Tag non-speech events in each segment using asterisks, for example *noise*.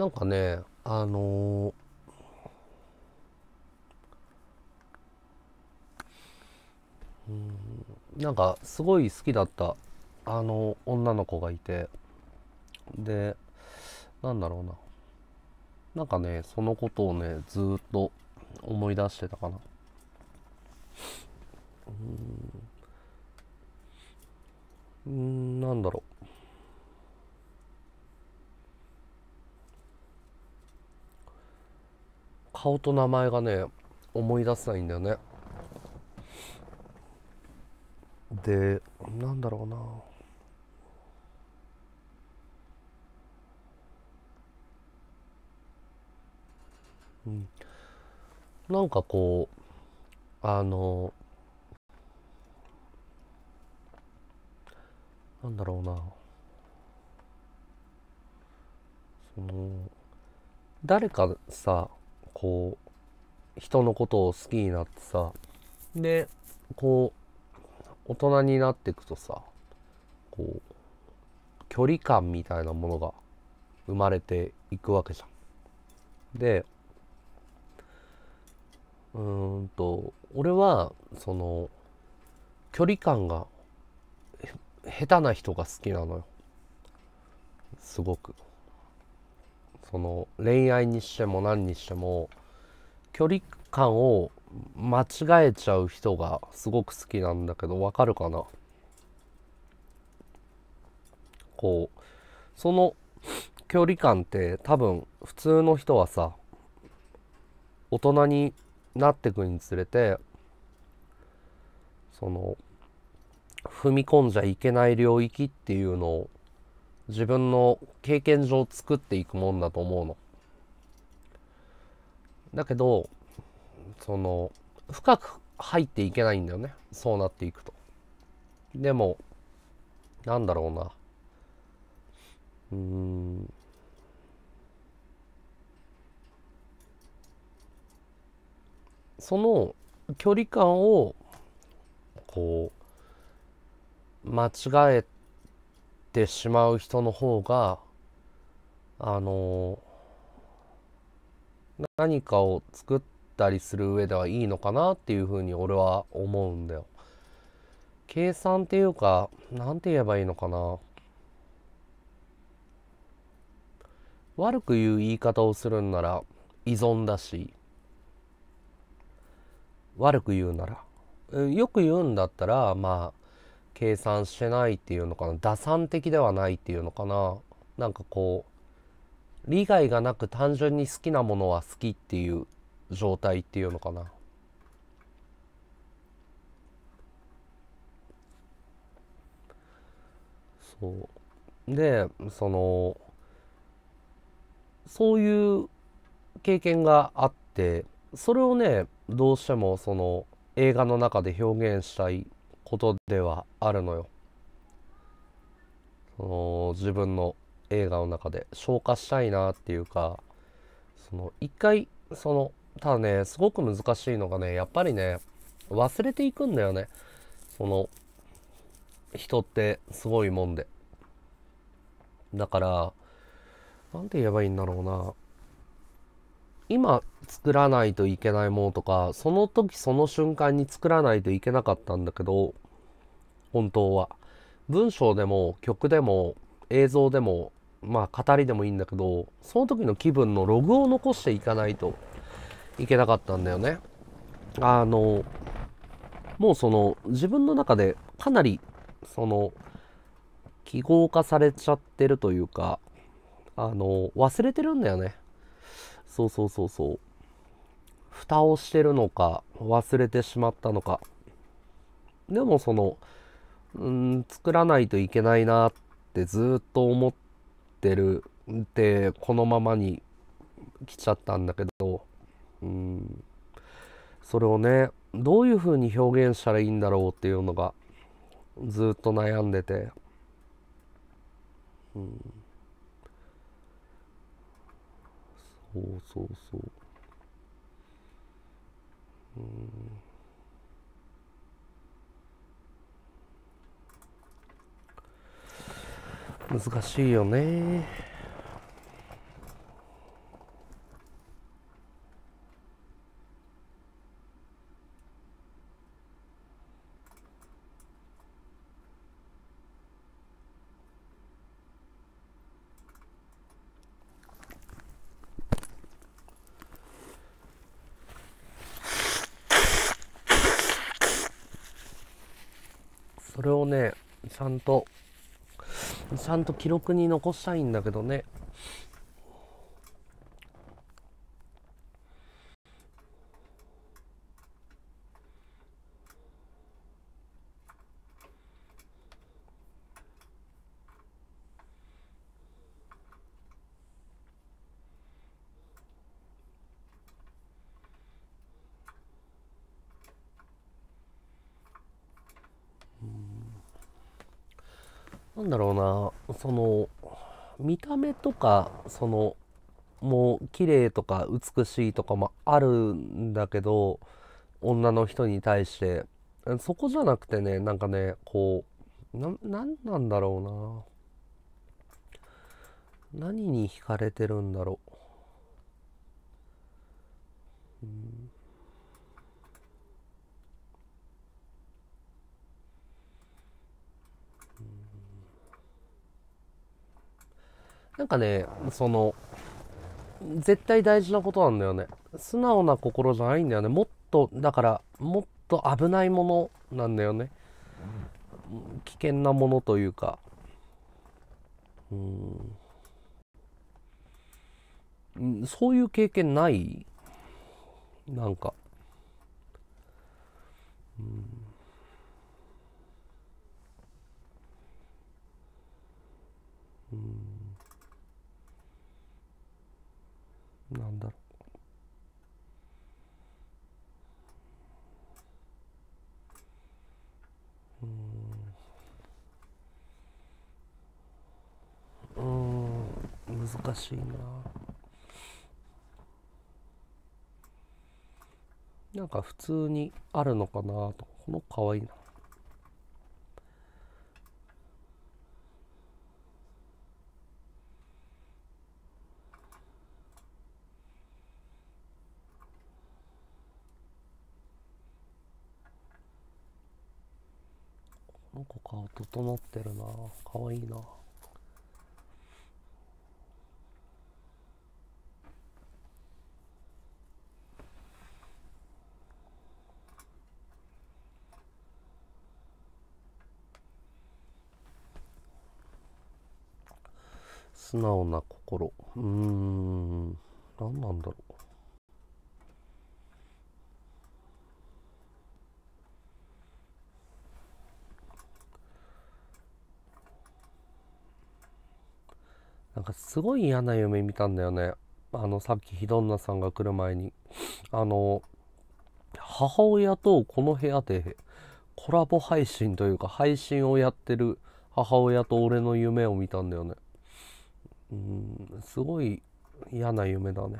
なんかねあのうんなんかすごい好きだったあの女の子がいて。でなんだろうな。なんかねそのことをねずっと思い出してたかな。うーんなんだろう。顔と名前がね思い出せないんだよね。でなんだろうな。うん。なんかこうあのなんだろうな。その誰かさこう人のことを好きになってさでこう大人になっていくとさこう距離感みたいなものが生まれていくわけじゃん。でうーんと俺はその距離感が下手な人が好きなのよすごくその恋愛にしても何にしても距離感を間違えちゃう人がすごく好きなんだけどわかるかな？こうその距離感って多分普通の人はさ大人になってくにつれてその踏み込んじゃいけない領域っていうのを自分の経験上作っていくもんだと思うの。だけどその深く入っていけないんだよねそうなっていくと。でもなんだろうなうーんその距離感をこう間違えてしまう人の方があの何かを作ったりする上ではいいのかなっていうふうに俺は思うんだよ。計算っていうかなんて言えばいいのかな。悪く言う言い方をするんなら依存だし。悪く言うなら。よく言うんだったらまあ計算してないっていうのかな。打算的ではないっていうのかな。なんかこう利害がなく単純に好きなものは好きっていう状態っていうのかな。そう。でそのそういう経験があってそれをねどうしてもその映画の中で表現したいことではあるのよ。その自分の映画の中で消化したいなっていうかその一回そのただねすごく難しいのがねやっぱりね忘れていくんだよね。その人ってすごいもんで。だからなんて言えばいいんだろうな。今作らないといけないものとかその時その瞬間に作らないといけなかったんだけど本当は。文章でも曲でも映像でもまあ語りでもいいんだけどその時の気分のログを残していかないといけなかったんだよね。あのもうその自分の中でかなりその記号化されちゃってるというかあの忘れてるんだよね。そうそうそうそう。蓋をしてるのか忘れてしまったのか。でもそのうん作らないといけないなってずっと思ってるってこのままに来ちゃったんだけどうんそれをねどういうふうに表現したらいいんだろうっていうのがずっと悩んでて。うん。そうそうそう。うん。難しいよね。それをねちゃんとちゃんと記録に残したいんだけどね。なんだろうなその見た目とかそのもう綺麗とか美しいとかもあるんだけど女の人に対して。そこじゃなくてねなんかねこうななんなんだろうな。何に惹かれてるんだろう、うん。なんかねその絶対大事なことなんだよね。素直な心じゃないんだよね。もっとだからもっと危ないものなんだよね。危険なものというか。うん。そういう経験ない？なんか。うん。うん。なんだろう。うん。うん。難しいな。なんか普通にあるのかなと。このかわいいななんか顔整ってるなかわいいな。素直な心。うーん。何なんだろう。なんかすごい嫌な夢見たんだよね。あの、さっきひどんなさんが来る前に。あの、母親とこの部屋でコラボ配信というか配信をやってる母親と俺の夢を見たんだよね。うん、すごい嫌な夢だね。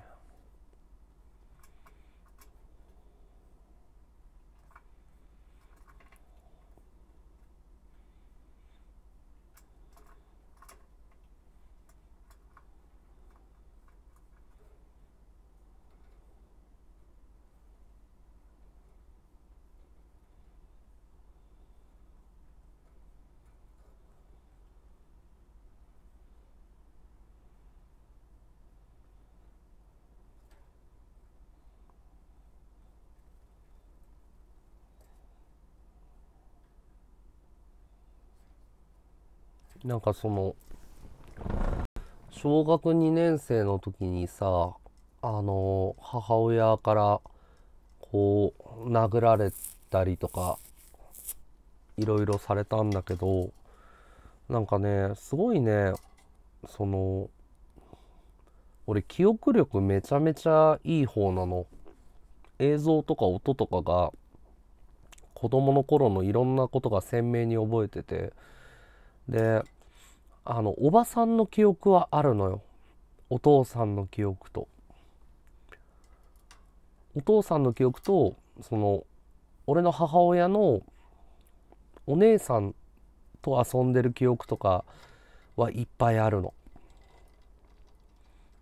なんかその小学2年生の時にさあの母親からこう殴られたりとかいろいろされたんだけどなんかねすごいねその俺記憶力めちゃめちゃいい方なの。映像とか音とかが子供の頃のいろんなことが鮮明に覚えてて。であのおばさんの記憶はあるのよ。お父さんの記憶と。お父さんの記憶とその俺の母親のお姉さんと遊んでる記憶とかはいっぱいあるの。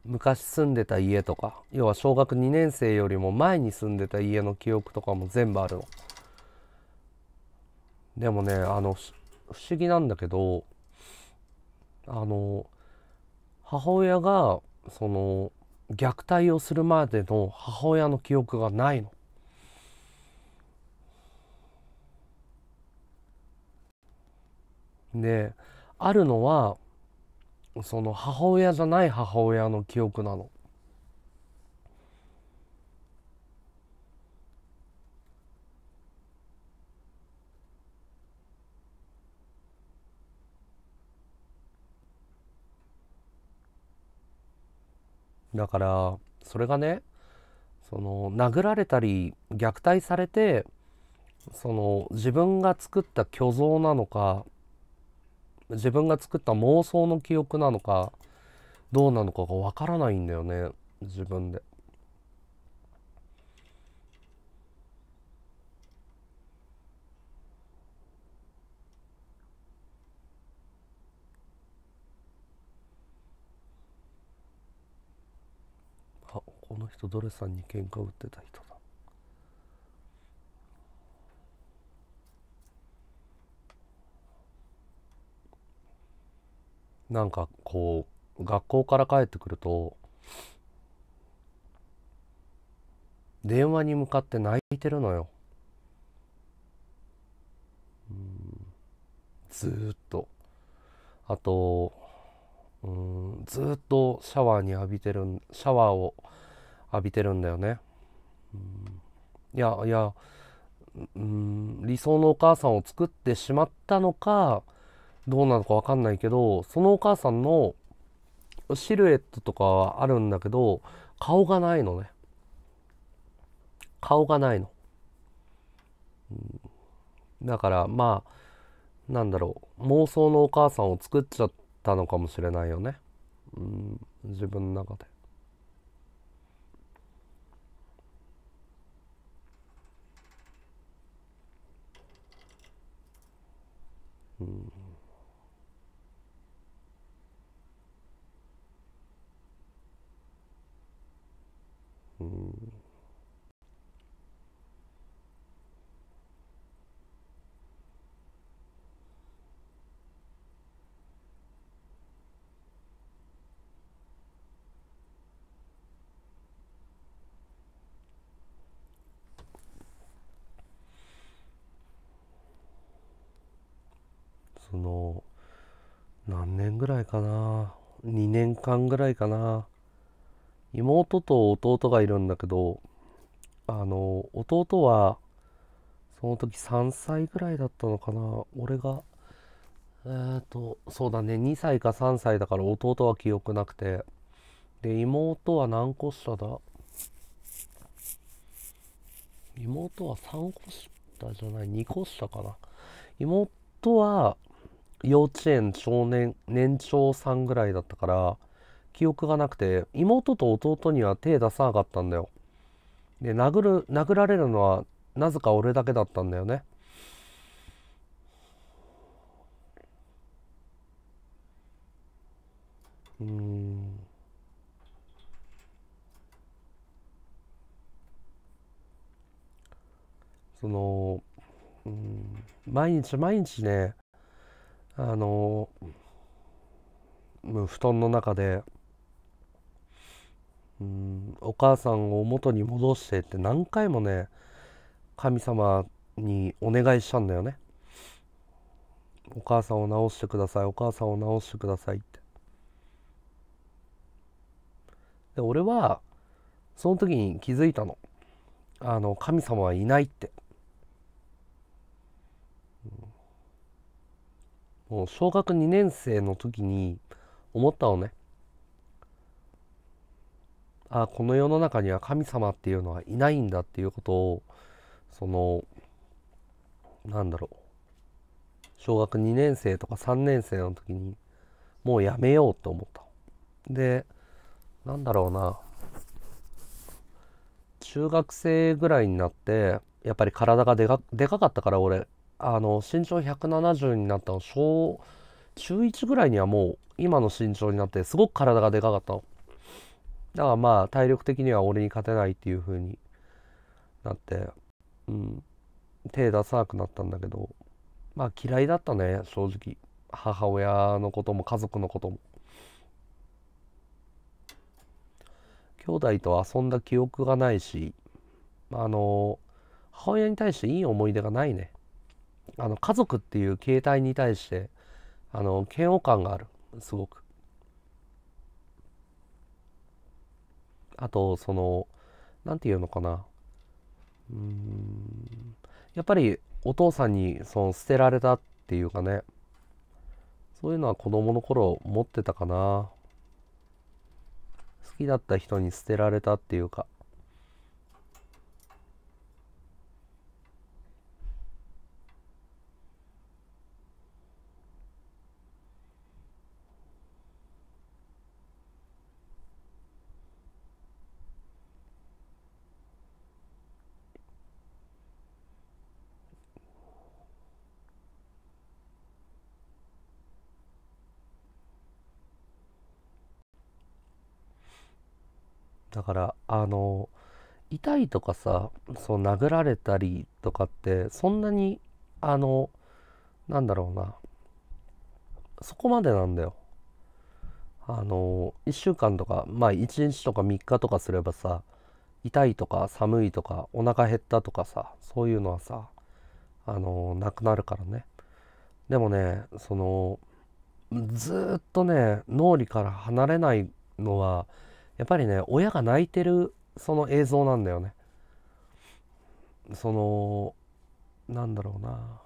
昔住んでた家とか要は小学2年生よりも前に住んでた家の記憶とかも全部あるの。でもねあの不思議なんだけどあの母親がその虐待をするまでの母親の記憶がないの。であるのはその母親じゃない母親の記憶なの。だからそれがねその殴られたり虐待されてその自分が作った虚像なのか自分が作った妄想の記憶なのかどうなのかがわからないんだよね自分で。あこの人ドレさんに喧嘩売ってた人だなんかこう学校から帰ってくると電話に向かって泣いてるのよ。ずっと。あと、うん、ずっとシャワーに浴びてる、シャワーを浴びてるんだよね。うんいやいや、うん、理想のお母さんを作ってしまったのか、どうなのかわかんないけど、そのお母さんのシルエットとかはあるんだけど、顔がないのね。顔がないの。だからまあ、なんだろう、妄想のお母さんを作っちゃったのかもしれないよね。うん、自分の中で。うんその何年ぐらいかな？2年間ぐらいかな？妹と弟がいるんだけどあの弟はその時3歳ぐらいだったのかな？俺がえっ、ー、とそうだね2歳か3歳だから弟は記憶なくて。で妹は何個下だ？妹は3個下じゃない？2個下かな？妹は幼稚園少年年長さんぐらいだったから記憶がなくて妹と弟には手出さなかったんだよ。で殴る殴られるのはなぜか俺だけだったんだよね。うん。そのうん。毎日毎日ねあの布団の中でうんお母さんを元に戻してって何回もね神様にお願いしたんだよね。お母さんを治してくださいお母さんを治してくださいって。で俺はその時に気づいたの。あの神様はいないって。もう小学2年生の時に思ったのね。あこの世の中には神様っていうのはいないんだっていうことをそのなんだろう。小学2年生とか3年生の時にもうやめようと思った。でなんだろうな。中学生ぐらいになってやっぱり体がでかでかかったから俺。あの身長170になったの小中1ぐらいにはもう今の身長になってすごく体がでかかったのだからまあ体力的には俺に勝てないっていう風になって、うん、手出さなくなったんだけど、まあ嫌いだったね、正直。母親のことも家族のことも。兄弟と遊んだ記憶がないし、あの、母親に対していい思い出がないね。あの、家族っていう形態に対してあの嫌悪感がある。すごく。あとその何て言うのかな。うん。やっぱりお父さんにその捨てられたっていうかね。そういうのは子供の頃持ってたかな。好きだった人に捨てられたっていうか。だからあの痛いとかさそう殴られたりとかってそんなにあのなんだろうなそこまでなんだよ。あの1週間とかまあ1日とか3日とかすればさ痛いとか寒いとかお腹減ったとかさそういうのはさあのなくなるからね。でもねそのずっとね脳裏から離れないのはやっぱりね親が泣いてるその映像なんだよね。そのなんだろうな。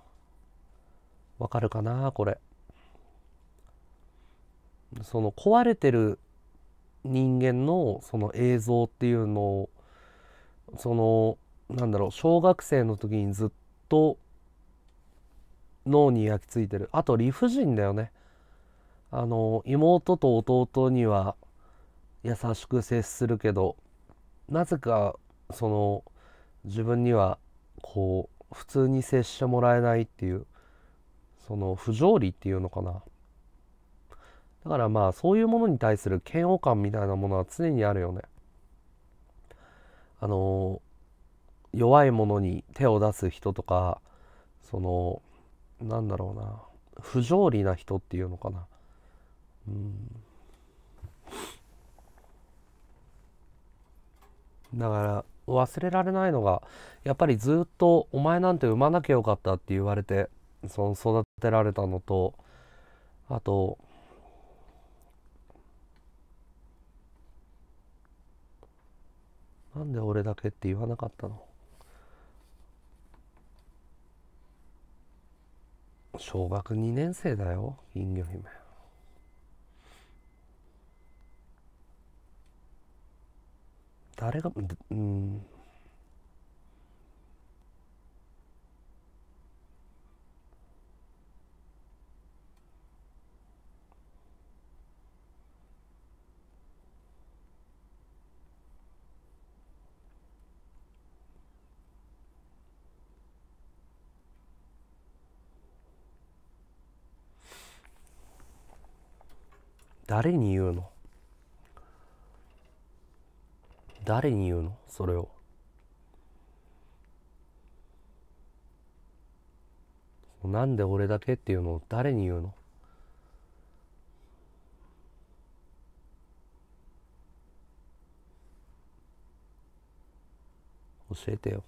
わかるかなこれ。その壊れてる人間のその映像っていうのをそのなんだろう小学生の時にずっと脳に焼き付いてる。あと理不尽だよね。あの妹と弟には優しく接するけどなぜかその自分にはこう普通に接してもらえないっていうその不条理っていうのかな。だからまあそういうものに対する嫌悪感みたいなものは常にあるよね。あの弱いものに手を出す人とかそのなんだろうな不条理な人っていうのかな。うん。だから忘れられないのがやっぱりずっと「お前なんて産まなきゃよかった」って言われてその育てられたのとあとなんで俺だけって言わなかったの？小学2年生だよ金魚姫。誰がうん誰に言うの？誰に言うの？それを。なんで俺だけっていうのを誰に言うの？教えてよ。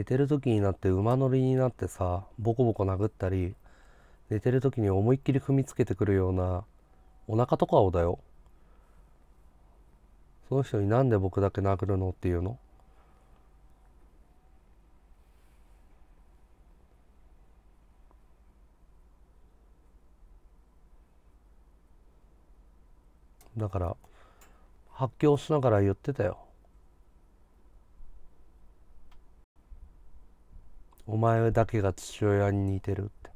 寝てる時になって馬乗りになってさボコボコ殴ったり寝てる時に思いっきり踏みつけてくるようなお腹とかをだよ。その人になんで僕だけ殴るのっていうの？だから発狂しながら言ってたよ。お前だけが父親に似てるって。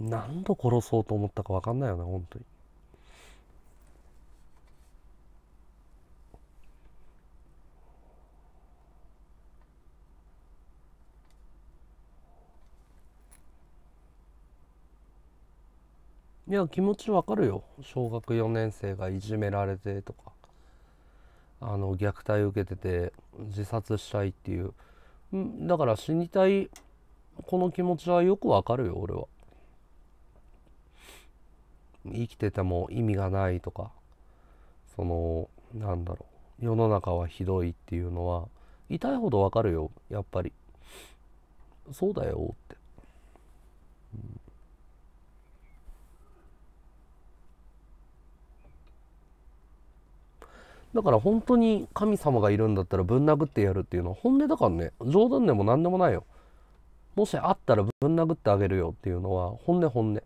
何度殺そうと思ったか分かんないよね本当に。いや気持ちわかるよ。小学4年生がいじめられてとか。あの虐待受けてて自殺したいっていう。んだから死にたいこの気持ちはよくわかるよ俺は。生きてても意味がないとか。そのなんだろう。世の中はひどいっていうのは痛いほどわかるよやっぱり。そうだよって、うんだから本当に神様がいるんだったらぶん殴ってやるっていうのは本音だからね。冗談でも何でもないよ。もしあったらぶん殴ってあげるよっていうのは本音本音。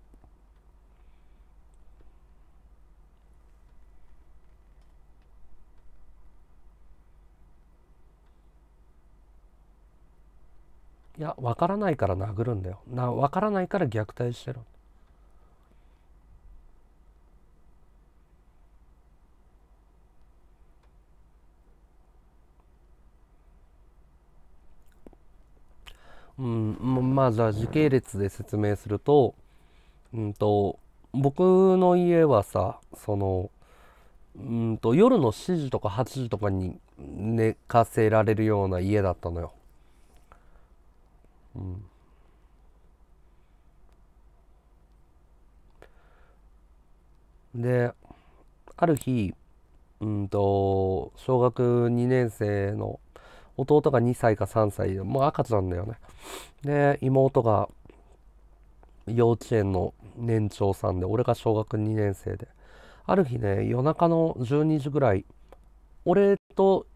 いや分からないから殴るんだよ。な分からないから虐待してる。うんまあじゃあ時系列で説明すると,、うんと、僕の家はさそのうんと夜の7時とか8時とかに寝かせられるような家だったのよ。うん、である日うんと小学2年生の弟が2歳か3歳もう赤ちゃんだよねで妹が幼稚園の年長さんで俺が小学2年生で。ある日ね夜中の12時ぐらい俺と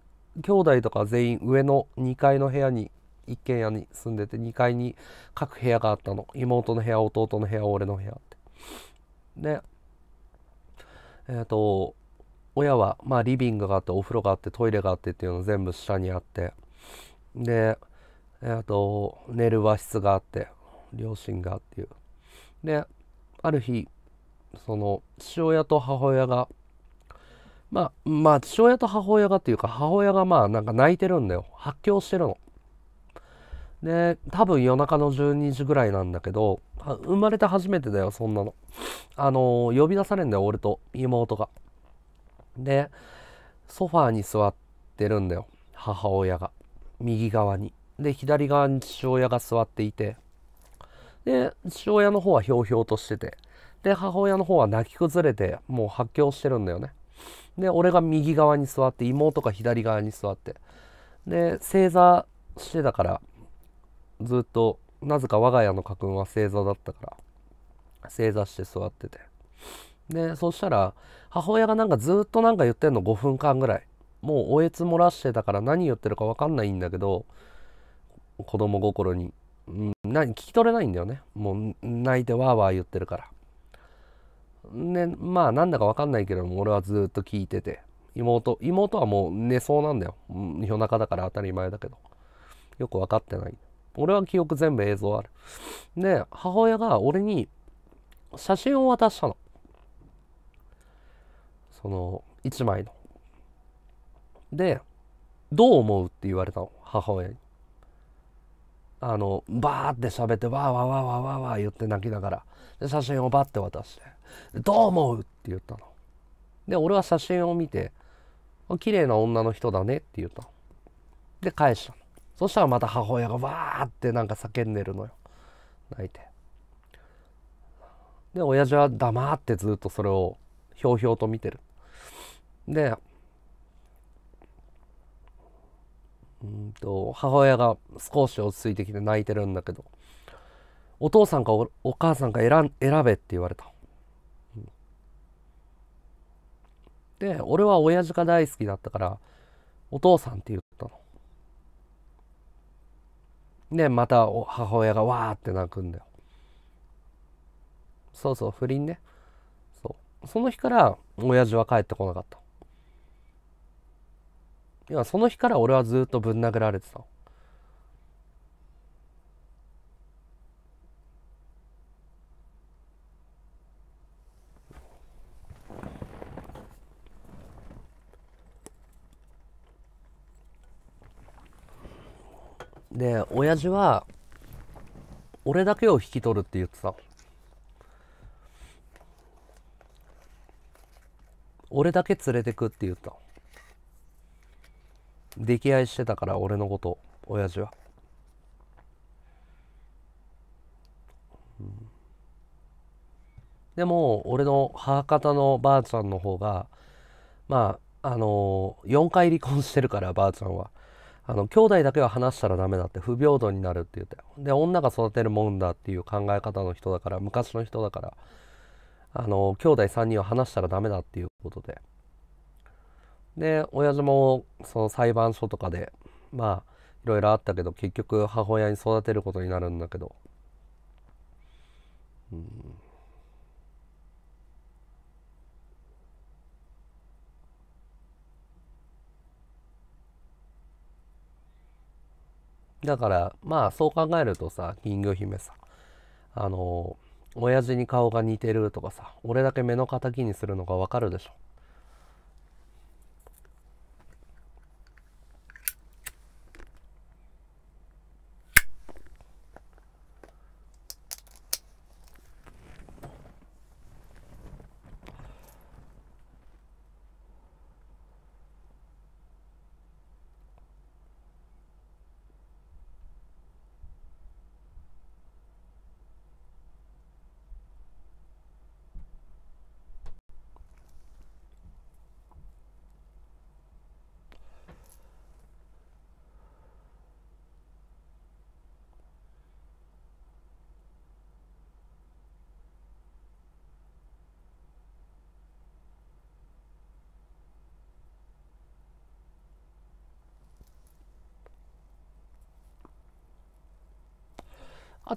兄弟とか全員上の2階の部屋に一軒家に住んでて2階に各部屋があったの。妹の部屋弟の部屋俺の部屋って。でえっ、ー、と親は、まあ、リビングがあってお風呂があってトイレがあってっていうの全部下にあって。で、えー、と寝る和室があって両親がっていうである日その父親と母親がまあまあ父親と母親がっていうか母親がまあなんか泣いてるんだよ発狂してるので多分夜中の12時ぐらいなんだけど生まれて初めてだよそんなのあの呼び出されんだよ俺と妹がで、ソファーに座ってるんだよ。母親が。右側に。で、左側に父親が座っていて、で、父親の方はひょうひょうとしてて、で、母親の方は泣き崩れて、もう発狂してるんだよね。で、俺が右側に座って、妹が左側に座って、で、正座してたから、ずっと、なぜか我が家の家訓は正座だったから、正座して座ってて。で、そしたら、母親がなんかずっとなんか言ってんの5分間ぐらい。もうおえつ漏らしてたから何言ってるかわかんないんだけど、子供心に。うん、何、聞き取れないんだよね。もう泣いてわーわー言ってるから。ね、まあなんだかわかんないけども、俺はずっと聞いてて。妹、妹はもう寝そうなんだよ。夜中だから当たり前だけど。よくわかってない。俺は記憶全部映像ある。で、母親が俺に写真を渡したの。その1枚の。で、どう思うって言われたの、母親に。あの、バーって喋って、わーわーわーわーわーわー言って泣きながら、で、写真をバッて渡して、どう思うって言ったの。で、俺は写真を見て、綺麗な女の人だねって言ったの。で、返したの。そしたらまた母親がわーってなんか叫んでるのよ。泣いて。で、親父は黙ってずっとそれをひょうひょうと見てる。で、うんと、母親が少し落ち着いてきて泣いてるんだけど、お父さんかお母さんか選選べって言われた。で、俺は親父が大好きだったから、お父さんって言ったの。で、また母親がわーって泣くんだよ。そうそう、不倫ね。そう。その日から、親父は帰ってこなかったいやその日から俺はずっとぶん殴られてた。で親父は俺だけを引き取るって言ってた。俺だけ連れてくって言った。溺愛してたから俺のこと親父は、うん、でも俺の母方のばあちゃんの方がまああのー、4回離婚してるからばあちゃんは。あの兄弟だけは話したらダメだって不平等になるって言って。で女が育てるもんだっていう考え方の人だから昔の人だからあの兄弟3人は話したらダメだっていうことで。で親父もその裁判所とかでまあいろいろあったけど結局母親に育てることになるんだけど。うん。だからまあそう考えるとさ金魚姫さあの親父に顔が似てるとかさ俺だけ目の敵にするのがわかるでしょ。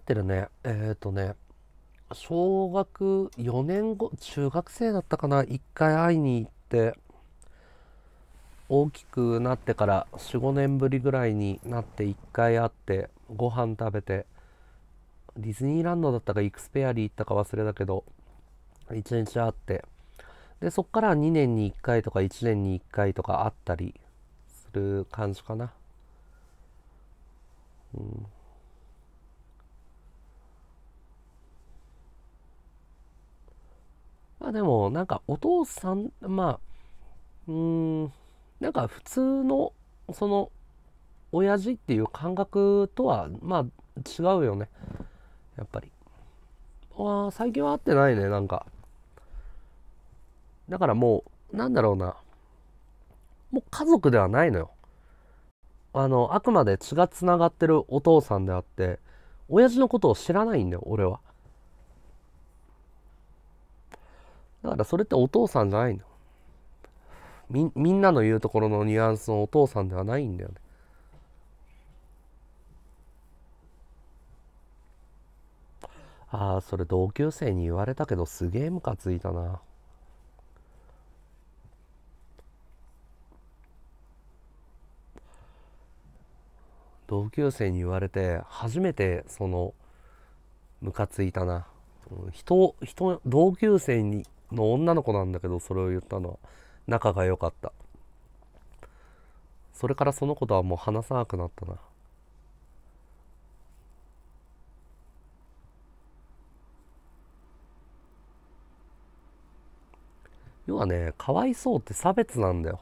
ってるね。えっ、ー、とね、小学4年後、中学生だったかな、一回会いに行って、大きくなってから4、5年ぶりぐらいになって一回会って、ご飯食べて、ディズニーランドだったかイクスペアリー行ったか忘れたけど、一日会って、で、そっから2年に1回とか1年に1回とか会ったりする感じかな。うん。まあでも、なんかお父さん、まあ、うーん、なんか普通の、その、親父っていう感覚とは、まあ違うよね。やっぱり。ああ、最近は会ってないね、なんか。だからもう、なんだろうな。もう家族ではないのよ。あの、あくまで血が繋がってるお父さんであって、親父のことを知らないんだよ、俺は。だからそれってお父さんじゃないの。み、みんなの言うところのニュアンスのお父さんではないんだよね。ああ、それ同級生に言われたけどすげえムカついたな。同級生に言われて初めてそのムカついたな。人、人、同級生にの女の子なんだけどそれを言ったのは。仲が良かった。それからその子とはもう話さなくなったな。要はねかわいそうって差別なんだよ。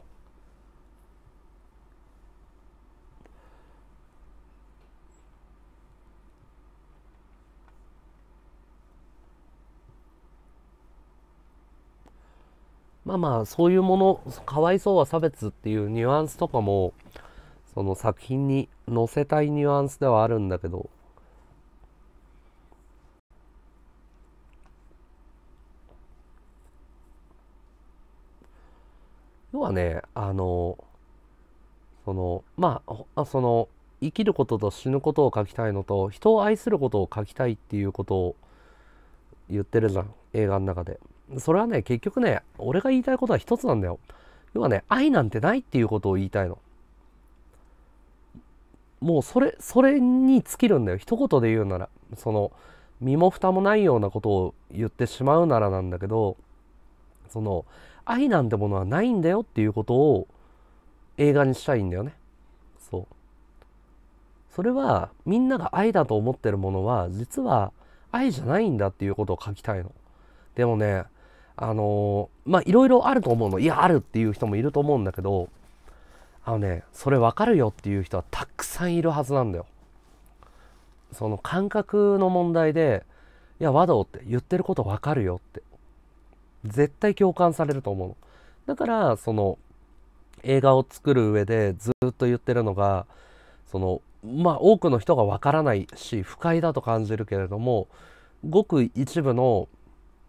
まあまあそういうものかわいそうは差別っていうニュアンスとかもその作品に載せたいニュアンスではあるんだけど要はねあのそのまあその生きることと死ぬことを書きたいのと人を愛することを書きたいっていうことを言ってるじゃん映画の中で。それはね結局ね俺が言いたいことは一つなんだよ。要はね愛なんてないっていうことを言いたいの。もうそれそれに尽きるんだよ。一言で言うなら。その身も蓋もないようなことを言ってしまうならなんだけどその愛なんてものはないんだよっていうことを映画にしたいんだよね。そう。それはみんなが愛だと思ってるものは実は愛じゃないんだっていうことを書きたいの。でもねあのー、まあいろいろあると思うの。いやあるっていう人もいると思うんだけどあのねそれ分かるよっていう人はたくさんいるはずなんだよ。その感覚の問題でいや和道って言ってること分かるよって。絶対共感されると思うの。だからその映画を作る上でずっと言ってるのがそのまあ多くの人が分からないし不快だと感じるけれどもごく一部の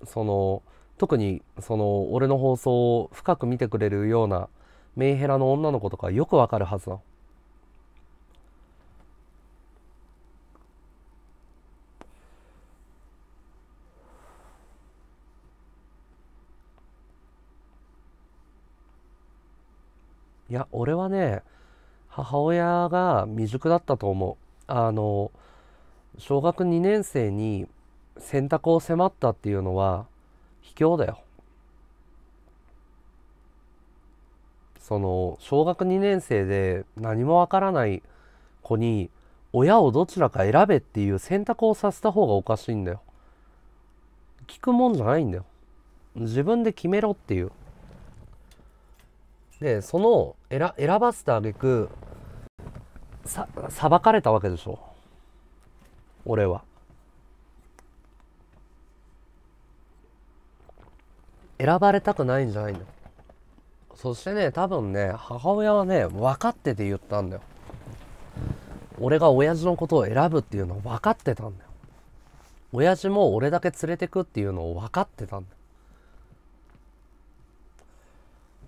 その特にその俺の放送を深く見てくれるようなメンヘラの女の子とかよくわかるはずなの。いや俺はね母親が未熟だったと思うあの小学2年生に選択を迫ったっていうのは卑怯だよ。その小学2年生で何もわからない子に親をどちらか選べっていう選択をさせた方がおかしいんだよ。聞くもんじゃないんだよ。自分で決めろっていう。でその選選ばせてあげくさ裁かれたわけでしょ。俺は。選ばれたくないんじゃないんだよそしてね多分ね母親はね分かってて言ったんだよ。俺が親父のことを選ぶっていうのを分かってたんだよ。親父も俺だけ連れてくっていうのを分かってたんだよ。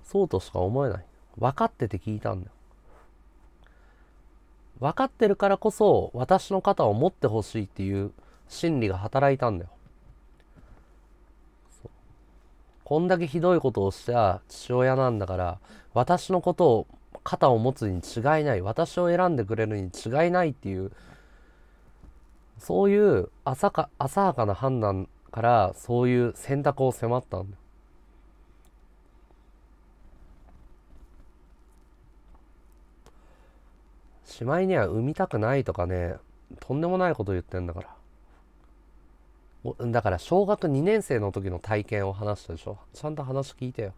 そうとしか思えない。分かってて聞いたんだよ。分かってるからこそ私の肩を持ってほしいっていう心理が働いたんだよ。こんだけひどいことをした父親なんだから私のことを肩を持つに違いない私を選んでくれるに違いないっていうそういう浅か浅はかな判断からそういう選択を迫ったんだしまいには産みたくないとかねとんでもないこと言ってんだから。だから小学2年生の時の体験を話したでしょ？ちゃんと話聞いてよ。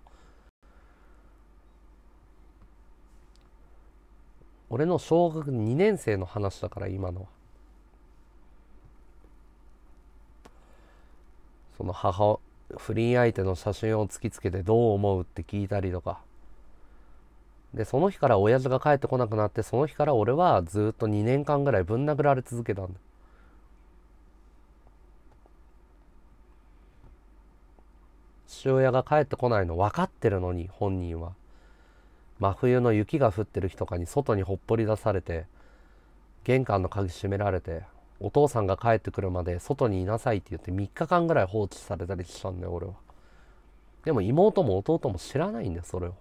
俺の小学2年生の話だから今のは。その母不倫相手の写真を突きつけてどう思うって聞いたりとか。でその日から親父が帰ってこなくなってその日から俺はずっと2年間ぐらいぶん殴られ続けたんだ父親が帰ってこないの分かってるのに本人は。真冬の雪が降ってる日とかに外にほっぽり出されて玄関の鍵閉められてお父さんが帰ってくるまで外にいなさいって言って3日間ぐらい放置されたりしたんだよ俺は。でも妹も弟も知らないんだよそれを。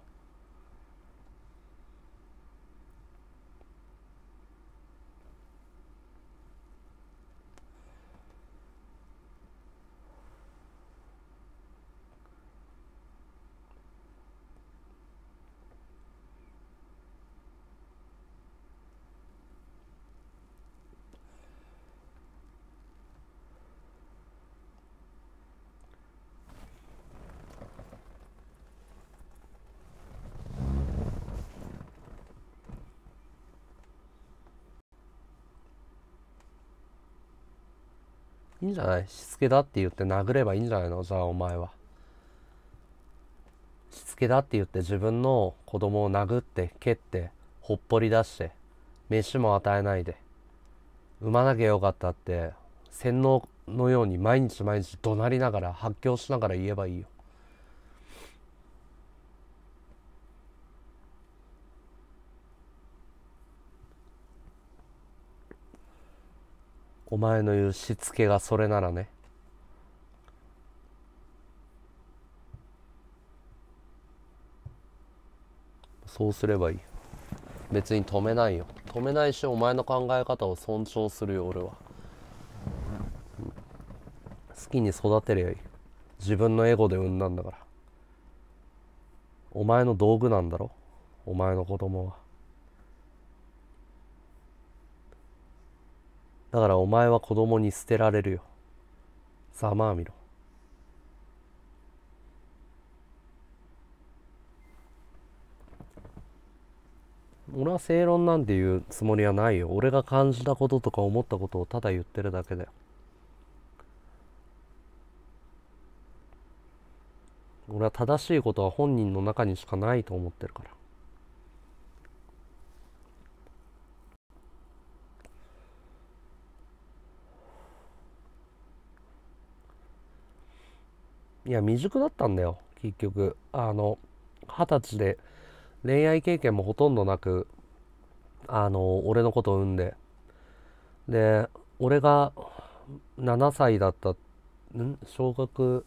じゃないしつけだって言って殴ればいいんじゃないの？じゃあお前は。しつけだって言って自分の子供を殴って蹴ってほっぽり出して飯も与えないで産まなきゃよかったって洗脳のように毎日毎日怒鳴りながら発狂しながら言えばいいよ。お前の言うしつけがそれならね。そうすればいい。別に止めないよ。止めないしお前の考え方を尊重するよ俺は。好きに育てりゃいい。自分のエゴで産んだんだから。お前の道具なんだろ。お前の子供は。だからお前は子供に捨てられるよ。ざまあみろ。俺は正論なんて言うつもりはないよ。俺が感じたこととか思ったことをただ言ってるだけだよ。俺は正しいことは本人の中にしかないと思ってるから。いや未熟だったんだよ結局。あの二十歳で恋愛経験もほとんどなくあの俺のことを産んで。で俺が7歳だったん？小学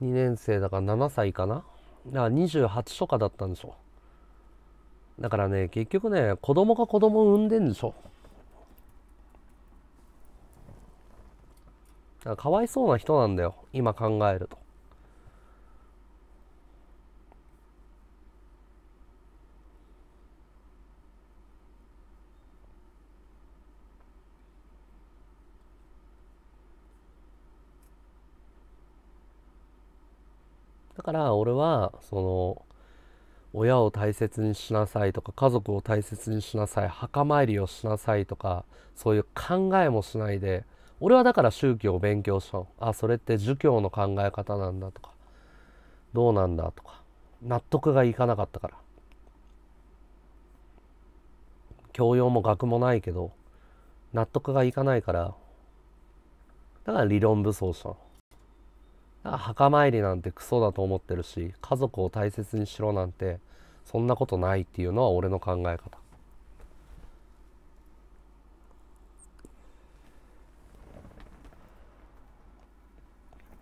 2年生だから7歳かな？だから28とかだったんでしょだからね結局ね子供が子供を産んでんでしょかかわいそうな人なんだよ今考えると。だから俺はその親を大切にしなさいとか家族を大切にしなさい墓参りをしなさいとかそういう考えもしないで俺はだから宗教を勉強したの。あそれって儒教の考え方なんだとかどうなんだとか納得がいかなかったから。教養も学もないけど納得がいかないからだから理論武装したの。墓参りなんてクソだと思ってるし家族を大切にしろなんてそんなことないっていうのは俺の考え方。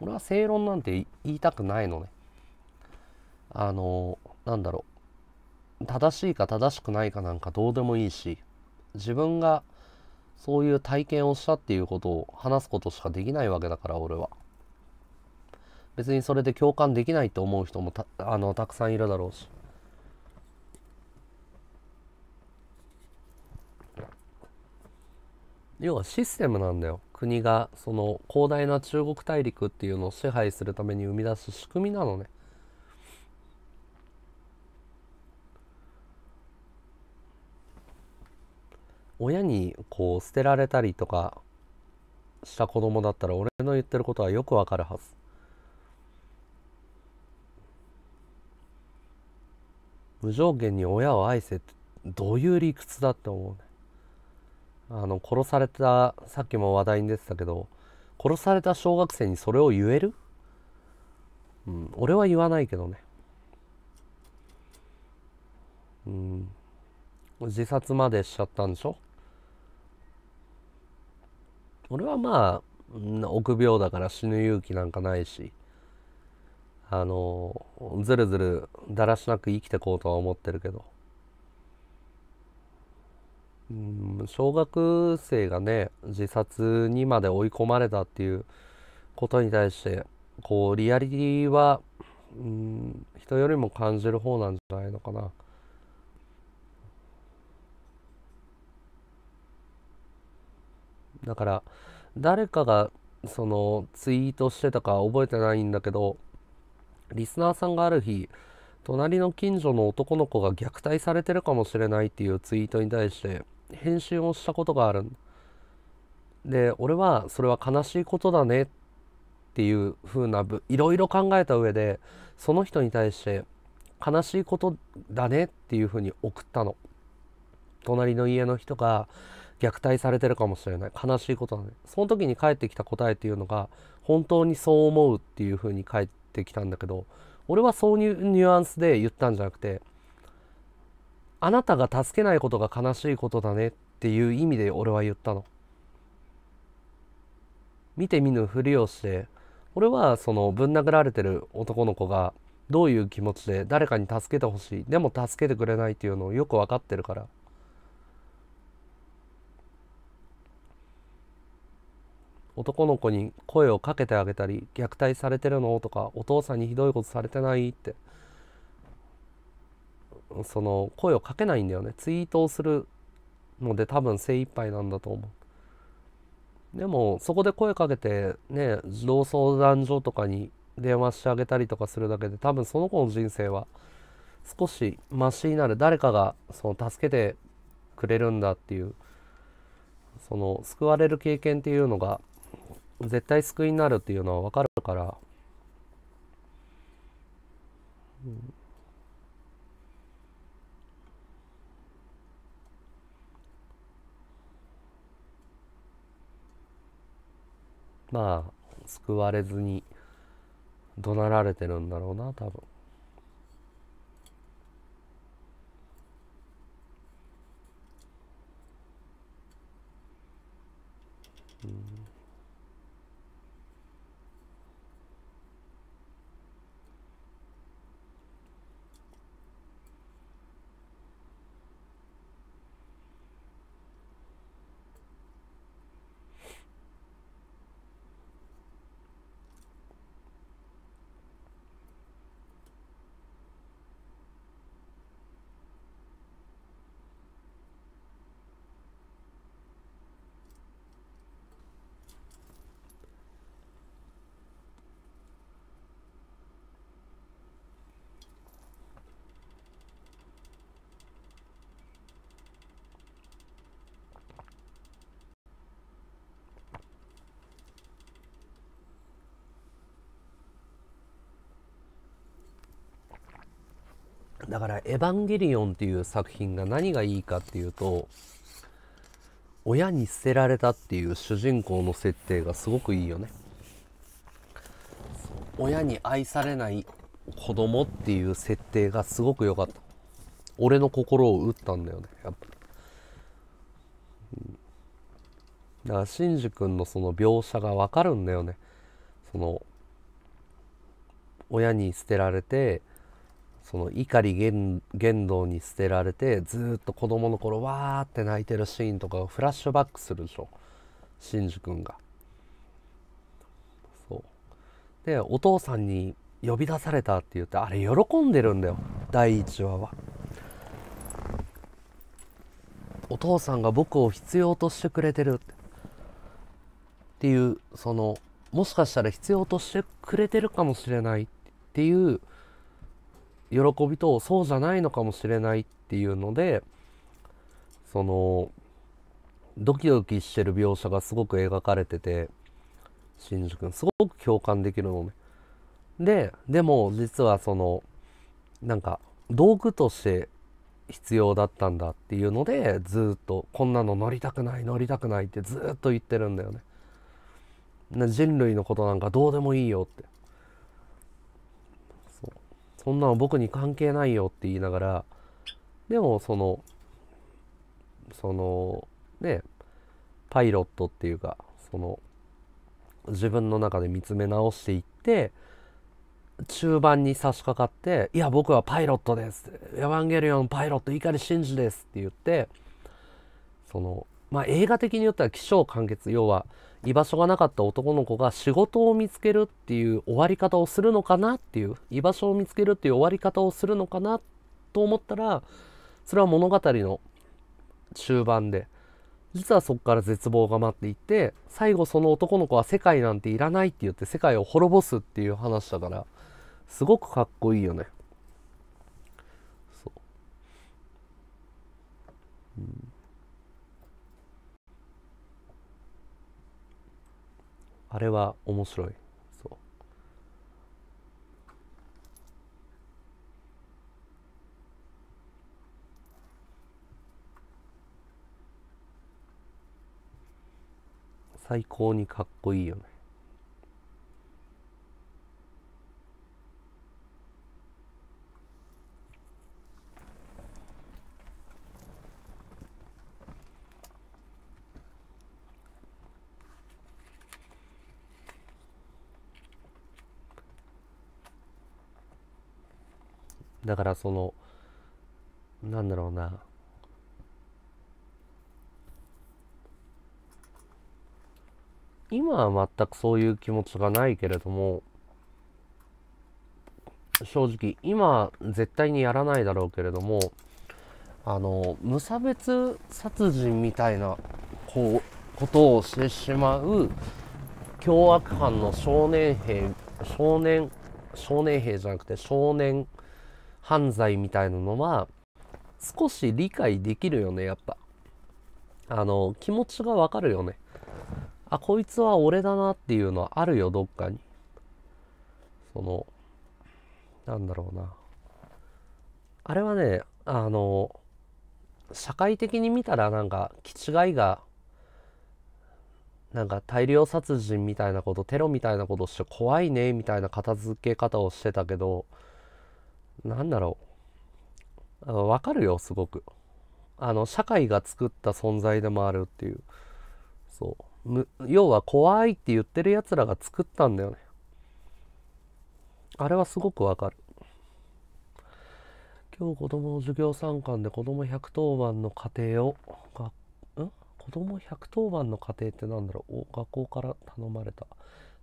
俺は正論なんて言いたくないのね。あのなんだろう。正しいか正しくないかなんかどうでもいいし自分がそういう体験をしたっていうことを話すことしかできないわけだから俺は。別にそれで共感できないと思う人もたあのたくさんいるだろうし。要はシステムなんだよ。国がその広大な中国大陸っていうのを支配するために生み出す仕組みなのね。親にこう捨てられたりとかした子供だったら俺の言ってることはよくわかるはず。無条件に親を愛せってどういう理屈だって思うね。あの殺されたさっきも話題に出てたけど殺された小学生にそれを言える？うん俺は言わないけどね。うん。自殺までしちゃったんでしょ？俺はまあ臆病だから死ぬ勇気なんかないし。あのずるずるだらしなく生きていこうとは思ってるけどうん小学生がね自殺にまで追い込まれたっていうことに対してこうリアリティはうん人よりも感じる方なんじゃないのかな。だから誰かがそのツイートしてたか覚えてないんだけどリスナーさんがある日隣の近所の男の子が虐待されてるかもしれないっていうツイートに対して返信をしたことがある。で俺はそれは悲しいことだねっていう風ないろいろ考えた上でその人に対して悲しいことだねっていう風に送ったの。隣の家の人が虐待されてるかもしれない。悲しいことだね。その時に返ってきた答えっていうのが本当にそう思うっていう風に返ってってきたんだけど俺はそういうニュアンスで言ったんじゃなくてあなたが助けないことが悲しいことだねっていう意味で俺は言ったの。見て見ぬふりをして俺はそのぶん殴られてる男の子がどういう気持ちで誰かに助けてほしいでも助けてくれないっていうのをよく分かってるから。男の子に声をかけてあげたり虐待されてるの？とかお父さんにひどいことされてない？って。その声をかけないんだよね。ツイートをするので多分精一杯なんだと思う。でもそこで声かけてね児童相談所とかに電話してあげたりとかするだけで多分その子の人生は少しマシになる。誰かがその助けてくれるんだっていうその救われる経験っていうのが絶対救いになるっていうのは分かるから、うん、まあ救われずに怒鳴られてるんだろうな多分。うん。だから「エヴァンゲリオン」っていう作品が何がいいかっていうと親に捨てられたっていう主人公の設定がすごくいいよね。親に愛されない子供っていう設定がすごく良かった。俺の心を打ったんだよねやっぱ、だからシンジ君のその描写が分かるんだよね。その親に捨てられてその碇玄玄道に捨てられてずっと子供の頃わーって泣いてるシーンとかフラッシュバックするでしょ真珠君が。そうでお父さんに呼び出されたって言ってあれ喜んでるんだよ第1話は。お父さんが僕を必要としてくれてるっていうそのもしかしたら必要としてくれてるかもしれないっていう喜びとそうじゃないのかもしれないっていうのでそのドキドキしてる描写がすごく描かれてて真珠君すごく共感できるのね。ででも実はそのなんか道具として必要だったんだっていうのでずっとこんなの乗りたくない乗りたくないってずっと言ってるんだよね。人類のことなんかどうでもいいよって。そんなの僕に関係ないよって言いながらでもそのそのねパイロットっていうかその自分の中で見つめ直していって中盤に差し掛かって「いや僕はパイロットです」「エヴァンゲリオンパイロット碇シンジです」って言ってそのまあ映画的によっては起承完結要は居場所がなかった男の子が仕事を見つけるっていう終わり方をするのかなっていう居場所を見つけるっていう終わり方をするのかなと思ったらそれは物語の中盤で実はそこから絶望が待っていて最後その男の子は世界なんていらないって言って世界を滅ぼすっていう話だからすごくかっこいいよね。そう、うんあれは面白い。そう。最高にかっこいいよね。だからそのなんだろうな。今は全くそういう気持ちがないけれども正直今絶対にやらないだろうけれどもあの無差別殺人みたいなこうことをしてしまう凶悪犯の少年兵少年少年兵じゃなくて少年犯罪みたいなのは少し理解できるよねやっぱ。あの気持ちがわかるよね。あこいつは俺だなっていうのはあるよどっかに。そのなんだろうな。あれはねあの社会的に見たらなんか気違いがなんか大量殺人みたいなことテロみたいなことして怖いねみたいな片付け方をしてたけどなんだろう。わかるよすごく。あの社会が作った存在でもあるっていう。そう。要は怖いって言ってるやつらが作ったんだよね。あれはすごくわかる。今日子供の授業参観で子供110番の家庭をがん？子供110番の家庭ってなんだろう。学校から頼まれた。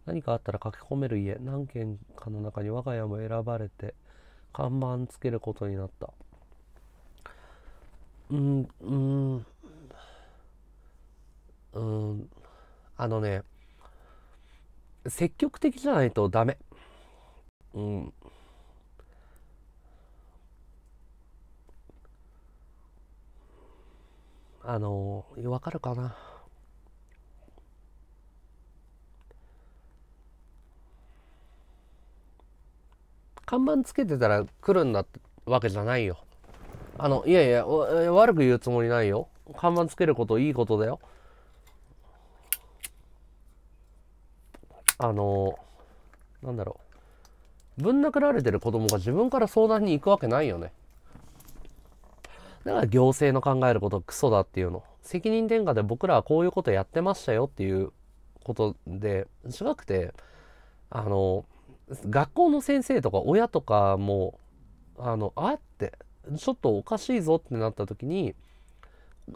何かあったら書き込める家。何軒かの中に我が家も選ばれて看板つけることになった。うんうんうん。あのね積極的じゃないとダメ。うん。あのわかるかな？看板つけてたら来るんだってわけじゃないよ。あのいやいや悪く言うつもりないよ。看板つけることいいことだよ。あのなんだろう。ぶん殴られてる子供が自分から相談に行くわけないよね。だから行政の考えることクソだっていうの。責任転嫁で僕らはこういうことやってましたよっていうことで違くてあの学校の先生とか親とかもあのあってちょっとおかしいぞってなった時に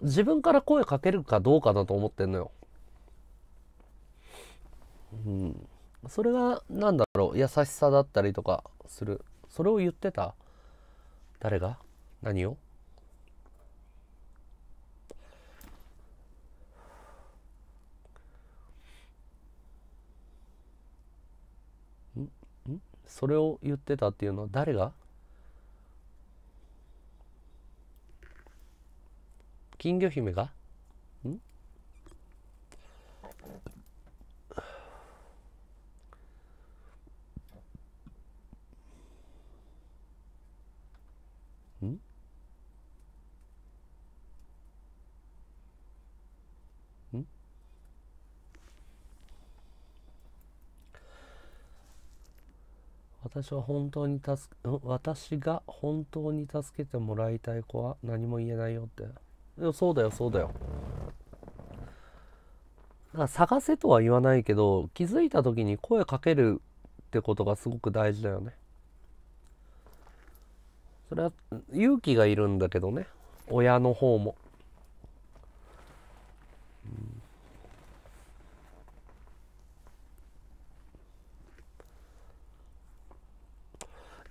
自分から声かけるかどうかだと思ってんのよ。うん、それが何だろう優しさだったりとかする。それを言ってた？誰が？何を？それを言ってたっていうのは誰が？金魚姫がん私は本当に助私が本当に助けてもらいたい子は何も言えないよって。いやそうだよそうだよ。だから探せとは言わないけど気づいた時に声かけるってことがすごく大事だよね。それは勇気がいるんだけどね。親の方も。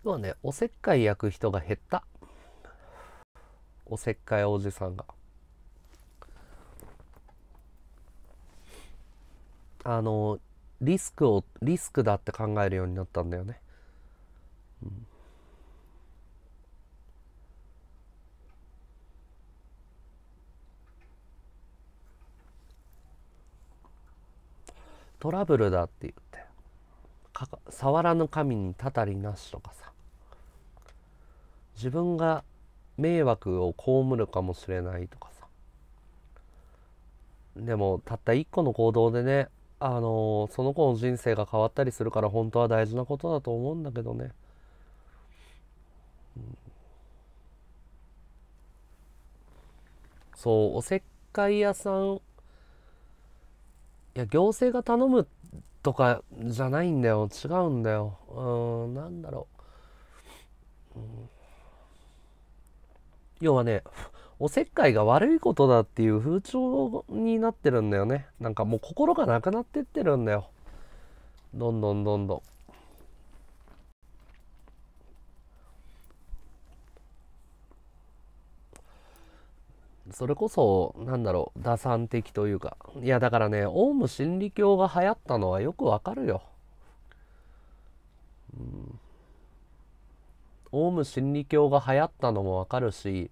要はねおせっかい焼く人が減った。おせっかいおじさんが。あのリスクをリスクだって考えるようになったんだよね、うん、トラブルだって言って。触らぬ神にたたりなしとかさ。自分が迷惑を被るかもしれないとかさ。でもたった一個の行動でねあのー、その子の人生が変わったりするから本当は大事なことだと思うんだけどね、うん、そうおせっかい屋さん。いや行政が頼むとかじゃないんだよ。違うんだよ。うんなんだろう、うん。要はねおせっかいが悪いことだっていう風潮になってるんだよね。なんかもう心がなくなってってるんだよ。どんどんどんどん。それこそなんだろう打算的というか。いやだからねオウム真理教が流行ったのはよくわかるよ、うん、オウム真理教が流行ったのもわかるし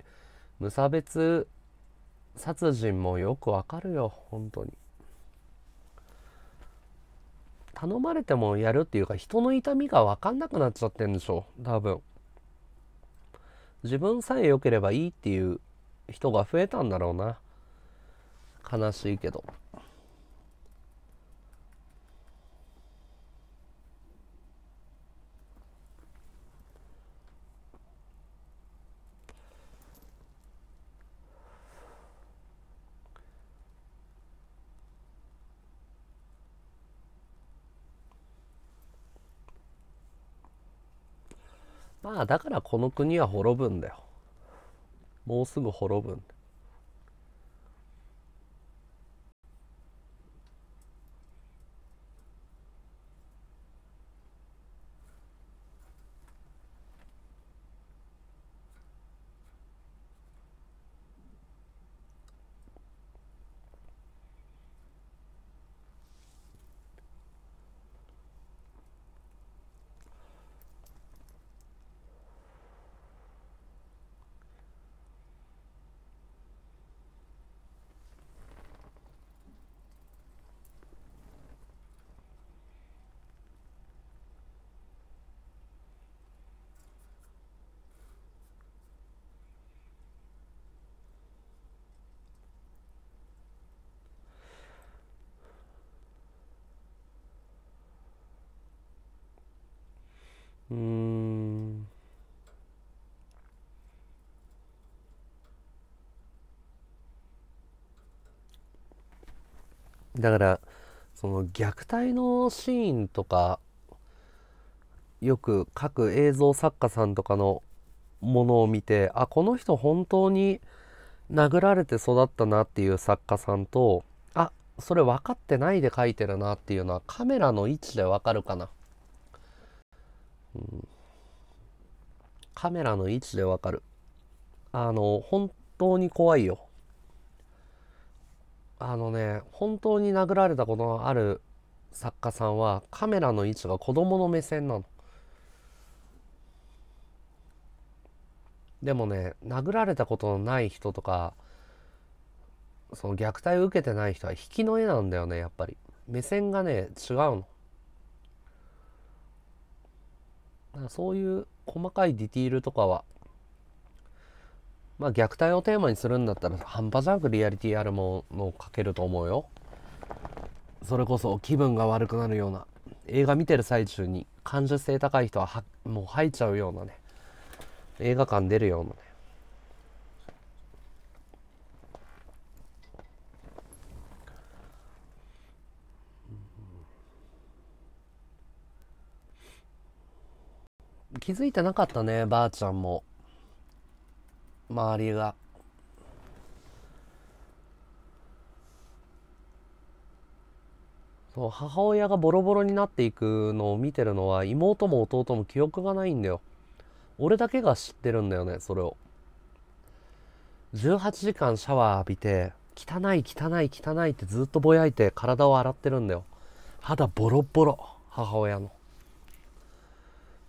無差別殺人もよくわかるよ本当に。頼まれてもやるっていうか人の痛みが分かんなくなっちゃってんでしょ多分。自分さえ良ければいいっていう人が増えたんだろうな。悲しいけど。まあだからこの国は滅ぶんだよ。もうすぐ滅ぶんだんだからその虐待のシーンとかよく書く映像作家さんとかのものを見てあこの人本当に殴られて育ったなっていう作家さんとあそれ分かってないで書いてるなっていうのはカメラの位置で分かるかな。うん、カメラの位置でわかる。あの本当に怖いよ。あのね本当に殴られたことのある作家さんはカメラの位置が子供の目線なの。でもね殴られたことのない人とかその虐待を受けてない人は引きの絵なんだよねやっぱり。目線がね違うの。そういう細かいディティールとかはまあ虐待をテーマにするんだったら半端じゃなくリアリティあるものを書けると思うよ。それこそ気分が悪くなるような映画見てる最中に感受性高い人ははもう吐いちゃうようなね。映画館出るようなね。気づいてなかったねばあちゃんも。周りが。そう母親がボロボロになっていくのを見てるのは妹も弟も記憶がないんだよ。俺だけが知ってるんだよねそれを。18時間シャワー浴びて汚い汚い汚いってずっとぼやいて体を洗ってるんだよ。肌ボロボロ母親の。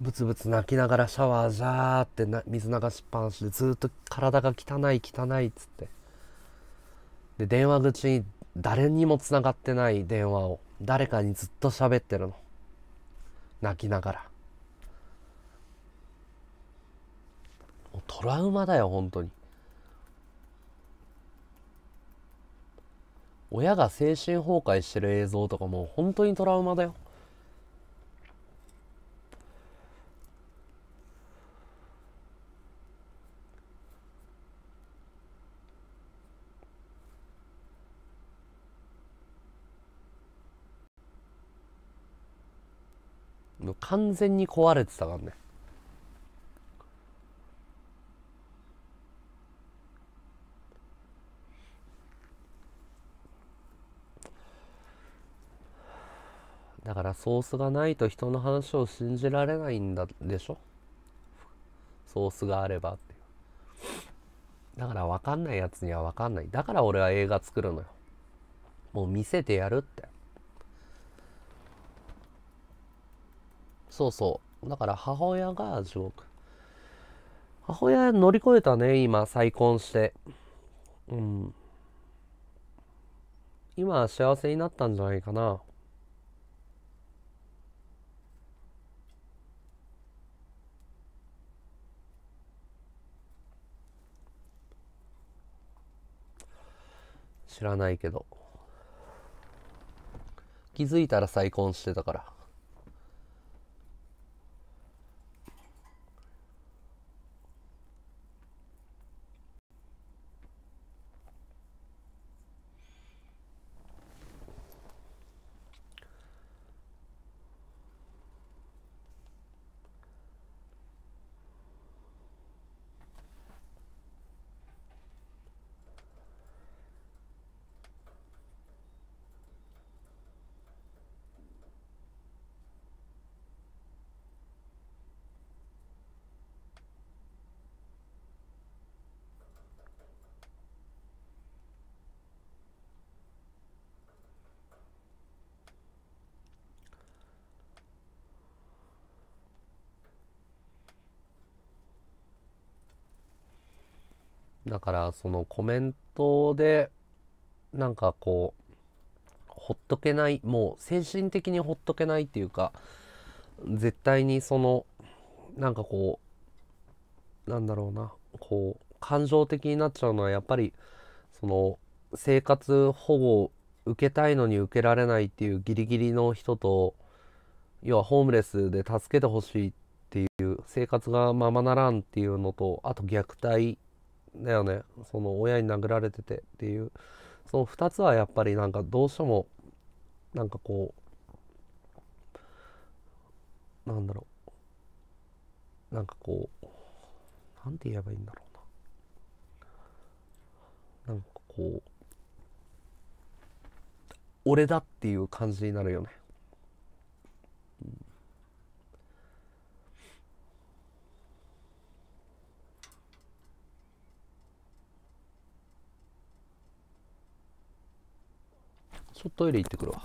ブツブツ泣きながらシャワージャーってな水流しっぱなしでずっと体が汚い汚いっつって。で電話口に誰にもつながってない電話を誰かにずっと喋ってるの。泣きながら。もうトラウマだよ本当に。親が精神崩壊してる映像とかも本当にトラウマだよ。完全に壊れてたからね。だからソースがないと人の話を信じられないんだでしょ？ソースがあればってだから分かんないやつには分かんない。だから俺は映画作るのよ。もう見せてやるって。そうそう。だから母親が地獄。母親乗り越えたね今再婚して。うん。今は幸せになったんじゃないかな。知らないけど。気づいたら再婚してたから。だからそのコメントでなんかこうほっとけないもう精神的にほっとけないっていうか絶対にそのなんかこうなんだろうなこう感情的になっちゃうのはやっぱりその生活保護を受けたいのに受けられないっていうギリギリの人と要はホームレスで助けてほしいっていう生活がままならんっていうのとあと虐待だよね。その親に殴られててっていう。その2つはやっぱりなんかどうしてもなんかこうなんだろう。なんかこうなんて言えばいいんだろうな。なんかこう俺だっていう感じになるよね。ちょっとトイレ行ってくるわ。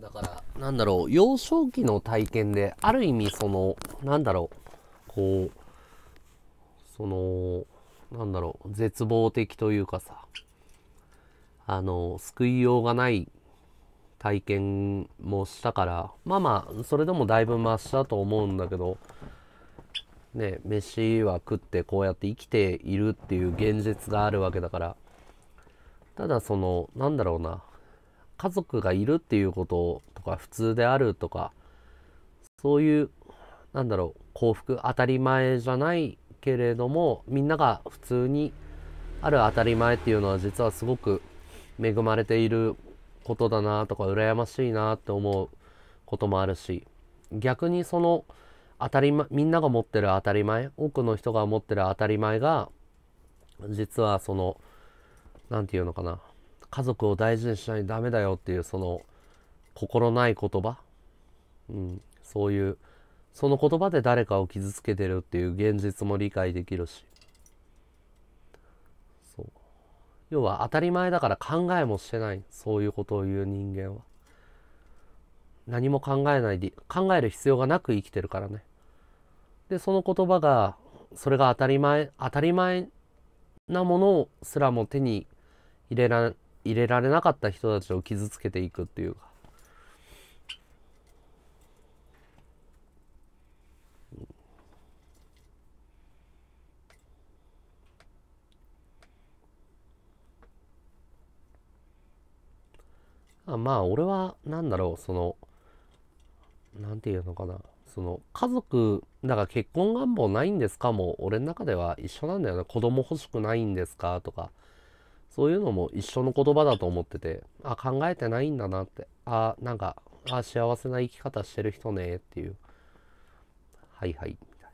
だからなんだろう幼少期の体験である意味そのなんだろうこうそのなんだろう絶望的というかさあの救いようがない体験もしたからまあまあそれでもだいぶ増したと思うんだけどね飯は食ってこうやって生きているっていう現実があるわけだからただそのなんだろうな家族がいるっていうこととか普通であるとかそういうなんだろう幸福当たり前じゃないけれどもみんなが普通にある当たり前っていうのは実はすごく恵まれていることだなとか羨ましいなって思うこともあるし逆にその当たり前みんなが持ってる当たり前多くの人が持ってる当たり前が実はその何て言うのかな家族を大事にしないとダメだよっていうその心ない言葉、うん、そういうその言葉で誰かを傷つけてるっていう現実も理解できるし。要は当たり前だから考えもしてない。そういうことを言う人間は。何も考えないで考える必要がなく生きてるからね。でその言葉がそれが当たり前当たり前なものすらも手に入れら入れられなかった人たちを傷つけていくっていうか。あまあ俺はなんだろうそのなんていうのかな。その家族だから結婚願望ないんですか？も俺の中では一緒なんだよね子供欲しくないんですか？とか。そういうのも一緒の言葉だと思ってて。あ考えてないんだなって。あなんかあ幸せな生き方してる人ね。っていう。はいはい。みたい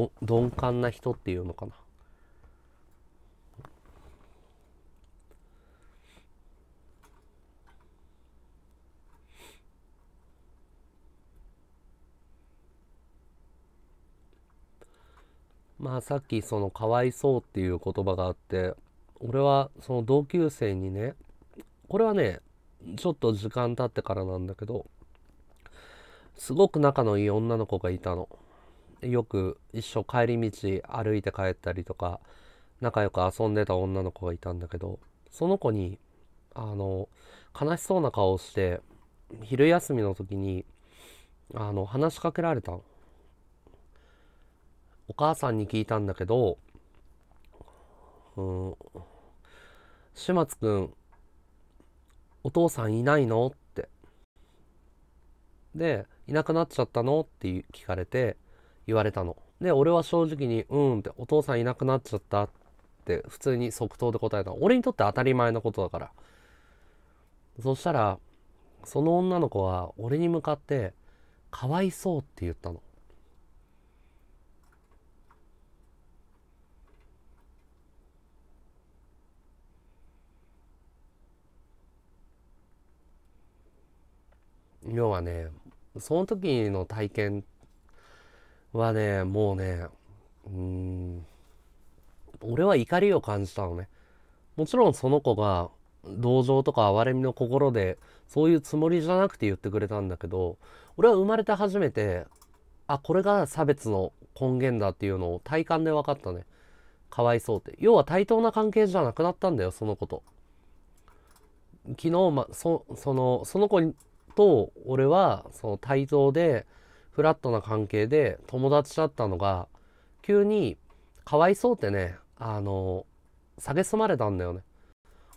な。鈍感な人っていうのかな。まあさっきそのかわいそうっていう言葉があって俺はその同級生にねこれはねちょっと時間経ってからなんだけどすごく仲のいい女の子がいたの。よく一緒帰り道歩いて帰ったりとか仲良く遊んでた女の子がいたんだけどその子にあの悲しそうな顔をして昼休みの時にあの話しかけられたの。お母さんに聞いたんだけど、うん、島津くん、お父さんいないの？って。で、いなくなっちゃったの？って聞かれて、言われたの。で、俺は正直に、うんって、お父さんいなくなっちゃった？って普通に即答で答えた。俺にとって当たり前のことだから。そしたら、その女の子は俺に向かって、かわいそうって言ったの。要はねその時の体験はねもうねうん俺は怒りを感じたのね。もちろんその子が同情とか哀れみの心でそういうつもりじゃなくて言ってくれたんだけど俺は生まれて初めてあこれが差別の根源だっていうのを体感で分かったね。かわいそうって。要は対等な関係じゃなくなったんだよその子と。昨日まそそのその子と俺はその対等でフラットな関係で友達だったのが急にかわいそうってねあの蔑まれたんだよね。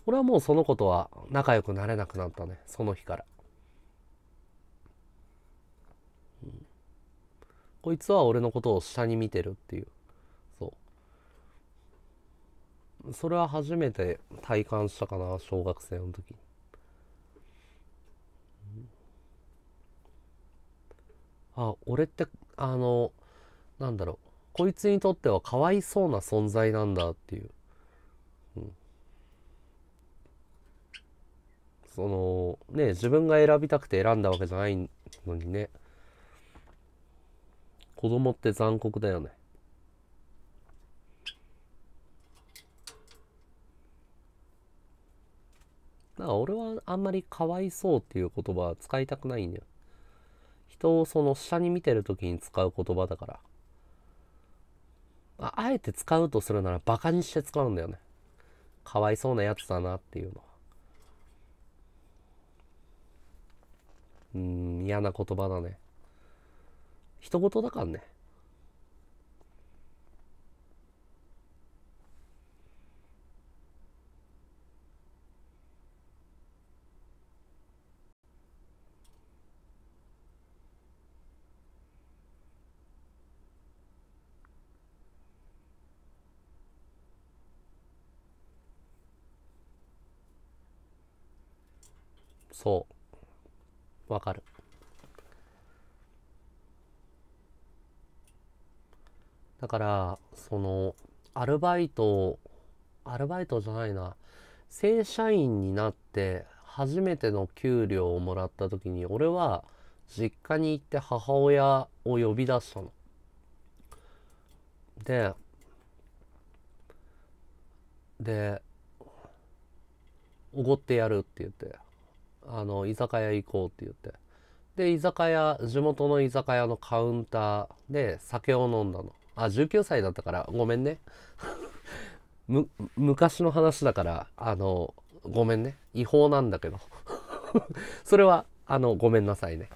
俺はもうその子とは仲良くなれなくなったねその日から、うん、こいつは俺のことを下に見てるっていう。そう。それは初めて体感したかな小学生の時に。あ俺ってあのなんだろう。こいつにとってはかわいそうな存在なんだっていう、うん、そのね自分が選びたくて選んだわけじゃないのにね。子供って残酷だよね。だから俺はあんまりかわいそうっていう言葉は使いたくないんだよ。人をその下に見てる時に使う言葉だから。ああえて使うとするならバカにして使うんだよね。かわいそうなやつだなっていうのは。うん嫌な言葉だね。人事だからね。そう。わかる。だからそのアルバイトアルバイトじゃないな。正社員になって初めての給料をもらった時に俺は実家に行って母親を呼び出したの。ででおごってやるって言って。あの居酒屋行こうって言って。で居酒屋地元の居酒屋のカウンターで酒を飲んだの。あ19歳だったからごめんね。*laughs* 昔の話だからあのごめんね。違法なんだけど。*laughs* それはあのごめんなさいね。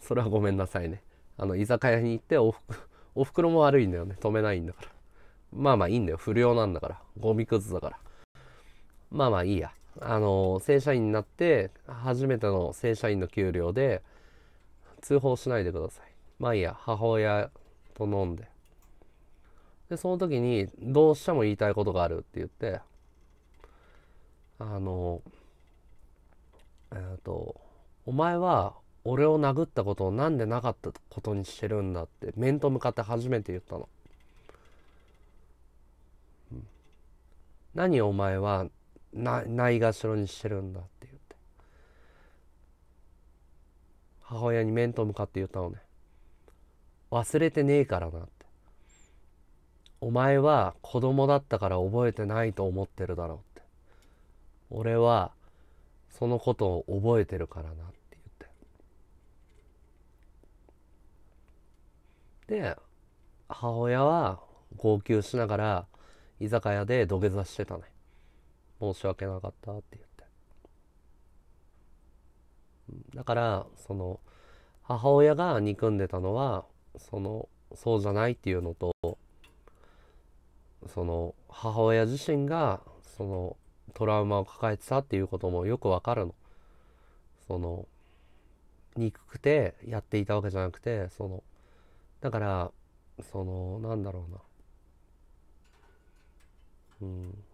それはごめんなさいね。あの居酒屋に行っておふ *laughs* おふくろも悪いんだよね。止めないんだから。まあまあいいんだよ。不良なんだから。ゴミくずだから。まあまあいいや。あの正社員になって初めての正社員の給料で通報しないでください。まあいいや。母親と飲んで。でその時にどうしても言いたいことがあるって言ってあのえっ、とお前は俺を殴ったことをなんでなかったことにしてるんだって面と向かって初めて言ったの。何お前はないがしろにしてるんだって言って。母親に面と向かって言ったのね。忘れてねえからなって。お前は子供だったから覚えてないと思ってるだろうって。俺はそのことを覚えてるからなって言って。で母親は号泣しながら居酒屋で土下座してたね。申し訳なかったって言って。だからその母親が憎んでたのはそのそうじゃないっていうのとその母親自身がそのトラウマを抱えてたっていうこともよくわかるの。その憎くてやっていたわけじゃなくてそのだからそのなんだろうな。うん。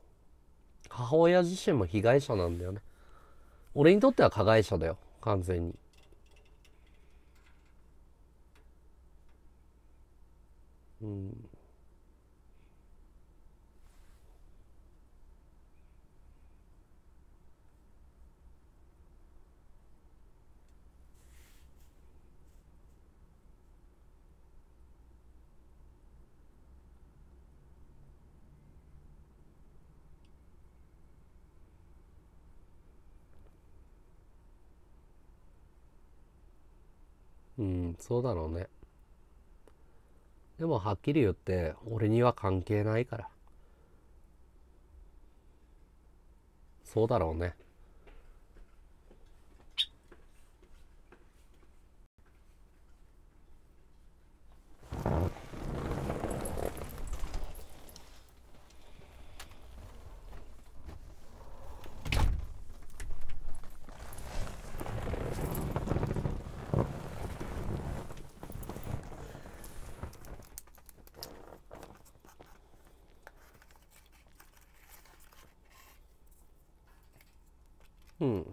母親自身も被害者なんだよね。俺にとっては加害者だよ完全に。うん。うんそうだろうね。でもはっきり言って俺には関係ないから。そうだろうねうん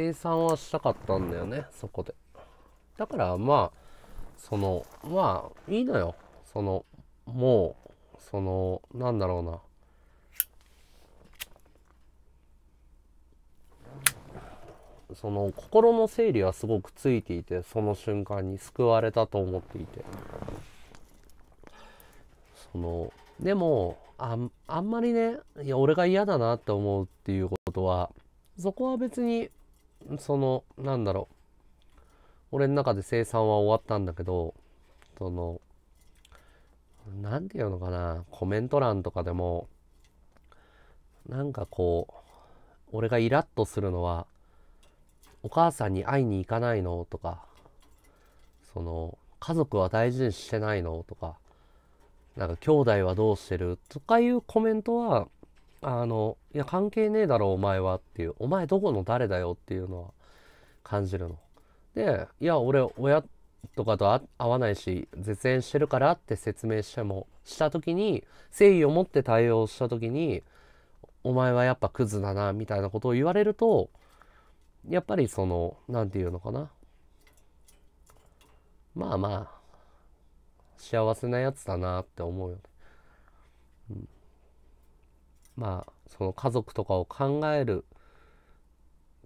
生産はしたかったんだよねそこで。だからまあそのまあいいのよ。そのもうそのなんだろうな。その心の整理はすごくついていてその瞬間に救われたと思っていて。そのでもああんまりねいや俺が嫌だなって思うっていうことはそこは別にそのなんだろう。俺の中で生産は終わったんだけどその何て言うのかな。コメント欄とかでもなんかこう俺がイラッとするのはお母さんに会いに行かないの？とかその家族は大事にしてないの？とかなんか兄弟はどうしてる？とかいうコメントはあのいや関係ねえだろお前はっていうお前どこの誰だよっていうのは感じるの。でいや俺親とかと会わないし絶縁してるからって説明してもした時に誠意を持って対応した時にお前はやっぱクズだなみたいなことを言われるとやっぱりその何て言うのかなまあまあ幸せなやつだなって思うよね。まあその家族とかを考える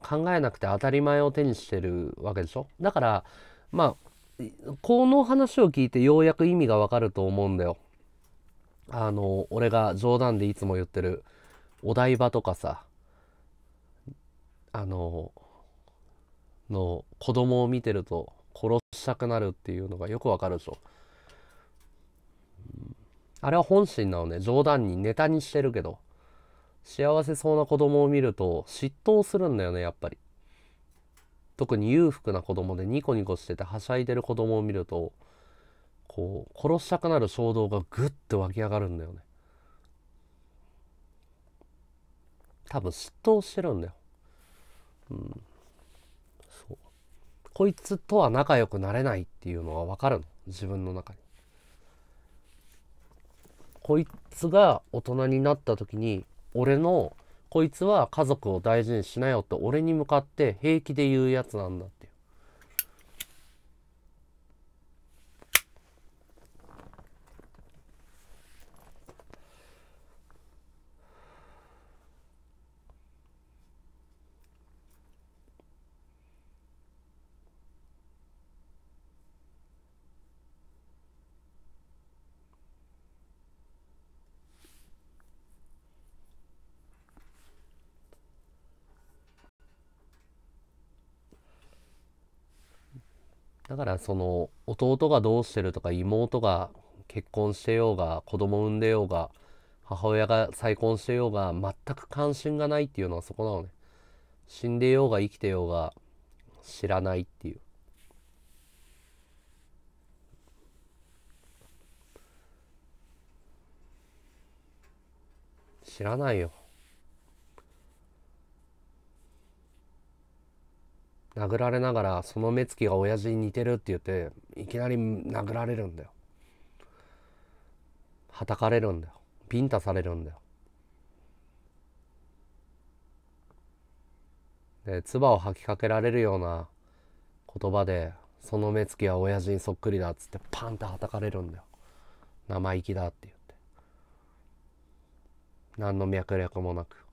考えなくて当たり前を手にしてるわけでしょ？だからまあこの話を聞いてようやく意味がわかると思うんだよ。あの俺が冗談でいつも言ってるお台場とかさあのの子供を見てると殺したくなるっていうのがよくわかるでしょ？あれは本心なのね。冗談にネタにしてるけど。幸せそうな子供を見ると嫉妬するんだよねやっぱり。特に裕福な子供でニコニコしててはしゃいでる子供を見るとこう殺したくなる衝動がグッて湧き上がるんだよね。多分嫉妬してるんだよ。うん。そう。こいつとは仲良くなれないっていうのが分かるの？自分の中に。こいつが大人になった時に俺のこいつは家族を大事にしなよって俺に向かって平気で言うやつなんだってだからその弟がどうしてるとか妹が結婚してようが子供産んでようが母親が再婚してようが全く関心がないっていうのはそこなのね。死んでようが生きてようが知らないっていう。知らないよ。殴られながらその目つきが親父に似てるって言っていきなり殴られるんだよ。はたかれるんだよ。ビンタされるんだよ。で唾を吐きかけられるような言葉でその目つきは親父にそっくりだっつってパンってはたかれるんだよ。生意気だって言って。何の脈略もなく。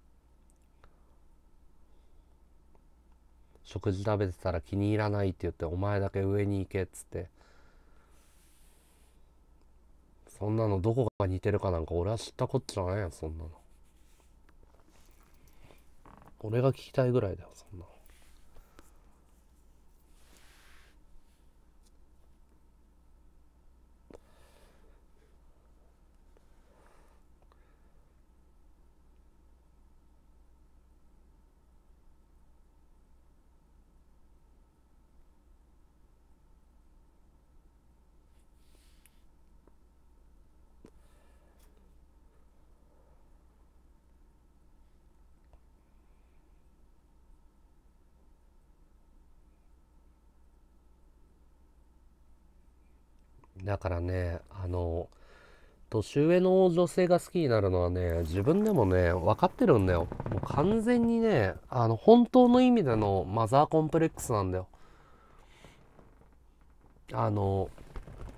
食事食べてたら気に入らないって言ってお前だけ上に行けっつって。そんなのどこが似てるかなんか俺は知ったこっちゃないやそんなの。俺が聞きたいぐらいだよそんなの。だからねあの年上の女性が好きになるのはね自分でもね分かってるんだよ。もう完全にねあの本当の意味でのマザーコンプレックスなんだよ。あの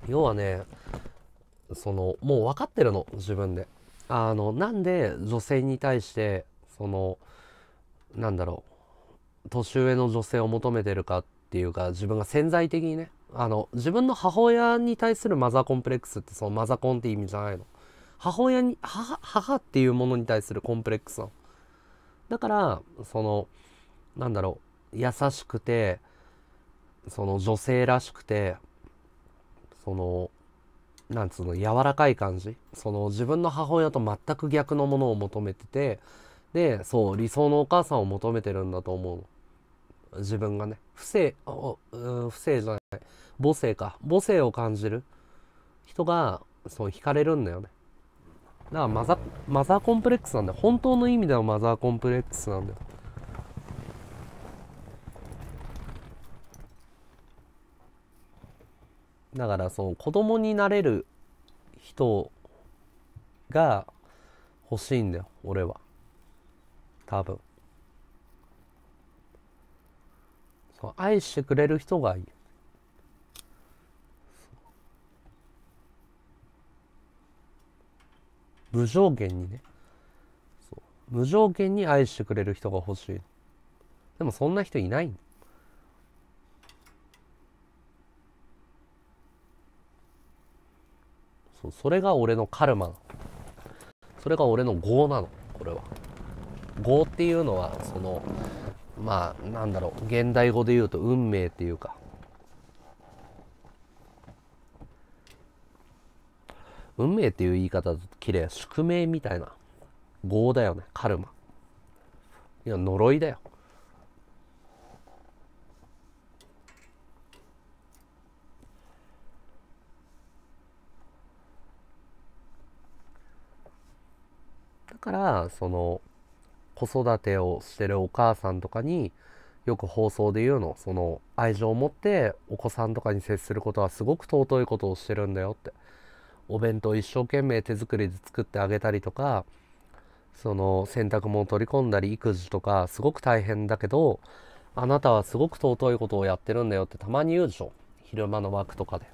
要はねそのもう分かってるの自分で。あのなんで女性に対してそのなんだろう年上の女性を求めてるかっていうか自分が潜在的にねあの自分の母親に対するマザーコンプレックスってそのマザコンって意味じゃないの。母親に母母っていうものに対するコンプレックスなの。だからそのなんだろう優しくてその女性らしくてそのなんつうの柔らかい感じ。その自分の母親と全く逆のものを求めててでそう理想のお母さんを求めてるんだと思うの。自分がね不正不正じゃない。母性か。母性を感じる。人がそう惹かれるんだよね。だからマザマザーコンプレックスなんだよ。本当の意味ではマザーコンプレックスなんだよ。だからその子供になれる人が欲しいんだよ。俺は。多分。そう。愛してくれる人がいい。無条件にね。無条件に愛してくれる人が欲しい。でもそんな人いない。そう。それが俺のカルマの。それが俺の業なの。これは。業っていうのはそのまあなんだろう。現代語で言うと運命っていうか。運命っていう言い方だと綺麗。宿命みたいな。業だよね。カルマ。いや呪いだよ。だからその子育てをしてるお母さんとかによく放送で言うのその愛情を持ってお子さんとかに接することはすごく尊いことをしてるんだよって。お弁当一生懸命手作りで作ってあげたりとかその洗濯物取り込んだり育児とかすごく大変だけどあなたはすごく尊いことをやってるんだよってたまに言うでしょ。昼間の枠とかで。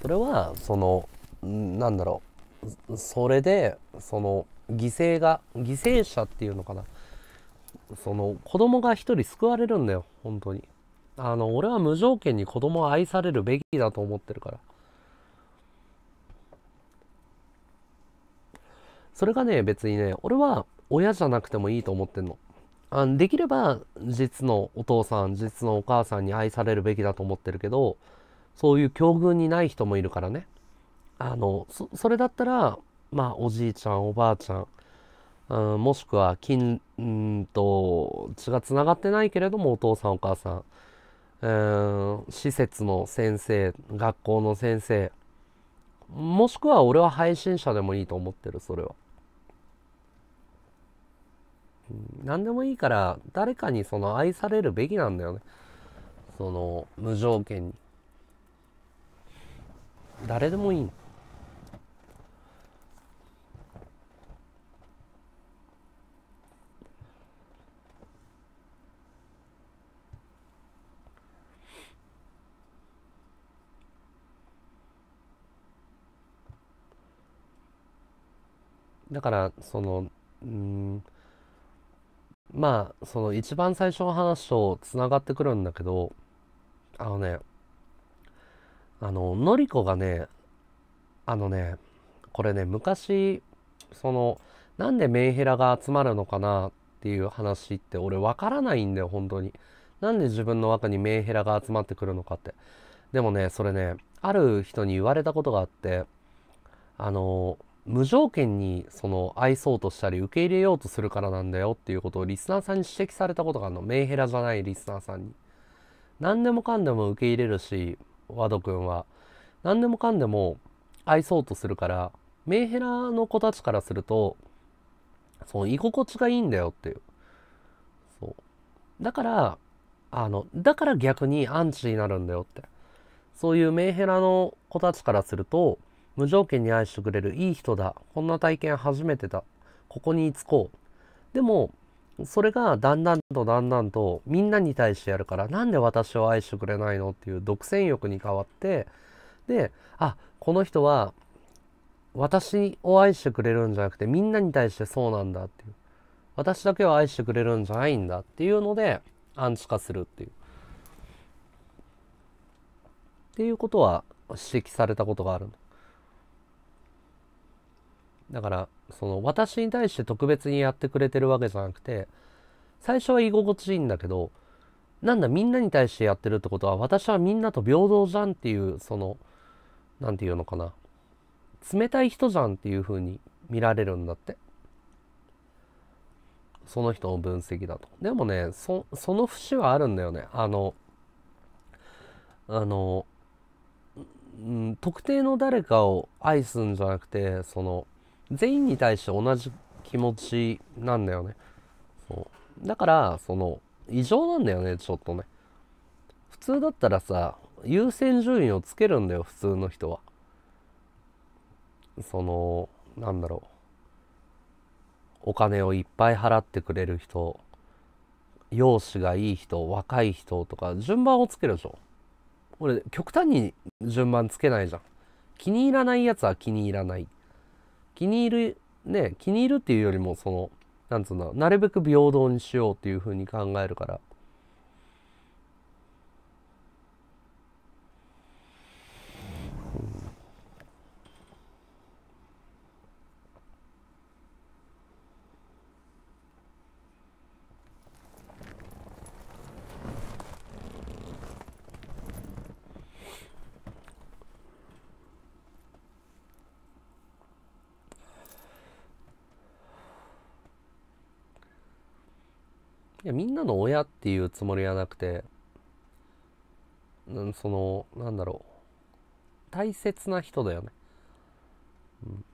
それはそのなんだろう。それでその犠牲が犠牲者っていうのかな。その子供が一人救われるんだよ本当に。あの俺は無条件に子供を愛されるべきだと思ってるから。それがね別にね俺は親じゃなくてもいいと思ってんの。あできれば実のお父さん実のお母さんに愛されるべきだと思ってるけどそういう境遇にない人もいるからね。あのそれだったらまあおじいちゃんおばあちゃんうん、もしくは金んと血がつながってないけれどもお父さんお母さん、えー、施設の先生学校の先生もしくは俺は配信者でもいいと思ってるそれは、何でもいいから誰かにその愛されるべきなんだよね。その無条件に。誰でもいいの。だからそのうんまあその一番最初の話とつながってくるんだけどあのねあののりこがねあのねこれね昔そのなんでメンヘラが集まるのかなっていう話って俺わからないんだよ本当に。なんで自分の中にメンヘラが集まってくるのかって。でもねそれねある人に言われたことがあってあの無条件にその愛そうとしたり受け入れようとするからなんだよっていうことをリスナーさんに指摘されたことがあるのメンヘラじゃないリスナーさんに。何でもかんでも受け入れるしワド君は何でもかんでも愛そうとするからメンヘラの子たちからするとその居心地がいいんだよっていう。そう。だからあのだから逆にアンチになるんだよって。そういうメンヘラの子たちからすると無条件に愛してくれるいい人だ。こんな体験初めてだ。ここに着こう。でもそれがだんだんとだんだんとみんなに対してやるからなんで私を愛してくれないのっていう独占欲に変わってであこの人は私を愛してくれるんじゃなくてみんなに対してそうなんだっていう。私だけを愛してくれるんじゃないんだっていうのでアンチ化するっていう。っていうことは指摘されたことがある。だからその私に対して特別にやってくれてるわけじゃなくて最初は居心地いいんだけどなんだみんなに対してやってるってことは私はみんなと平等じゃんっていうその何て言うのかな。冷たい人じゃんっていう風に見られるんだって。その人の分析だと。でもねそその節はあるんだよね。あのあの、うん、特定の誰かを愛すんじゃなくてその全員に対して同じ気持ちなんだよね。そう。だからその異常なんだよねちょっとね。普通だったらさ優先順位をつけるんだよ普通の人は。そのなんだろう。お金をいっぱい払ってくれる人容姿がいい人若い人とか順番をつけるでしょ。俺極端に順番つけないじゃん。気に入らないやつは気に入らない。気に入るね気に入るっていうよりもそのなんつうのなるべく平等にしようっていうふうに考えるから、いやみんなの親っていうつもりはなくて、ん、そのなんだろう。大切な人だよね、うん。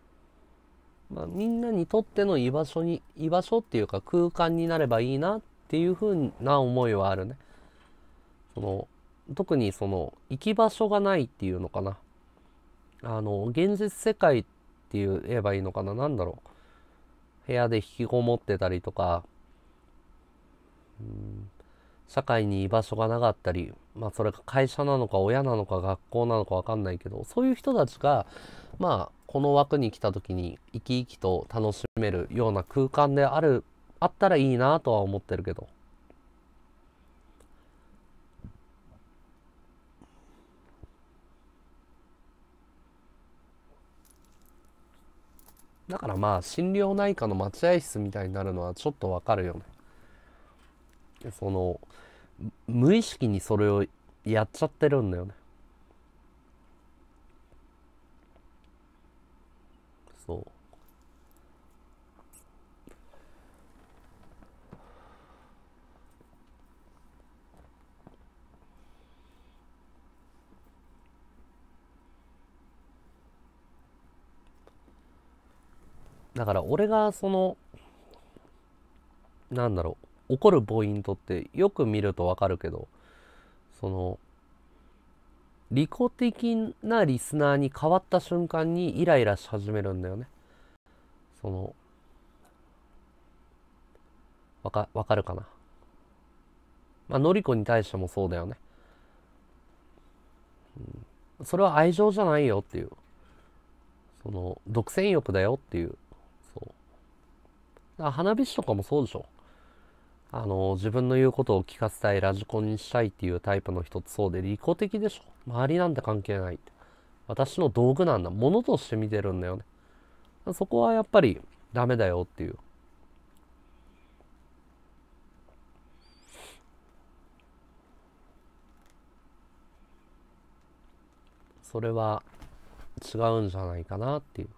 まあ、みんなにとっての居場所に居場所っていうか空間になればいいなっていうふうな思いはあるね。その特にその行き場所がないっていうのかな。あの現実世界って言えばいいのかな。何だろう。部屋で引きこもってたりとか社会に居場所がなかったりまあそれが会社なのか親なのか学校なのか分かんないけどそういう人たちがまあこの枠に来た時に生き生きと楽しめるような空間であるあったらいいなとは思ってるけど。だからまあ心療内科の待合室みたいになるのはちょっとわかるよね。その無意識にそれをやっちゃってるんだよね。そうだから俺がそのなんだろう怒るポイントってよく見るとわかるけどその利己的なリスナーに変わった瞬間にイライラし始めるんだよね。その、わか、わかるかな？まあ、のりこに対してもそうだよね。うん、それは愛情じゃないよっていう。その、独占欲だよっていう。そう。花火師とかもそうでしょ。あの、自分の言うことを聞かせたい、ラジコンにしたいっていうタイプの人ってそうで、利己的でしょ。周りなんて関係ない。私の道具なんだ。ものとして見てるんだよね。そこはやっぱりダメだよっていう。それは違うんじゃないかなっていう。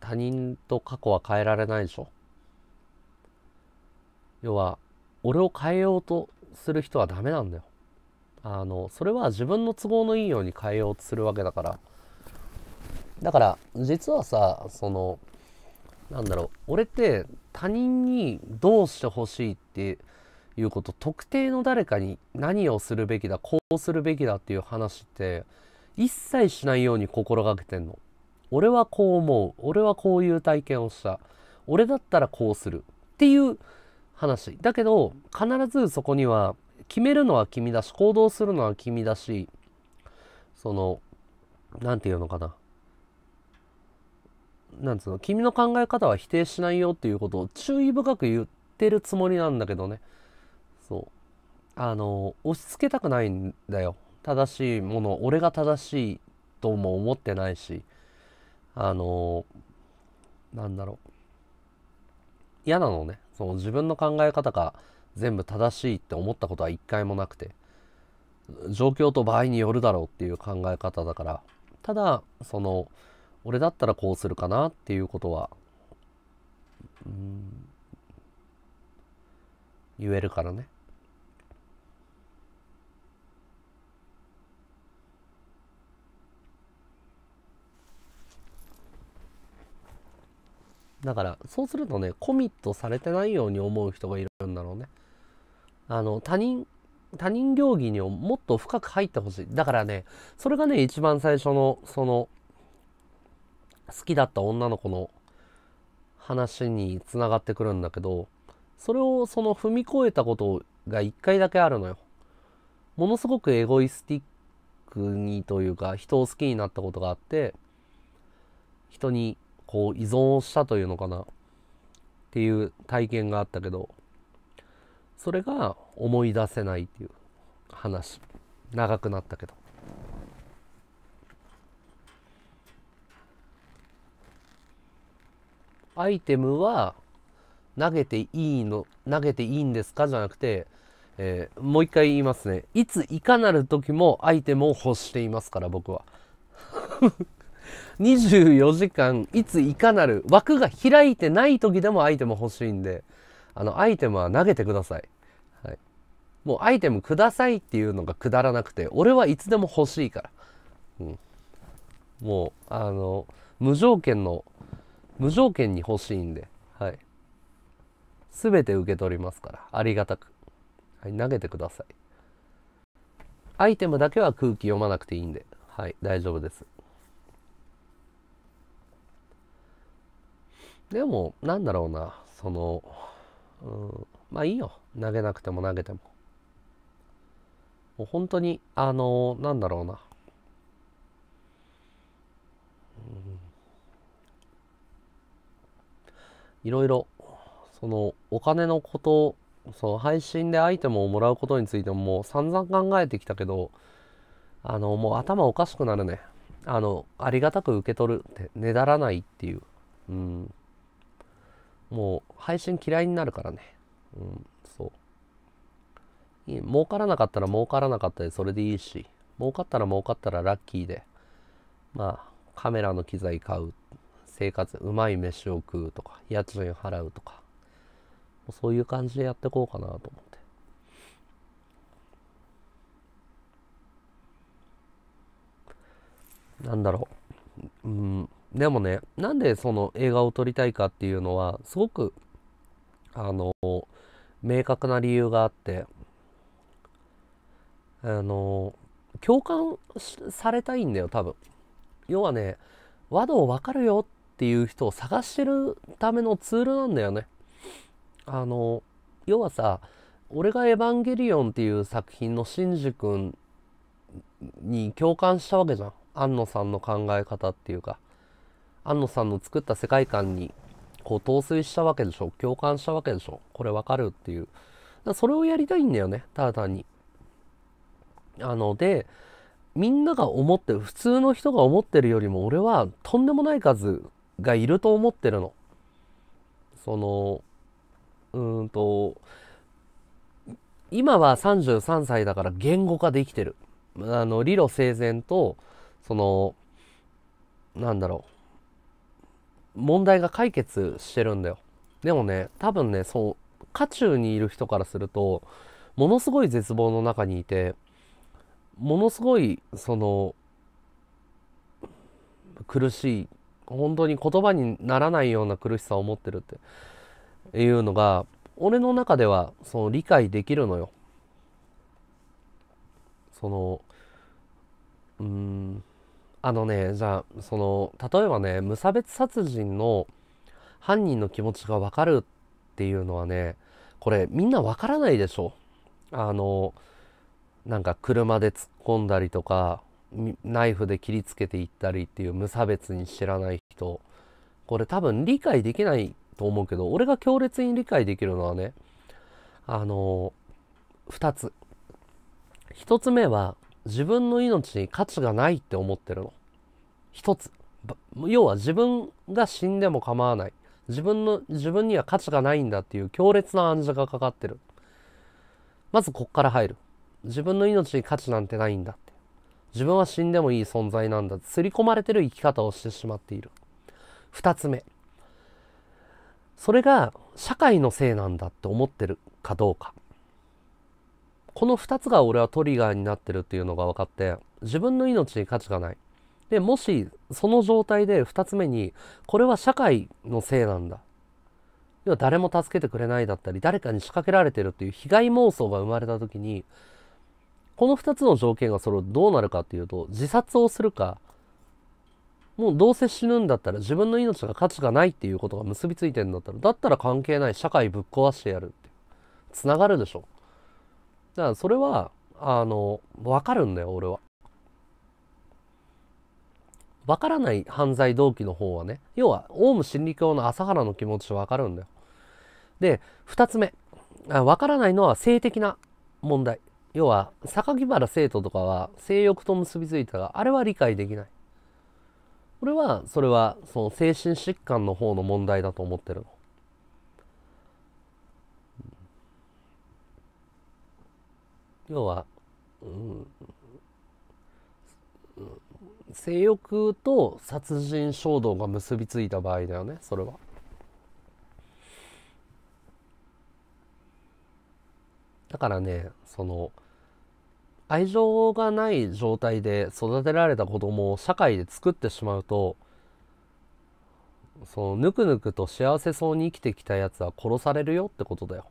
他人と過去は変えられないでしょ。要は俺を変えようとする人はダメなんだよ。あのそれは自分の都合のいいように変えようとするわけだから。だから実はさそのなんだろう俺って他人にどうしてほしいっていうこと特定の誰かに何をするべきだこうするべきだっていう話って一切しないように心がけてんの。俺はこう思う。俺はこういう体験をした。俺だったらこうする。っていう話だけど必ずそこには決めるのは君だし行動するのは君だしその何て言うのかな。なんつうの君の考え方は否定しないよっていうことを注意深く言ってるつもりなんだけどね。そう。あの押し付けたくないんだよ。正しいもの俺が正しいとも思ってないしあのなんだろう。嫌なのね。その自分の考え方が全部正しいって思ったことは一回もなくて状況と場合によるだろうっていう考え方だから。ただその俺だったらこうするかなっていうことはうん言えるからね。だからそうするとねコミットされてないように思う人がいるんだろうね。あの他人他人行儀にもっと深く入ってほしい。だからねそれがね一番最初のその好きだった女の子の話につながってくるんだけどそれをその踏み越えたことが一回だけあるのよ。ものすごくエゴイスティックにというか人を好きになったことがあって人にこう依存したというのかな？っていう体験があったけどそれが思い出せないっていう話。長くなったけど。アイテムは投げていいの投げていいんですかじゃなくて、えー、もう一回言いますね。いついかなる時もアイテムを欲していますから僕は。24時間いついかなる枠が開いてない時でもアイテム欲しいんであのアイテムは投げてください、はい、もうアイテムくださいっていうのがくだらなくて俺はいつでも欲しいから、うん、もうあの無条件の無条件に欲しいんで。はい。全て受け取りますから。ありがたく、はい、投げてください。アイテムだけは空気読まなくていいんで。はい。大丈夫です。でも、なんだろうな、その、うん、まあいいよ。投げなくても投げても。もう本当に、あの、なんだろうな。いろいろ、その、お金のこと、その配信でアイテムをもらうことについてももう散々考えてきたけど、あの、もう頭おかしくなるね。あの、ありがたく受け取るって、ねだらないっていう。うん。もう配信嫌いになるからね。うん、そう。いい儲からなかったら儲からなかったでそれでいいし、儲かったら儲かったらラッキーで、まあ、カメラの機材買う、生活、うまい飯を食うとか、家賃払うとか、そういう感じでやっていこうかなと思って。なんだろう。うん、でもね、なんでその映画を撮りたいかっていうのは、すごく、あの、明確な理由があって、あの、共感されたいんだよ、多分。要はね、和道わかるよっていう人を探してるためのツールなんだよね。あの、要はさ、俺がエヴァンゲリオンっていう作品のシンジ君に共感したわけじゃん。安野さんの考え方っていうか。安野さんの作った世界観にこう陶酔したわけでしょ共感したわけでしょこれわかるっていう。それをやりたいんだよねただ単に。あのでみんなが思ってる普通の人が思ってるよりも俺はとんでもない数がいると思ってるの。そのうんと今は33歳だから言語化できてる。あの理路整然とそのなんだろう。問題が解決してるんだよ。でもね、多分ね、そう、渦中にいる人からすると、ものすごい絶望の中にいて、ものすごい、その、苦しい、本当に言葉にならないような苦しさを持ってるっていうのが、俺の中では、その理解できるのよ。その、うん、あのね、じゃあ、その、例えばね、無差別殺人の犯人の気持ちがわかるっていうのはね、これみんなわからないでしょ。あの、なんか車で突っ込んだりとか、ナイフで切りつけていったりっていう無差別に知らない人、これ多分理解できないと思うけど、俺が強烈に理解できるのはね、あの、2つ。1つ目は、自分の命に価値がないって思ってるの。一つ。要は自分が死んでも構わない。自分の、自分には価値がないんだっていう強烈な暗示がかかってる。まずこっから入る。自分の命に価値なんてないんだって。自分は死んでもいい存在なんだ。刷り込まれてる生き方をしてしまっている。二つ目。それが社会のせいなんだって思ってるかどうか。この2つが俺はトリガーになってるっていうのが分かって自分の命に価値がないでもしその状態で2つ目にこれは社会のせいなんだ要は誰も助けてくれないだったり誰かに仕掛けられてるっていう被害妄想が生まれた時にこの2つの条件がそれどうなるかっていうと自殺をするかもうどうせ死ぬんだったら自分の命が価値がないっていうことが結びついてんだったらだったら関係ない社会ぶっ壊してやるってつながるでしょだからそれは、あの、わかるんだよ、俺は。わからない犯罪動機の方はね、要は、オウム真理教の朝原の気持ちわかるんだよ。で、二つ目。わからないのは性的な問題。要は、榊原生徒とかは性欲と結びついたが、あれは理解できない。俺は、それは、その精神疾患の方の問題だと思ってるの。要は、うん、性欲と殺人衝動が結びついた場合だよねそれは。だからねその愛情がない状態で育てられた子供を社会で作ってしまうとそのぬくぬくと幸せそうに生きてきたやつは殺されるよってことだよ。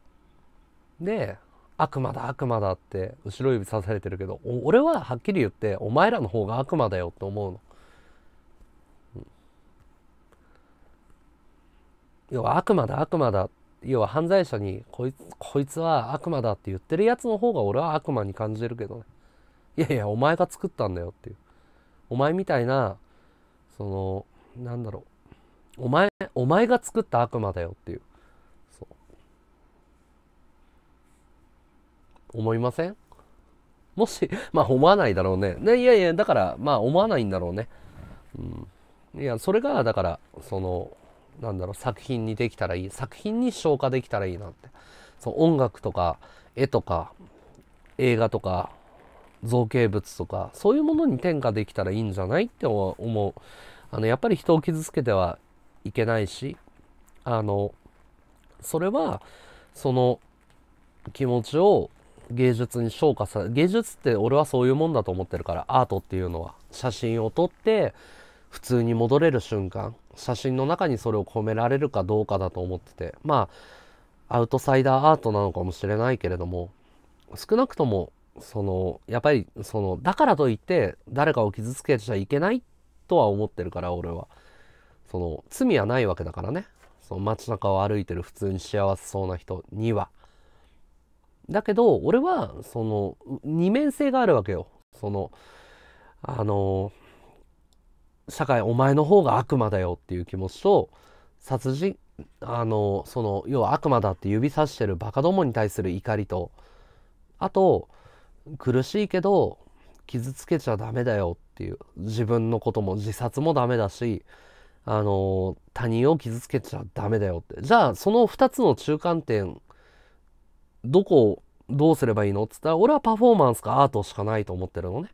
で悪魔だ悪魔だって後ろ指さされてるけど俺ははっきり言ってお前らの方が悪魔だよって思うの、うん、要は悪魔だ悪魔だ要は犯罪者にこいつこいつは悪魔だって言ってるやつの方が俺は悪魔に感じるけどね。いやいやお前が作ったんだよっていう。お前みたいなそのなんだろう。お前お前が作った悪魔だよっていうそう。思いません？もし *laughs* まあ思わないだろうね。ねいやいやだからまあ思わないんだろうね。うん。いやそれがだからそのなんだろう作品にできたらいい。作品に消化できたらいいなって。そう音楽とか絵とか映画とか造形物とかそういうものに転化できたらいいんじゃないって思う。あのやっぱり人を傷つけてはいけないしあのそれはその気持ちを芸術に昇華さ芸術って俺はそういうもんだと思ってるからアートっていうのは。写真を撮って普通に戻れる瞬間写真の中にそれを込められるかどうかだと思ってて。まあアウトサイダーアートなのかもしれないけれども少なくともそのやっぱりそのだからといって誰かを傷つけちゃいけないとは思ってるから俺は。その罪はないわけだからね。その街中を歩いてる普通に幸せそうな人には。だけど俺はその二面性があるわけよ。そのあの社会お前の方が悪魔だよっていう気持ちと殺人あのその要は悪魔だって指さしてるバカどもに対する怒りとあと苦しいけど傷つけちゃダメだよっていう自分のことも自殺もダメだしあの他人を傷つけちゃダメだよって。じゃあその2つの中間点どこをどうすればいいの？っつったら俺はパフォーマンスかアートしかないと思ってるのね。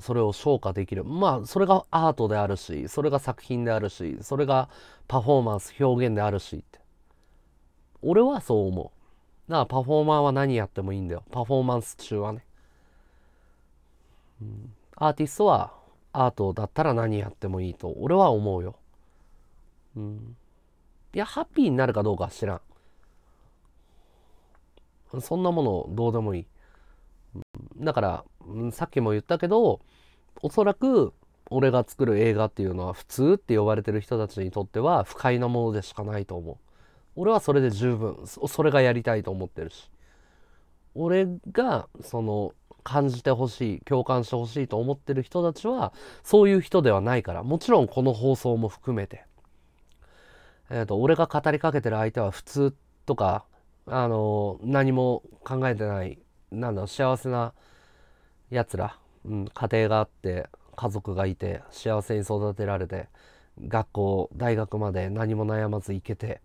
それを消化できる。まあそれがアートであるしそれが作品であるしそれがパフォーマンス表現であるしって。俺はそう思う。だからパフォーマーは何やってもいいんだよ。パフォーマンス中はね、アーティストはアートだったら何やってもいいと俺は思うよ、うん、いやハッピーになるかどうかは知らん。そんなものどうでもいい、だから、さっきも言ったけどおそらく俺が作る映画っていうのは普通って呼ばれてる人たちにとっては不快なものでしかないと思う。俺はそれで十分それがやりたいと思ってるし。俺がその感じてほしい共感してほしいと思ってる人たちはそういう人ではないからもちろんこの放送も含めてえ、ー、と俺が語りかけてる相手は普通とかあの何も考えてないなんだ幸せなやつら、うん、家庭があって家族がいて幸せに育てられて学校大学まで何も悩まず行けて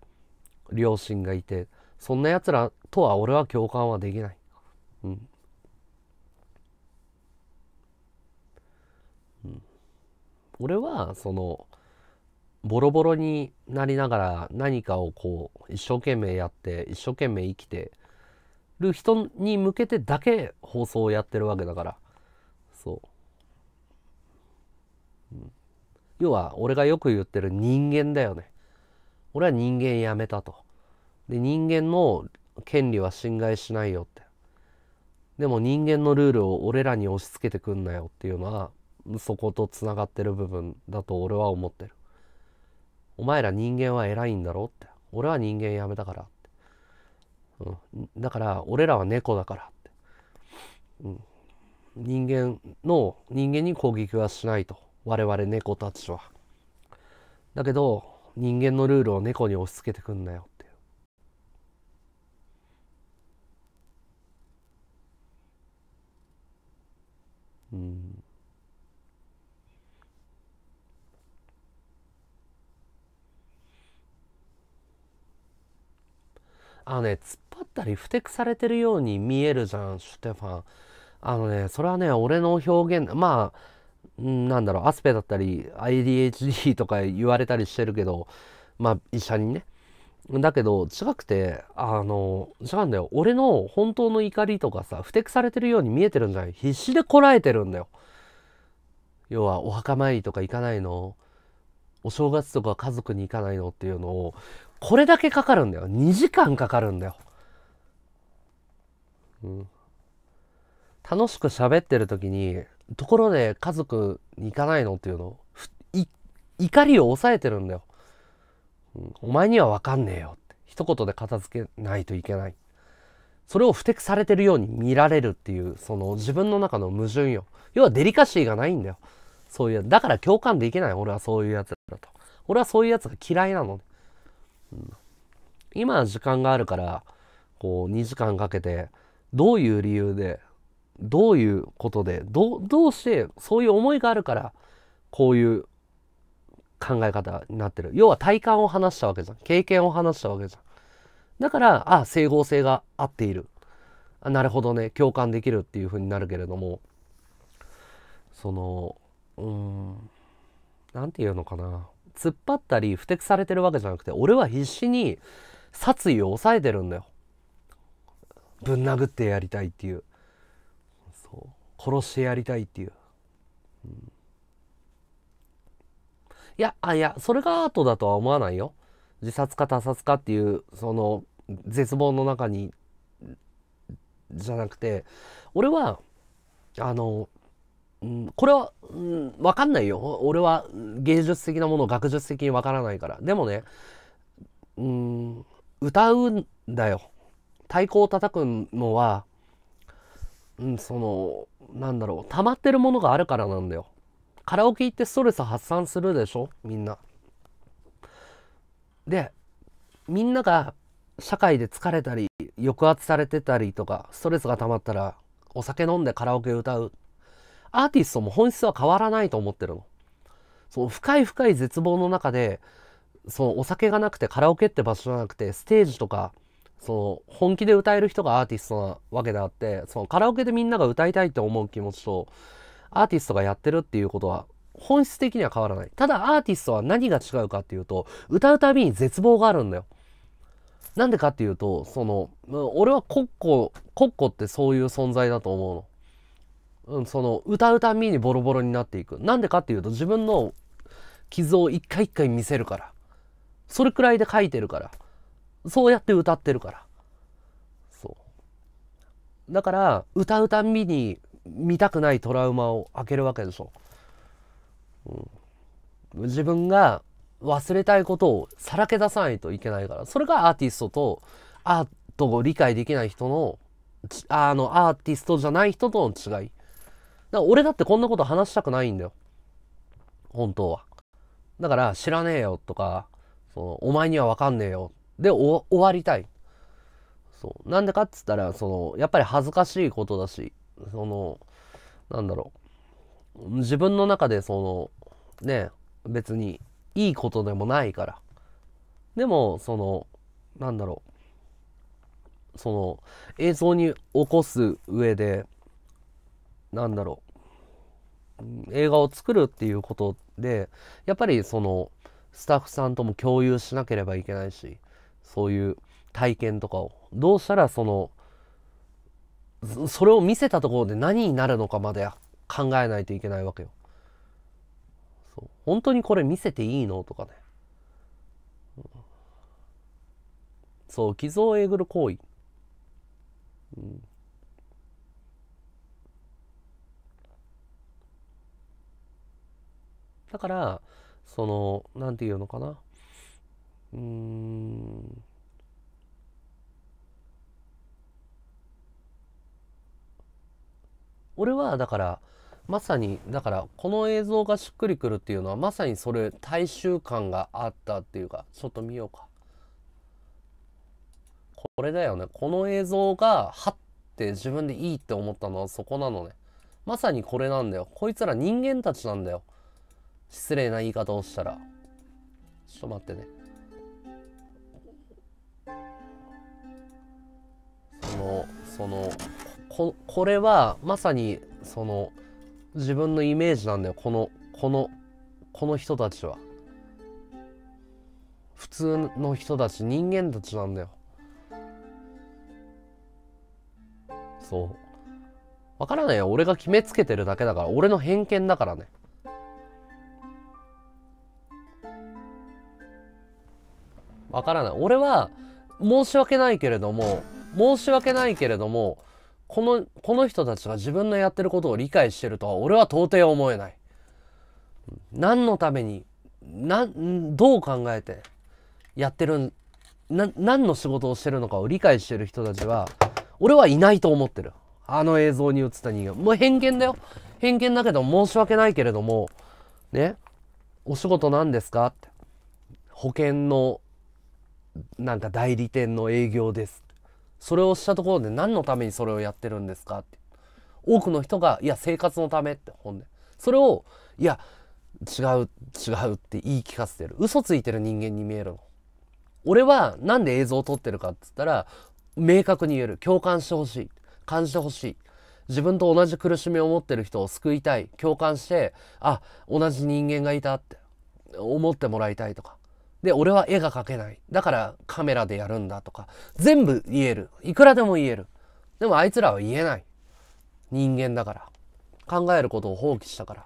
両親がいてそんなやつらとは俺は共感はできない。うん、俺はそのボロボロになりながら何かをこう一生懸命やって一生懸命生きてる人に向けてだけ放送をやってるわけだから。そう、要は俺がよく言ってる人間だよね。俺は人間やめたと。で人間の権利は侵害しないよって。でも人間のルールを俺らに押し付けてくんなよっていうのはそことつながってる部分だと俺は思ってる。お前ら人間は偉いんだろうって。俺は人間やめたからって。うん、だから俺らは猫だからって、うん、人間の人間に攻撃はしないと。我々猫たちは。だけど人間のルールを猫に押し付けてくんなよってうん。あのね突っ張ったりふてくされてるように見えるじゃんシュテファン。あのねそれはね俺の表現まあなんだろうアスペだったり IDHD とか言われたりしてるけどまあ医者にね。だけど違くてあの違うんだよ。俺の本当の怒りとかさふてくされてるように見えてるんじゃない？必死でこらえてるんだよ。要はお墓参りとか行かないの？お正月とか家族に行かないの？っていうのをこれだけかかるんだよ。2時間かかるんだよ、うん、楽しく喋ってる時にところで家族に行かないのっていうのを怒りを抑えてるんだよ。お前には分かんねえよ。って一言で片付けないといけない。それをふてくされてるように見られるっていうその自分の中の矛盾よ。要はデリカシーがないんだよ。そういうだから共感できない。俺はそういうやつだと。俺はそういうやつが嫌いなの、今は時間があるからこう2時間かけてどういう理由でどういうことでどうしてそういう思いがあるからこういう考え方になってる。要は体感を話したわけじゃん。経験を話したわけじゃん。だからあ整合性が合っている。あなるほどね。共感できるっていうふうになるけれどもそのうん何て言うのかな。突っ張ったりふてくされてるわけじゃなくて俺は必死に殺意を抑えてるんだよ。ぶん殴ってやりたいっていう。そう。殺してやりたいっていう、うん。いや、あ、いや、それがアートだとは思わないよ。自殺か他殺かっていう、その、絶望の中に、じゃなくて、俺は、あの、これは、うん、わかんないよ。俺は芸術的なものを学術的にわからないから。でもね、うん、歌うんだよ。太鼓を叩くのは、うん、その、なんだろう、溜まってるものがあるからなんだよ。カラオケ行ってストレス発散するでしょ？みんな。でみんなが社会で疲れたり抑圧されてたりとかストレスが溜まったらお酒飲んでカラオケ歌うアーティストも本質は変わらないと思ってるの。その深い深い絶望の中でそのお酒がなくてカラオケって場所じゃなくてステージとかその本気で歌える人がアーティストなわけであってそのカラオケでみんなが歌いたいって思う気持ちとアーティストがやってるっていうことは本質的には変わらない。ただアーティストは何が違うかっていうと、歌うたびに絶望があるんだよ。なんでかっていうと、その、俺はコッコ、コッコってそういう存在だと思うの。うん、その、歌うたんびにボロボロになっていく。なんでかっていうと、自分の傷を一回一回見せるから。それくらいで書いてるから。そうやって歌ってるから。そう。だから、歌うたんびに見たくないトラウマを開けるわけでしょ。うん、自分が忘れたいことをさらけ出さないといけないから。それがアーティストとアートを理解できない人の、あの、アーティストじゃない人との違い。だから俺だってこんなこと話したくないんだよ。本当は。だから知らねえよとか、そのお前にはわかんねえよ。で終わりたい。そう。なんでかっつったら、その、やっぱり恥ずかしいことだし、そのなんだろう自分の中でそのね別にいいことでもないからでもそのなんだろうその映像に起こす上でなんだろう映画を作るっていうことでやっぱりそのスタッフさんとも共有しなければいけないしそういう体験とかをどうしたらそのそれを見せたところで何になるのかまで考えないといけないわけよ。そう本当にこれ見せていいのとかね。そう傷をえぐる行為。うん、だからその何て言うのかな。うん。俺はだからまさにだからこの映像がしっくりくるっていうのはまさにそれ大衆感があったっていうかちょっと見ようか。これだよね。この映像がはって自分でいいって思ったのはそこなのね。まさにこれなんだよ。こいつら人間たちなんだよ。失礼な言い方をしたら。ちょっと待ってね。そのそのここれはまさにその自分のイメージなんだよ。このこのこの人たちは。普通の人たち人間たちなんだよ。そう。わからないよ。俺が決めつけてるだけだから。俺の偏見だからね。わからない。俺は申し訳ないけれども申し訳ないけれどもこのこの人たちが自分のやってることを理解してるとは俺は到底思えない。何のためになどう考えてやってるな何の仕事をしてるのかを理解してる人たちは俺はいないと思ってる。あの映像に映った人間。もう偏見だよ。偏見だけど申し訳ないけれどもねお仕事何ですか？って。保険のなんか代理店の営業です。それをしたところで何のためにそれをやってるんですかって。多くの人がいや生活のためって本でそれをいや違う違うって言い聞かせてる。嘘ついてる人間に見えるの。俺はなんで映像を撮ってるかっつったら明確に言える。共感してほしい。感じてほしい。自分と同じ苦しみを持ってる人を救いたい。共感してあ同じ人間がいたって思ってもらいたいとか。で俺は絵が描けない。だからカメラでやるんだとか。全部言える。いくらでも言える。でもあいつらは言えない。人間だから。考えることを放棄したから。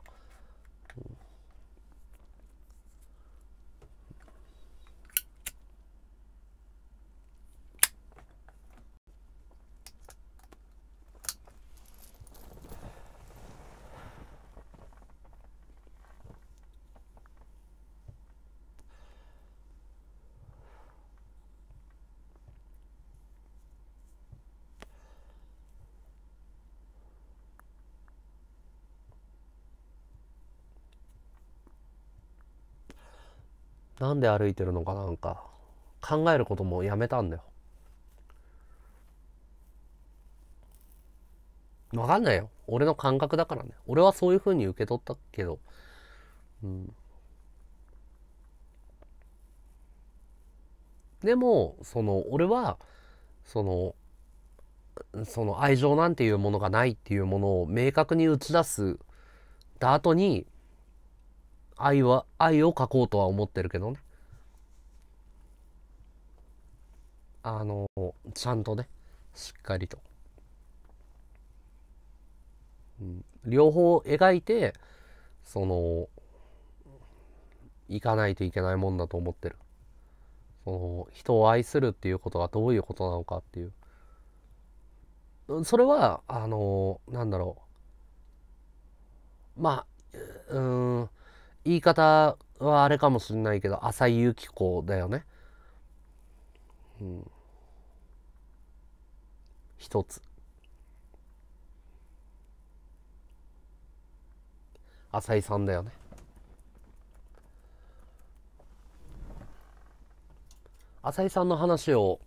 なんで歩いてるのかなんか考えることもやめたんだよ。わかんないよ。俺の感覚だからね。俺はそういう風に受け取ったけど。うん。でも、その、俺は、その、その愛情なんていうものがないっていうものを明確に打ち出すた後に、愛は、愛を書こうとは思ってるけどね。あの、ちゃんとね、しっかりと。うん、両方描いて、その、行かないといけないもんだと思ってる。その、人を愛するっていうことがどういうことなのかっていう。それは、あの、なんだろう。まあ、うん、言い方はあれかもしれないけど浅井由紀子だよね。うん、一つ。浅井さんだよね。浅井さんの話を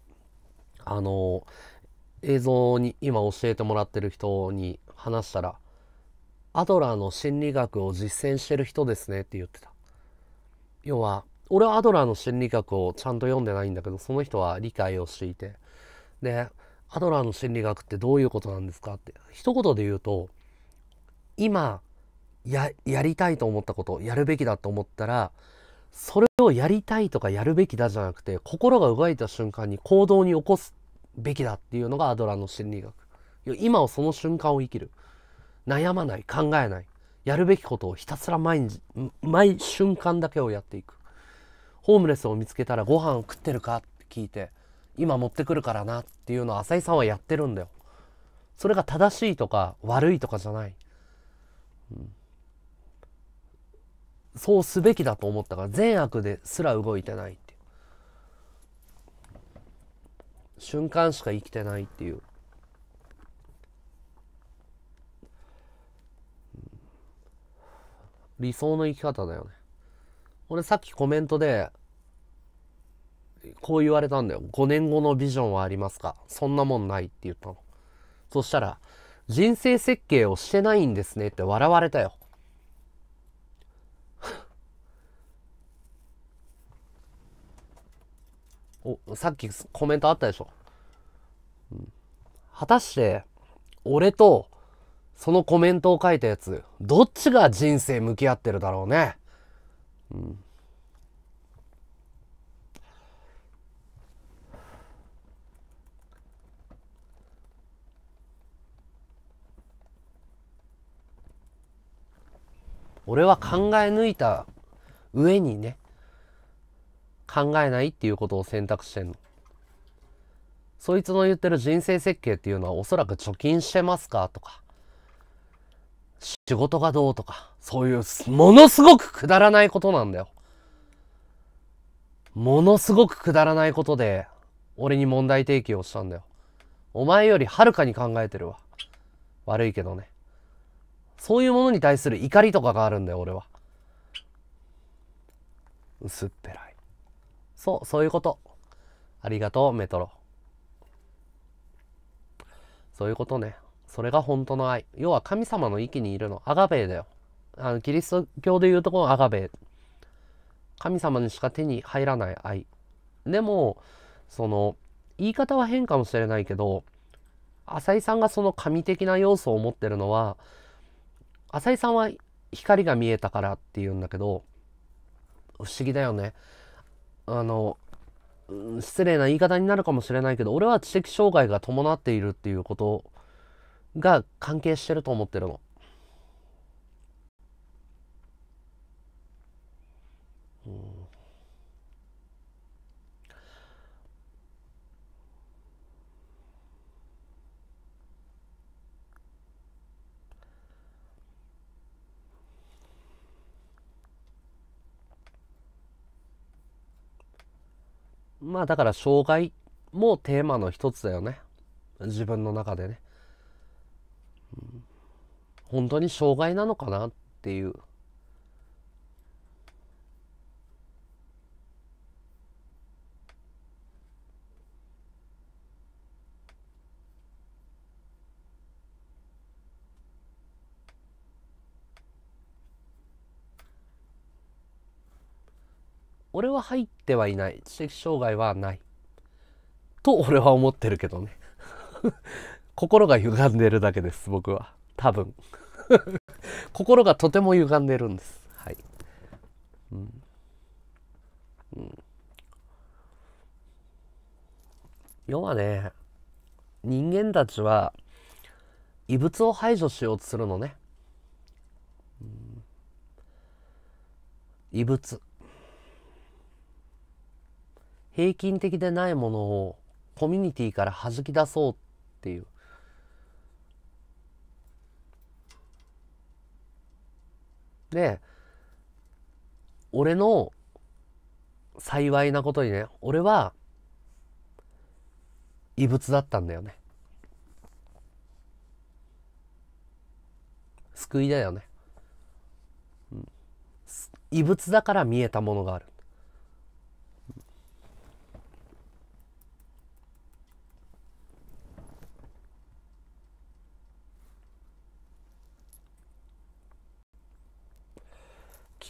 あの映像に今教えてもらってる人に話したらアドラーの心理学を実践してる人ですねって言ってた。要は、俺はアドラーの心理学をちゃんと読んでないんだけど、その人は理解をしていて。で、アドラーの心理学ってどういうことなんですかって。一言で言うと、今、や、やりたいと思ったこと、やるべきだと思ったら、それをやりたいとかやるべきだじゃなくて、心が動いた瞬間に行動に起こすべきだっていうのがアドラーの心理学。今をその瞬間を生きる。悩まない考えないやるべきことをひたすら毎日毎瞬間だけをやっていく。ホームレスを見つけたらご飯食ってるか？って聞いて今持ってくるからな？っていうのを浅井さんはやってるんだよ。それが正しいとか悪いとかじゃない、うん、そうすべきだと思ったから善悪ですら動いてないって瞬間しか生きてないっていう。理想の生き方だよね。俺さっきコメントで、こう言われたんだよ。5年後のビジョンはありますか？そんなもんないって言ったの。そしたら、人生設計をしてないんですねって笑われたよ。*laughs* お、さっきコメントあったでしょ。うん、果たして俺とそのコメントを書いたやつどっちが人生向き合ってるだろうね。うん。俺は考え抜いた上にね考えないっていうことを選択してんの。そいつの言ってる人生設計っていうのはおそらく貯金してますか？とか。仕事がどうとかそういうものすごくくだらないことなんだよものすごくくだらないことで俺に問題提起をしたんだよお前よりはるかに考えてるわ悪いけどねそういうものに対する怒りとかがあるんだよ、俺は。薄っぺらい。そう、そういうこと。ありがとう、メトロ。そういうことね。それが本当の愛。要は神様の域にいるの。アガベーだよ。あのキリスト教でいうところのアガベー。神様にしか手に入らない愛。でも、その、言い方は変かもしれないけど、浅井さんがその神的な要素を持ってるのは、浅井さんは光が見えたからって言うんだけど不思議だよねあの失礼な言い方になるかもしれないけど俺は知的障害が伴っているっていうことが関係してると思ってるの。うん。まあだから障害もテーマの一つだよね。自分の中でね、うん、本当に障害なのかなっていう。俺は入ってはいない。知的障害はない。と俺は思ってるけどね。心が歪んでるだけです僕は。多分。*laughs* 心がとても歪んでるんです。はい。うん、うん、要はね人間たちは異物を排除しようとするのね、うん、異物。平均的でないものをコミュニティから弾き出そうっていう。で俺の幸いなことにね俺は異物だったんだよね。救いだよね、異物だから見えたものがある。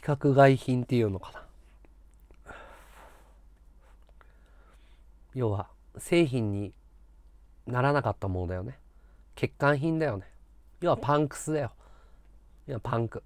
規格外品っていうのかな。要は製品にならなかったものだよね。欠陥品だよね。要はパンクスだよ。要はパンク。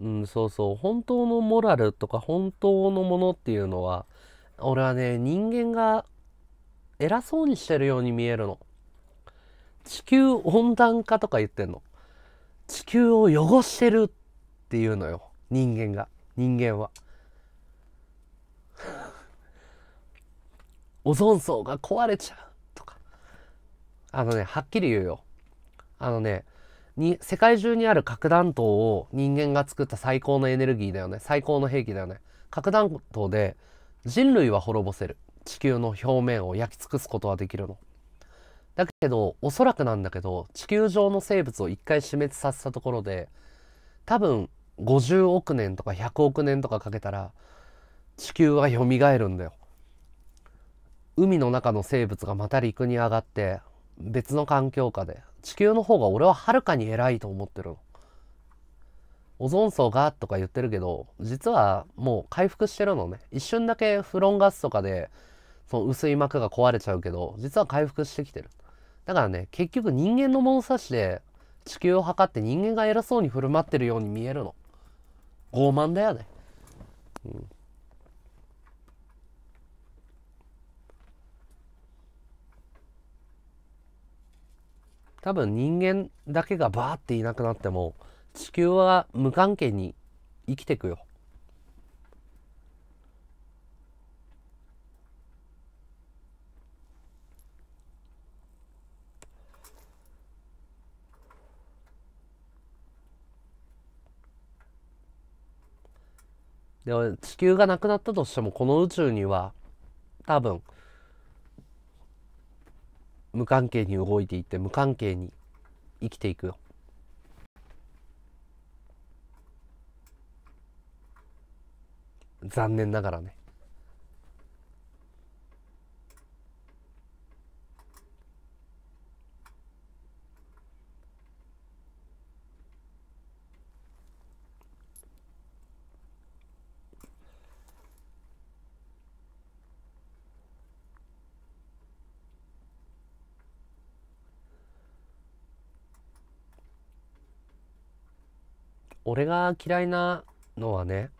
うん、そうそう。本当のモラルとか本当のものっていうのは、俺はね、人間が偉そうにしてるように見えるの。地球温暖化とか言ってんの。地球を汚してるっていうのよ。人間が。人間は。*laughs* オゾン層が壊れちゃうとか。あのね、はっきり言うよ。あのね、に世界中にある核弾頭を人間が作った最高のエネルギーだよね。最高の兵器だよね。核弾頭で人類は滅ぼせる。地球の表面を焼き尽くすことはできるの。だけどおそらくなんだけど地球上の生物を一回死滅させたところで多分50億年とか100億年とかかけたら地球は蘇るんだよ。海の中の生物がまた陸に上がって別の環境下で地球の方が俺ははるかに偉いと思ってるの。オゾン層がとか言ってるけど実はもう回復してるのね。一瞬だけフロンガスとかでその薄い膜が壊れちゃうけど実は回復してきてる。だからね結局人間の物差しで地球を測って人間が偉そうに振る舞ってるように見えるの。傲慢だよね。うん。多分人間だけがバーっていなくなっても地球は無関係に生きていくよ。で地球がなくなったとしてもこの宇宙には多分無関係に動いていって無関係に生きていくよ。残念ながらね俺が嫌いなのはね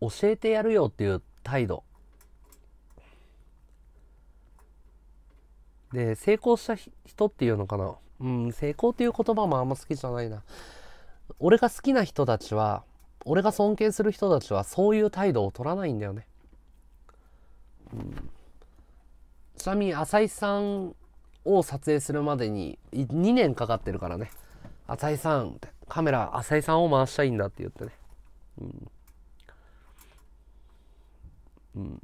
教えてやるよっていう態度。で成功した人っていうのかな。うん成功っていう言葉もあんま好きじゃないな。俺が好きな人たちは俺が尊敬する人たちはそういう態度を取らないんだよね、うん、ちなみに浅井さんを撮影するまでに2年かかってるからね。浅井さんカメラ浅井さんを回したいんだって言ってね、うん。うん、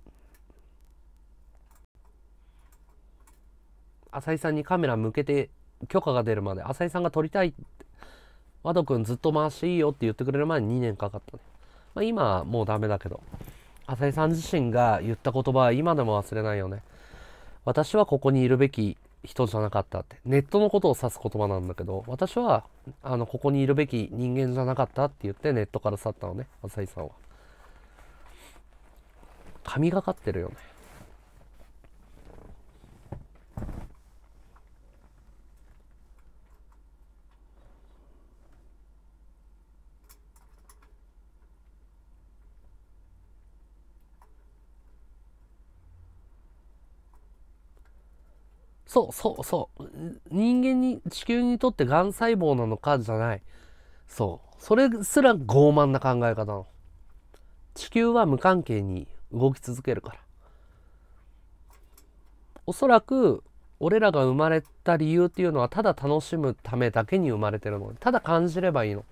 浅井さんにカメラ向けて許可が出るまで浅井さんが撮りたい。って和く君ずっと回していいよって言ってくれる前に2年かかったね、まあ、今はもうダメだけど浅井さん自身が言った言葉は今でも忘れないよね。私はここにいるべき人じゃなかったって。ネットのことを指す言葉なんだけど私はあのここにいるべき人間じゃなかったって言ってネットから去ったのね浅井さんは。神がかってるよね。そうそうそう。人間に地球にとってがん細胞なのかじゃない。そう。それすら傲慢な考え方の。地球は無関係に動き続けるから。おそらく俺らが生まれた理由っていうのはただ楽しむためだけに生まれてるのただ感じればいいの。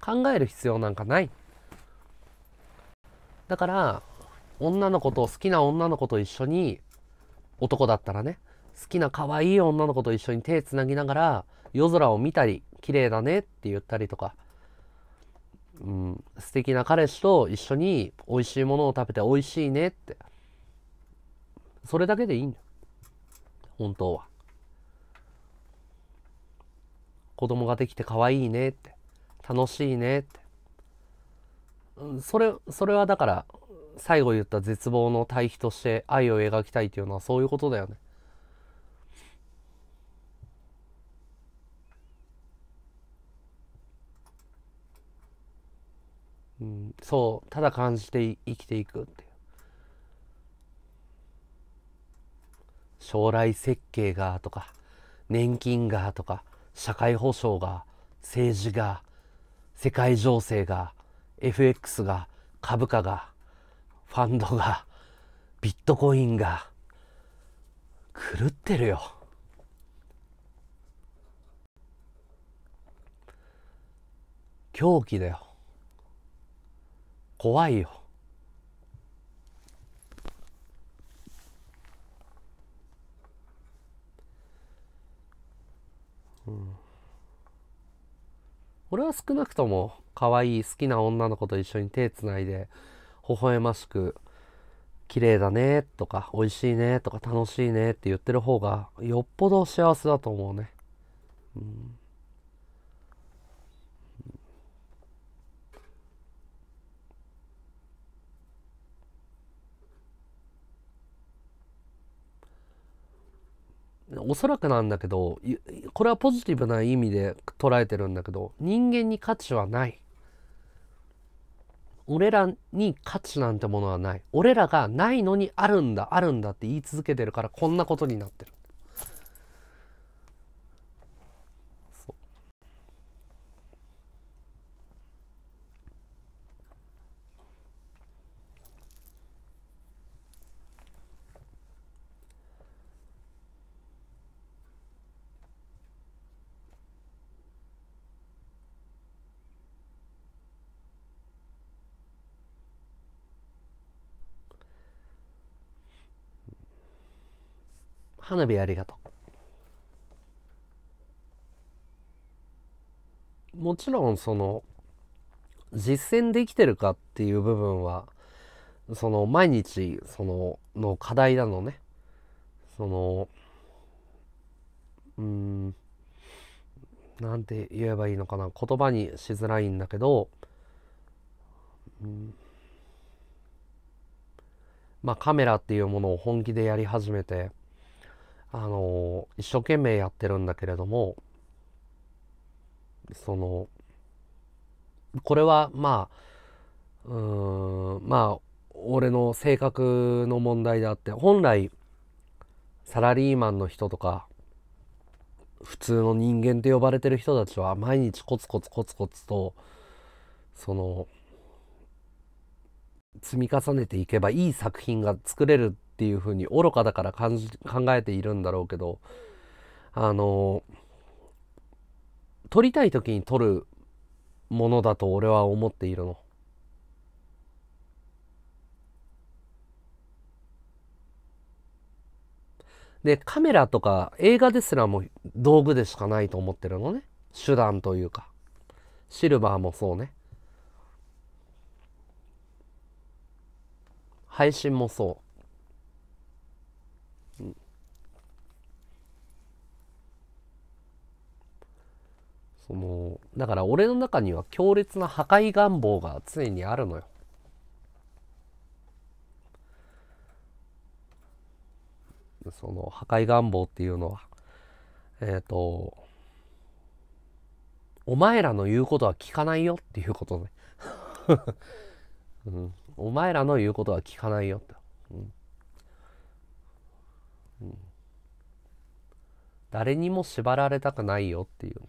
考える必要なんかない。だから女の子と好きな女の子と一緒に男だったらね好きな可愛い女の子と一緒に手つなぎながら夜空を見たり綺麗だねって言ったりとか。うん、素敵な彼氏と一緒に美味しいものを食べて美味しいねって。それだけでいいんだ本当は。子供ができて可愛いねって。楽しいねって。それそれはだから最後言った絶望の対比として愛を描きたいっていうのはそういうことだよね。うん、そうただ感じて生きていくっていう。将来設計がとか年金がとか社会保障が政治が世界情勢が FX が株価がファンドがビットコインが狂ってるよ。狂気だよ。怖いよ。うん、俺は少なくとも可愛い好きな女の子と一緒に手つないで微笑ましく綺麗だねとか美味しいねとか楽しいねって言ってる方がよっぽど幸せだと思うね。うん。おそらくなんだけどこれはポジティブな意味で捉えてるんだけど人間に価値はない。俺らに価値なんてものはない。俺らがないのにあるんだあるんだって言い続けてるからこんなことになってる。花火ありがとう。もちろんその実践できてるかっていう部分はその毎日そのの課題なのね。そのうんなんて言えばいいのかな言葉にしづらいんだけど、うん、まあカメラっていうものを本気でやり始めてあの一生懸命やってるんだけれどもそのこれはまあうんまあ俺の性格の問題であって本来サラリーマンの人とか普通の人間って呼ばれてる人たちは毎日コツコツコツコツとその積み重ねていけばいい作品が作れるっていうふうに愚かだから感じ考えているんだろうけどあの撮りたい時に撮るものだと俺は思っているの。でカメラとか映画ですらも道具でしかないと思ってるのね。手段というか。シルバーもそうね。配信もそう。そのだから俺の中には強烈な破壊願望が常にあるのよ。その破壊願望っていうのはえっ、ー、とお前らの言うことは聞かないよっていうことね、うん、お前らの言うことは聞かないよって、うん。うん、誰にも縛られたくないよっていうね。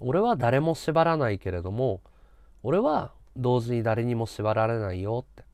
俺は誰も縛らないけれども俺は同時に誰にも縛られないよって。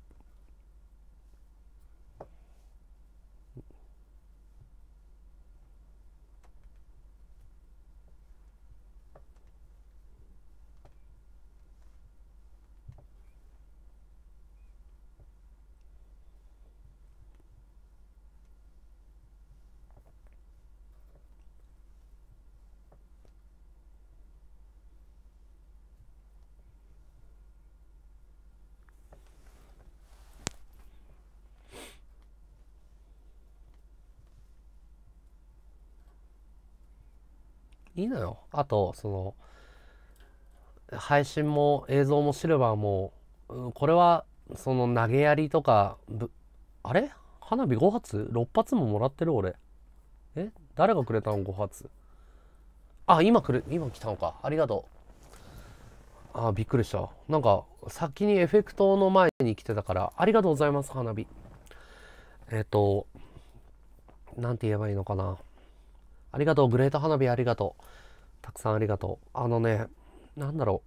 いいのよ。あと、その、配信も映像もシルバーも、うん、これは、その投げやりとか、あれ？花火5発 ?6 発ももらってる俺。え？誰がくれたの ?5 発。あ、今くれ、今来たのか。ありがとう。あ、びっくりした。なんか、先にエフェクトの前に来てたから、ありがとうございます、花火。えっ、ー、と、なんて言えばいいのかな。ありがとう。グレート花火ありがとう。たくさんありがとう。あのね、なんだろ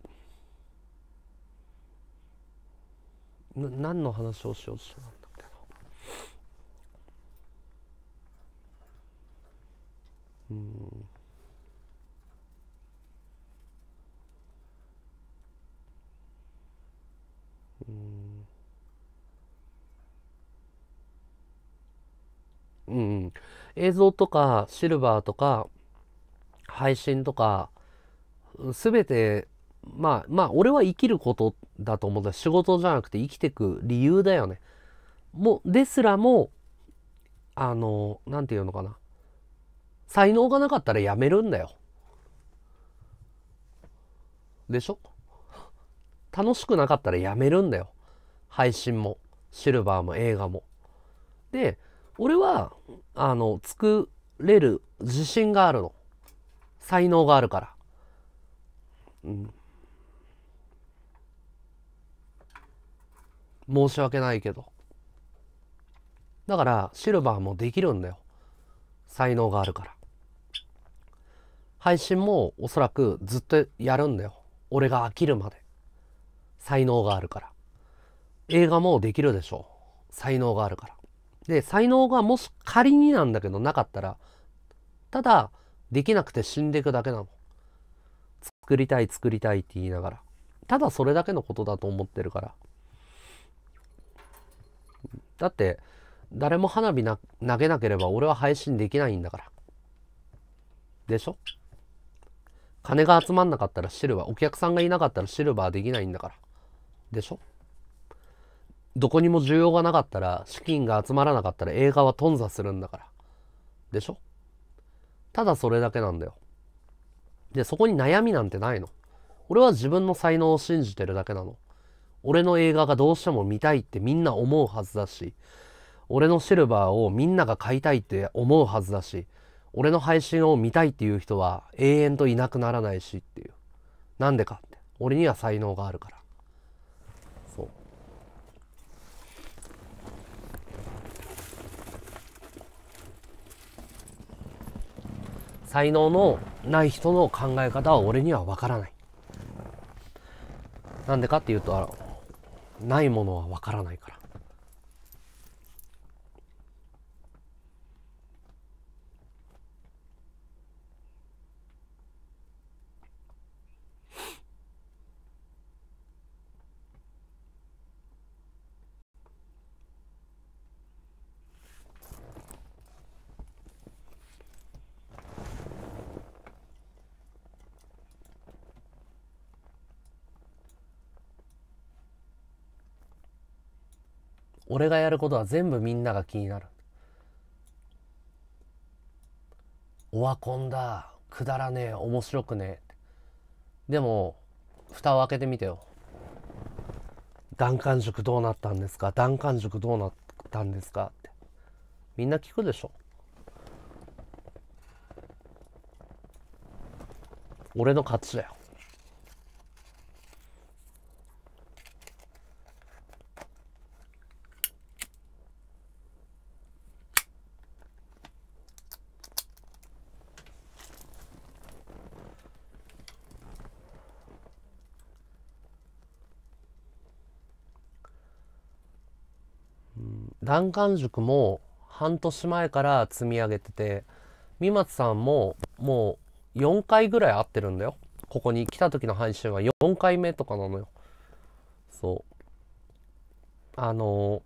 う。な何の話をしようとしたんだっけな。うん。うん。うん。映像とかシルバーとか配信とか全てまあまあ俺は生きることだと思った仕事じゃなくて生きてく理由だよね。もですらもあの何て言うのかな。才能がなかったらやめるんだよ。でしょ？楽しくなかったらやめるんだよ。配信もシルバーも映画も。で俺はあの作れる自信があるの。才能があるから。うん。申し訳ないけど。だからシルバーもできるんだよ。才能があるから。配信もおそらくずっとやるんだよ。俺が飽きるまで。才能があるから。映画もできるでしょう。才能があるから。で才能がもし仮になんだけどなかったらただできなくて死んでいくだけなの。作りたい作りたいって言いながら。ただそれだけのことだと思ってるから。だって誰も花火な投げなければ俺は配信できないんだから。でしょ？金が集まんなかったらシルバーお客さんがいなかったらシルバーできないんだから。でしょ？どこにも需要がなかったら資金が集まらなかったら映画は頓挫するんだから。でしょ？ただそれだけなんだよ。でそこに悩みなんてないの。俺は自分の才能を信じてるだけなの。俺の映画がどうしても見たいってみんな思うはずだし俺のシルバーをみんなが買いたいって思うはずだし俺の配信を見たいっていう人は永遠といなくならないしっていう。なんでかって。俺には才能があるから。才能のない人の考え方は俺には分からない。なんでかっていうとないものは分からないから。俺がやることは全部みんなが気になる。オワコンだ。くだらねえ。面白くねえ。でも蓋を開けてみてよ。弾丸塾どうなったんですか？弾丸塾どうなったんですか？って。みんな聞くでしょ。俺の勝ちだよ。弾丸塾も半年前から積み上げてて三松さんももう4回ぐらい会ってるんだよ。ここに来た時の配信は4回目とかなのよ。そう。あの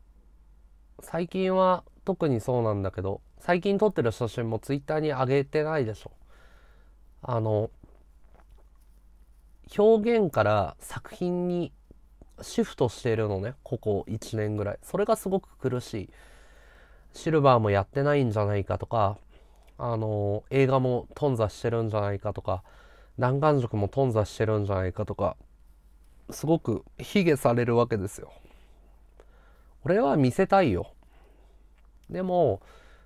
ー、最近は特にそうなんだけど最近撮ってる写真もツイッターに上げてないでしょ。あの表現から作品にシフトしているのねここ1年ぐらい。それがすごく苦しい。シルバーもやってないんじゃないかとかあの映画も頓挫してるんじゃないかとか弾丸塾も頓挫してるんじゃないかとかすごく卑下されるわけですよ。俺は見せたいよ。でも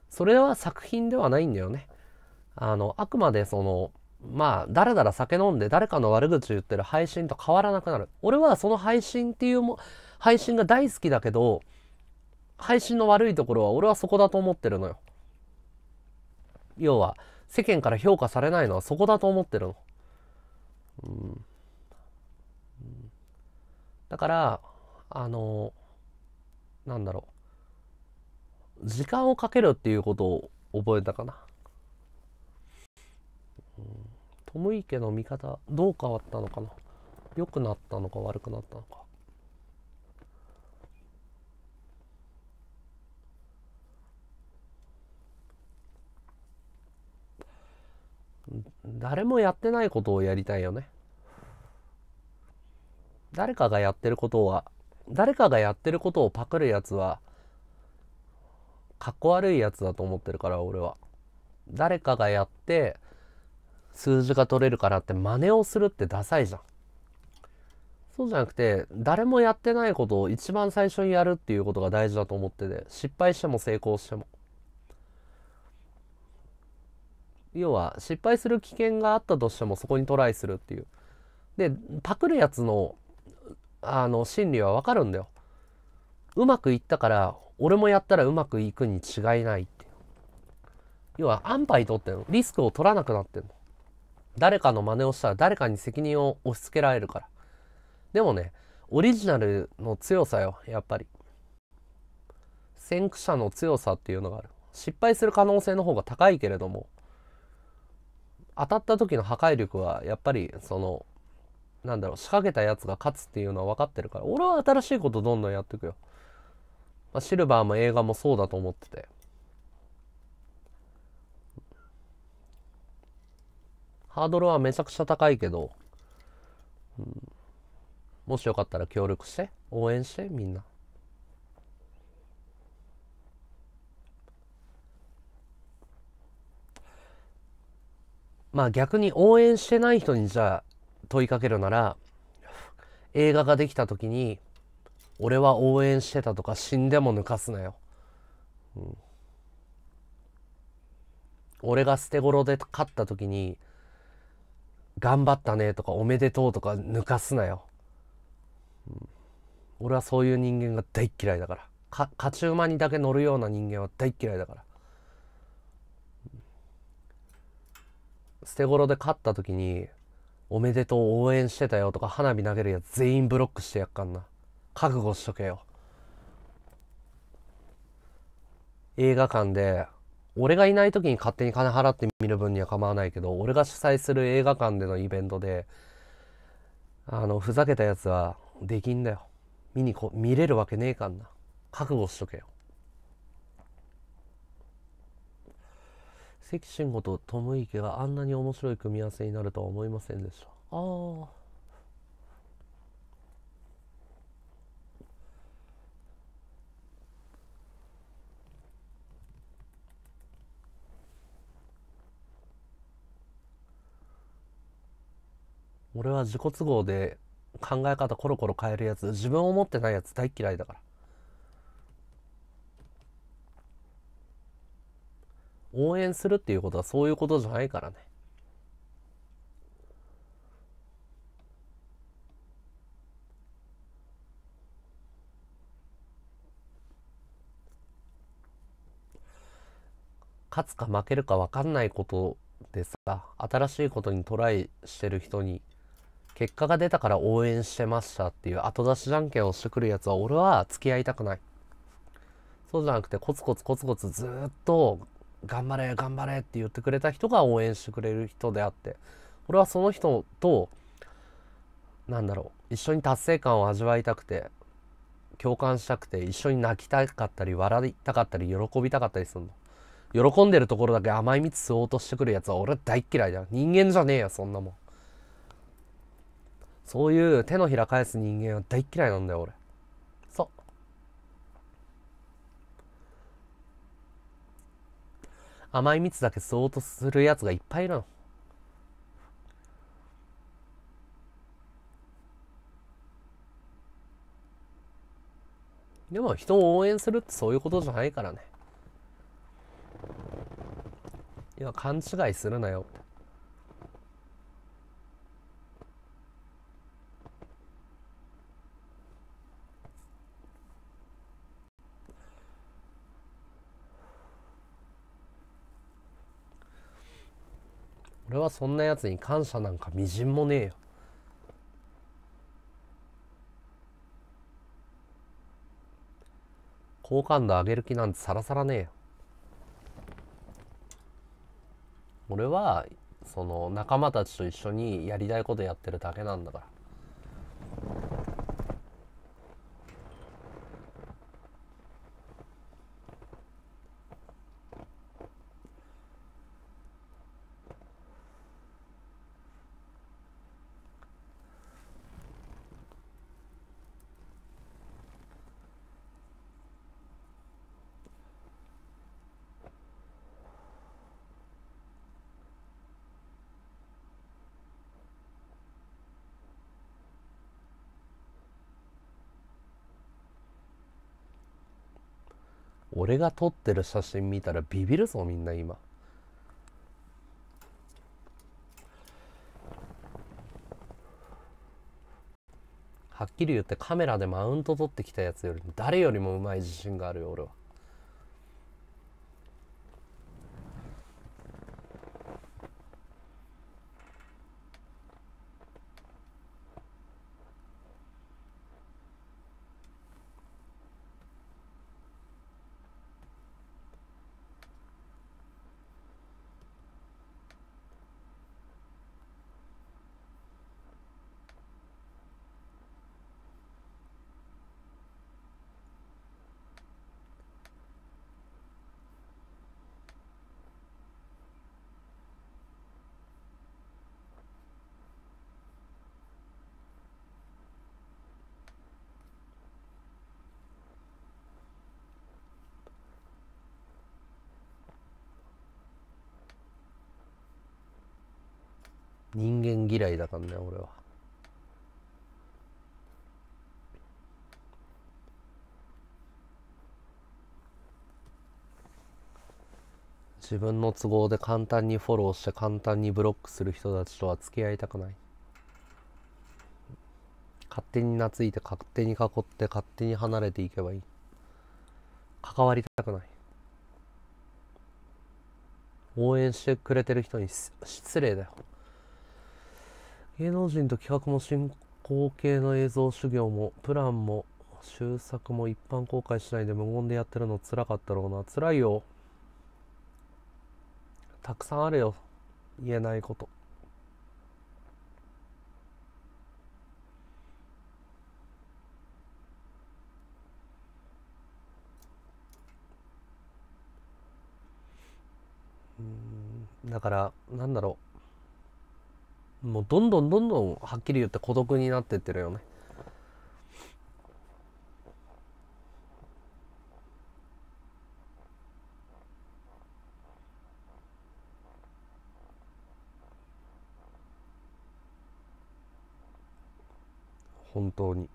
それは作品ではないんだよね。あのあくまでそのまあ、だらだら酒飲んで誰かの悪口言ってる配信と変わらなくなる。俺はその配信っていうも、配信が大好きだけど、配信の悪いところは俺はそこだと思ってるのよ。要は、世間から評価されないのはそこだと思ってるの。うん。だから、あの、なんだろう。時間をかけるっていうことを覚えたかな。トム池の見方どう変わったのかな？良くなったのか悪くなったのか。誰もやってないことをやりたいよね。誰かがやってることは誰かがやってることをパクるやつはかっこ悪いやつだと思ってるから俺は。誰かがやって数字が取れるからって真似をするってダサいじゃん。そうじゃなくて誰もやってないことを一番最初にやるっていうことが大事だと思ってて失敗しても成功しても。要は失敗する危険があったとしてもそこにトライするっていう。でパクるやつのあの心理はわかるんだよ。うまくいったから俺もやったらうまくいくに違いないって要は安牌取ってんの。リスクを取らなくなってんの。誰かの真似をしたら誰かに責任を押し付けられるから。でもねオリジナルの強さよやっぱり。先駆者の強さっていうのがある。失敗する可能性の方が高いけれども当たった時の破壊力はやっぱりそのなんだろう仕掛けたやつが勝つっていうのは分かってるから俺は新しいことどんどんやっていくよ、まあ、シルバーも映画もそうだと思ってて。ハードルはめちゃくちゃ高いけど、うん、もしよかったら協力して応援してみんな。まあ逆に応援してない人にじゃあ問いかけるなら映画ができた時に俺は応援してたとか死んでも抜かすなよ、うん、俺が捨て頃で勝った時に頑張ったねとかおめでとうとか抜かすなよ、うん、俺はそういう人間が大っ嫌いだから。か勝ち馬にだけ乗るような人間は大っ嫌いだから。捨て頃で勝った時に「おめでとう応援してたよ」とか花火投げるやつ全員ブロックしてやっかんな。覚悟しとけよ。映画館で俺がいない時に勝手に金払って見る分には構わないけど俺が主催する映画館でのイベントであのふざけたやつはできんだよ。見にこ見れるわけねえかんな。覚悟しとけよ。関慎吾とトム・イケがあんなに面白い組み合わせになるとは思いませんでした。ああ俺は自己都合で考え方コロコロ変えるやつ自分を持ってないやつ大嫌いだから応援するっていうことはそういうことじゃないからね。勝つか負けるか分かんないことでさ新しいことにトライしてる人に結果が出たから応援してましたっていう後出しじゃんけんをしてくるやつは俺は付き合いたくない。そうじゃなくてコツコツコツコツずっと頑張れ頑張れって言ってくれた人が応援してくれる人であって俺はその人となんだろう一緒に達成感を味わいたくて共感したくて一緒に泣きたかったり笑いたかったり喜びたかったりするの。喜んでるところだけ甘い蜜吸おうとしてくるやつは俺大っ嫌いだ人間じゃねえよそんなもん。そういう手のひら返す人間は大嫌いなんだよ俺甘い蜜だけ吸おうとするやつがいっぱいいるの。でも人を応援するってそういうことじゃないからね。いや、勘違いするなよって。俺はそんなやつに感謝なんかみじんもねえよ。好感度上げる気なんてさらさらねえよ。俺はその仲間たちと一緒にやりたいことやってるだけなんだから。俺が撮ってる写真見たらビビるぞみんな今。はっきり言ってカメラでマウント取ってきたやつより誰よりもうまい自信があるよ俺は人間嫌いだからね俺は。自分の都合で簡単にフォローして簡単にブロックする人たちとは付き合いたくない。勝手に懐いて勝手に囲って勝手に離れていけばいい。関わりたくない。応援してくれてる人に失礼だよ。芸能人と企画も進行形の映像修行もプランも終作も一般公開しないで無言でやってるのつらかったろうな。辛いよ。たくさんあるよ。言えないこと。うんだからなんだろう。もうどんどんどんどんはっきり言って孤独になってってるよね本当に。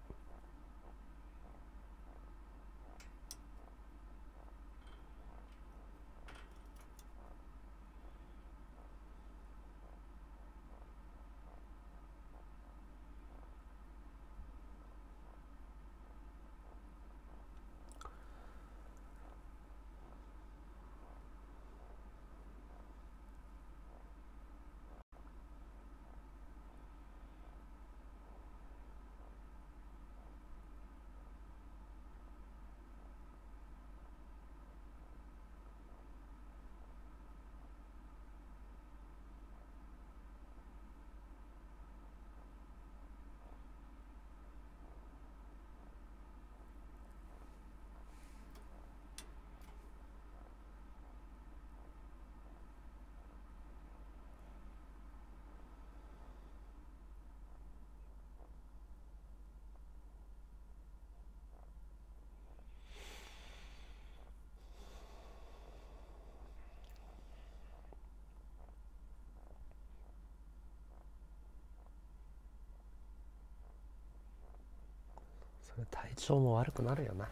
体調も悪くなるよな。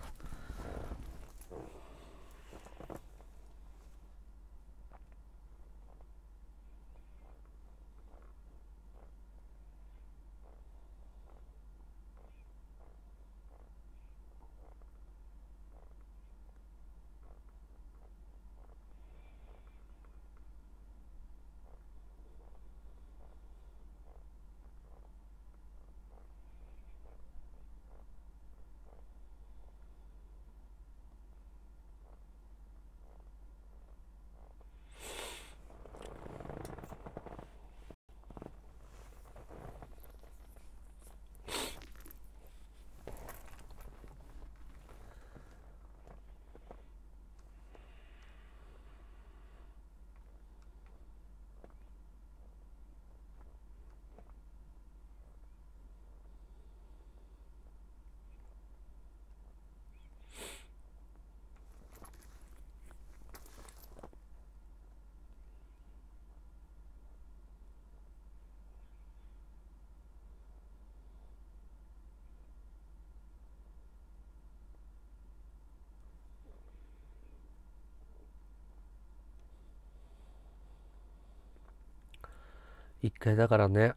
一回だからね。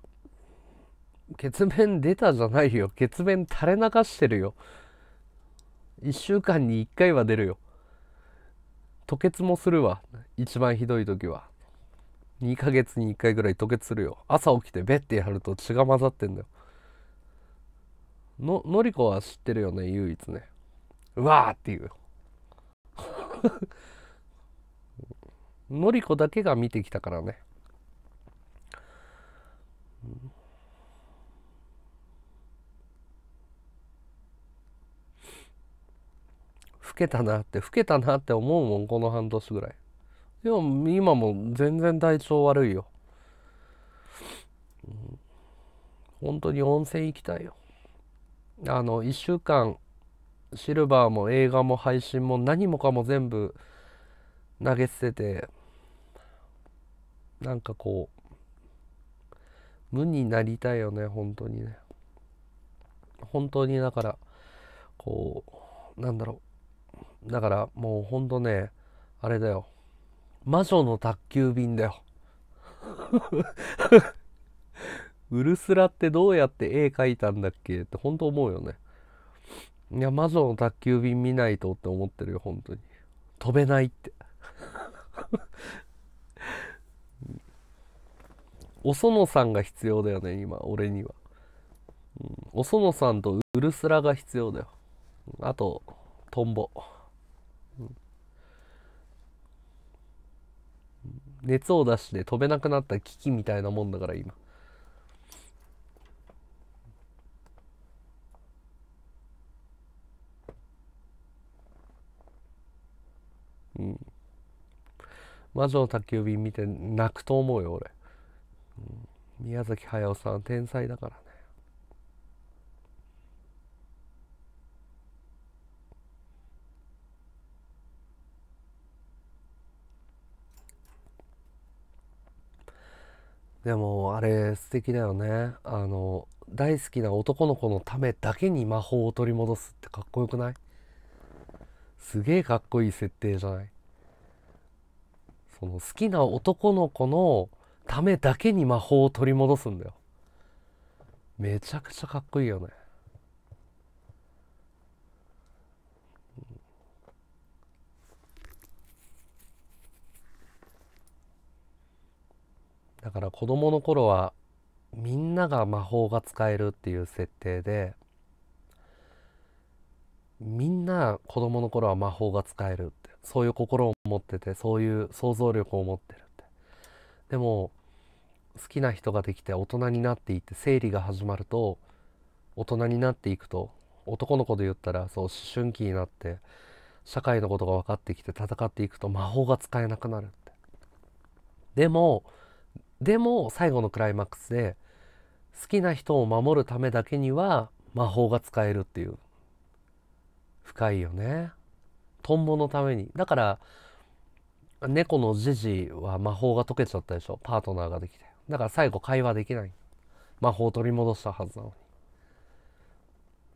血便出たじゃないよ。血便垂れ流してるよ。1週間に1回は出るよ。吐血もするわ。一番ひどい時は。2ヶ月に1回ぐらい吐血するよ。朝起きてベッてやると血が混ざってんだよ。ののりこは知ってるよね？唯一ね。うわーっていう。*laughs* のりこだけが見てきたからね、老けたなって老けたなって思うもんこの半年ぐらい。でも今も全然体調悪いよ、うん、本当に温泉行きたいよ。あの1週間シルバーも映画も配信も何もかも全部投げ捨ててなんかこう無になりたいよね本当にね。本当にだからこうなんだろう。だからもうほんとねあれだよ。魔女の宅急便だよ。ウルスラってどうやって絵描いたんだっけ？って本当思うよね。いや魔女の宅急便見ないとって思ってるよ本当に。飛べないって。お園さんが必要だよね今俺には、うん、お園さんとウルスラが必要だよ。あとトンボ。熱を出して飛べなくなった危機みたいなもんだから今。うん。魔女の宅急便見て泣くと思うよ俺、うん、宮崎駿さん天才だからね。でもあれ素敵だよね。あの大好きな男の子のためだけに魔法を取り戻すってかっこよくない？すげえかっこいい設定じゃない？その好きな男の子のためだけに魔法を取り戻すんだよ。めちゃくちゃかっこいいよね。だから子供の頃はみんなが魔法が使えるっていう設定でみんな子供の頃は魔法が使えるってそういう心を持っててそういう想像力を持ってる。でも好きな人ができて大人になっていって生理が始まると大人になっていくと男の子で言ったらそう思春期になって社会のことが分かってきて戦っていくと魔法が使えなくなるって。でもでも最後のクライマックスで好きな人を守るためだけには魔法が使えるっていう。深いよね。トンボのために。だから猫のジジは魔法が解けちゃったでしょ。パートナーができて。だから最後会話できない。魔法を取り戻したはずなのに。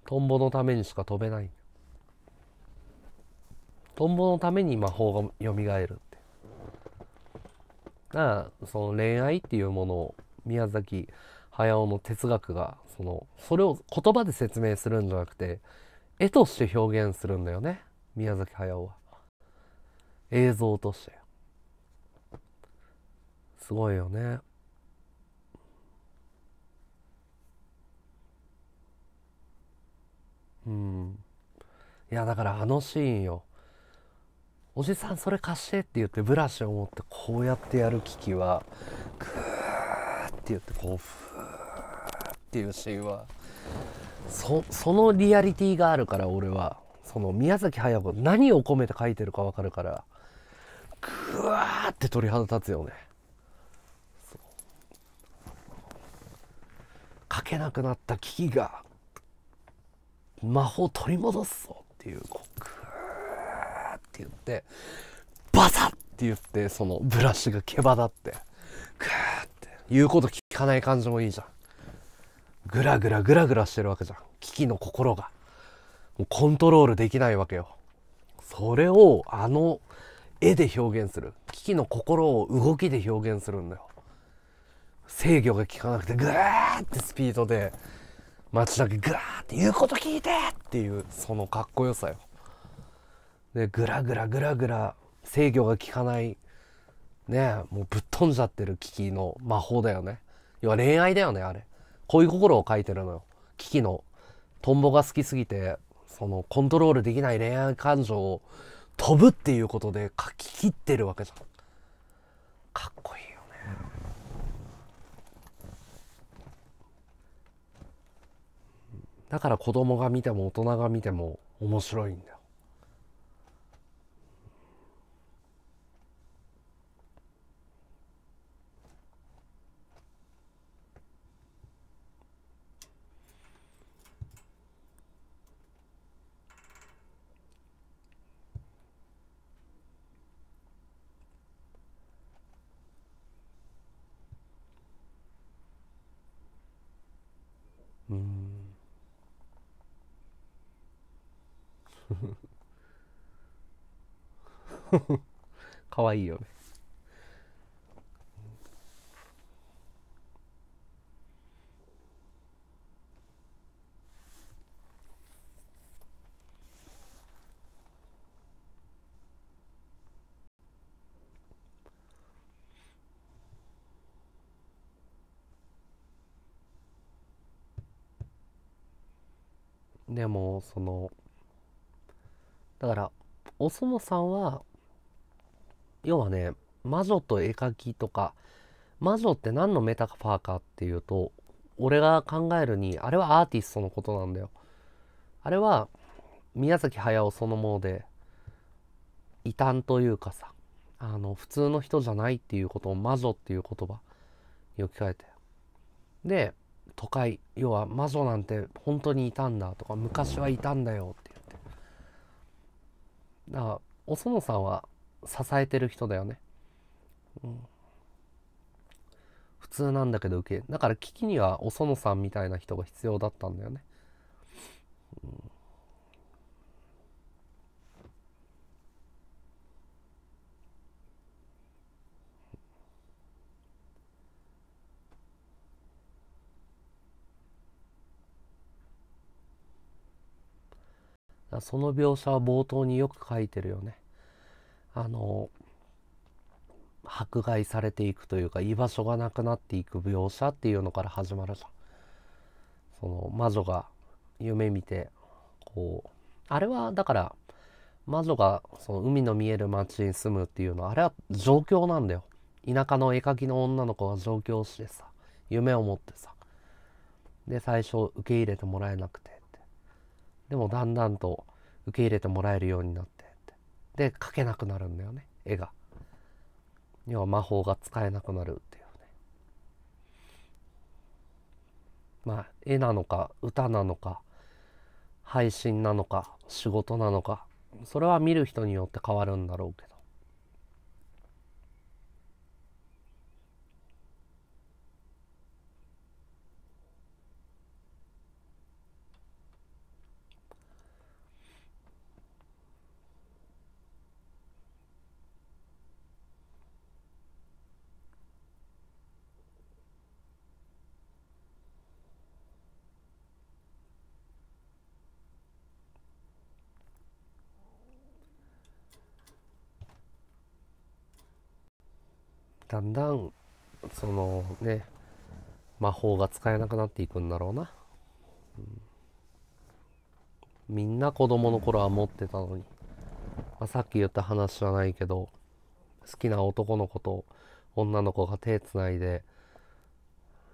トンボのためにしか飛べない。トンボのために魔法が蘇るって。だからその恋愛っていうものを宮崎駿の哲学がそのそれを言葉で説明するんじゃなくて絵として表現するんだよね。宮崎駿は。映像として。すごいよね。うん。いやだからあのシーンよ。おじさんそれ貸してって言ってブラシを持ってこうやってやる機器はグーって言ってこうフーっていうシーンは。そそのリアリティがあるから俺は。その宮崎駿が何を込めて書いてるか分かるから。グワーって鳥肌立つよね。書けなくなった危機が魔法取り戻すぞっていうこうグーって言ってバサッって言ってそのブラシが毛羽立ってグーって。言うこと聞かない感じもいいじゃん。グラグラグラグラしてるわけじゃん。危機の心が。もうコントロールできないわけよ。それをあの絵で表現する。危機の心を動きで表現するんだよ。制御が効かなくてグーってスピードで街だけグラーって言うこと聞いてっていうそのかっこよさよ。でグラグラグラグラ制御が効かないねもうぶっ飛んじゃってるキキの魔法だよね。要は恋愛だよねあれ。恋心を書いてるのよ。キキのトンボが好きすぎてそのコントロールできない恋愛感情を飛ぶっていうことで書き切ってるわけじゃん。かっこいいよね。だから子供が見ても大人が見ても面白いんだようん *laughs* かわいいよね。でもそのだからお園さんは要はね魔女と絵描きとか魔女って何のメタファーかっていうと俺が考えるにあれはアーティストのことなんだよ。あれは宮崎駿そのもので異端というかさあの普通の人じゃないっていうことを魔女っていう言葉に置き換えて。で都会要は魔女なんて本当にいたんだとか昔はいたんだよだからお園さんは支えてる人だよね、うん、普通なんだけど受けだから危機にはお園さんみたいな人が必要だったんだよね、うん。その描写は冒頭によく書いてるよね。あの迫害されていくというか居場所がなくなっていく描写っていうのから始まるじゃん。その魔女が夢見てこうあれはだから魔女がその海の見える町に住むっていうのはあれは状況なんだよ。田舎の絵描きの女の子が上京してさ夢を持ってさで最初受け入れてもらえなくてでもだんだんと受け入れてもらえるようになって。で描けなくなるんだよね。絵が。要は魔法が使えなくなるっていうね。まあ絵なのか歌なのか配信なのか仕事なのかそれは見る人によって変わるんだろうけど。だんだんそのね魔法が使えなくなっていくんだろうな、うん、みんな子供の頃は持ってたのに、まあ、さっき言った話じゃないけど好きな男の子と女の子が手つないで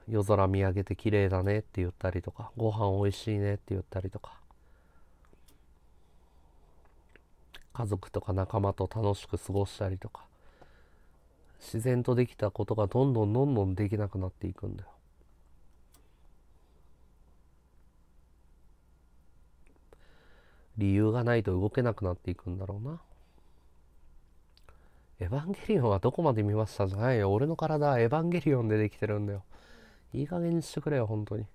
夜空見上げて綺麗だねって言ったりとかご飯おいしいねって言ったりとか家族とか仲間と楽しく過ごしたりとか。自然とできたことがどんどんどんどんできなくなっていくんだよ。理由がないと動けなくなっていくんだろうな。エヴァンゲリオンはどこまで見ましたじゃないよ。俺の体はエヴァンゲリオンでできてるんだよ。いい加減にしてくれよ、本当に。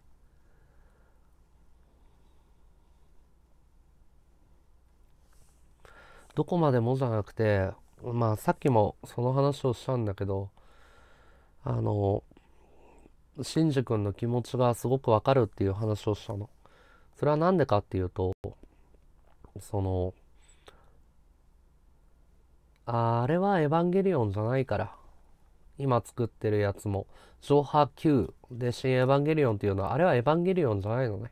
どこまでもじゃなくて、まあさっきもその話をしたんだけどあのシンジ君の気持ちがすごくわかるっていう話をしたの。それは何でかっていうと、その、あれはエヴァンゲリオンじゃないから。今作ってるやつも、上波級で新エヴァンゲリオンっていうのは、あれはエヴァンゲリオンじゃないのね。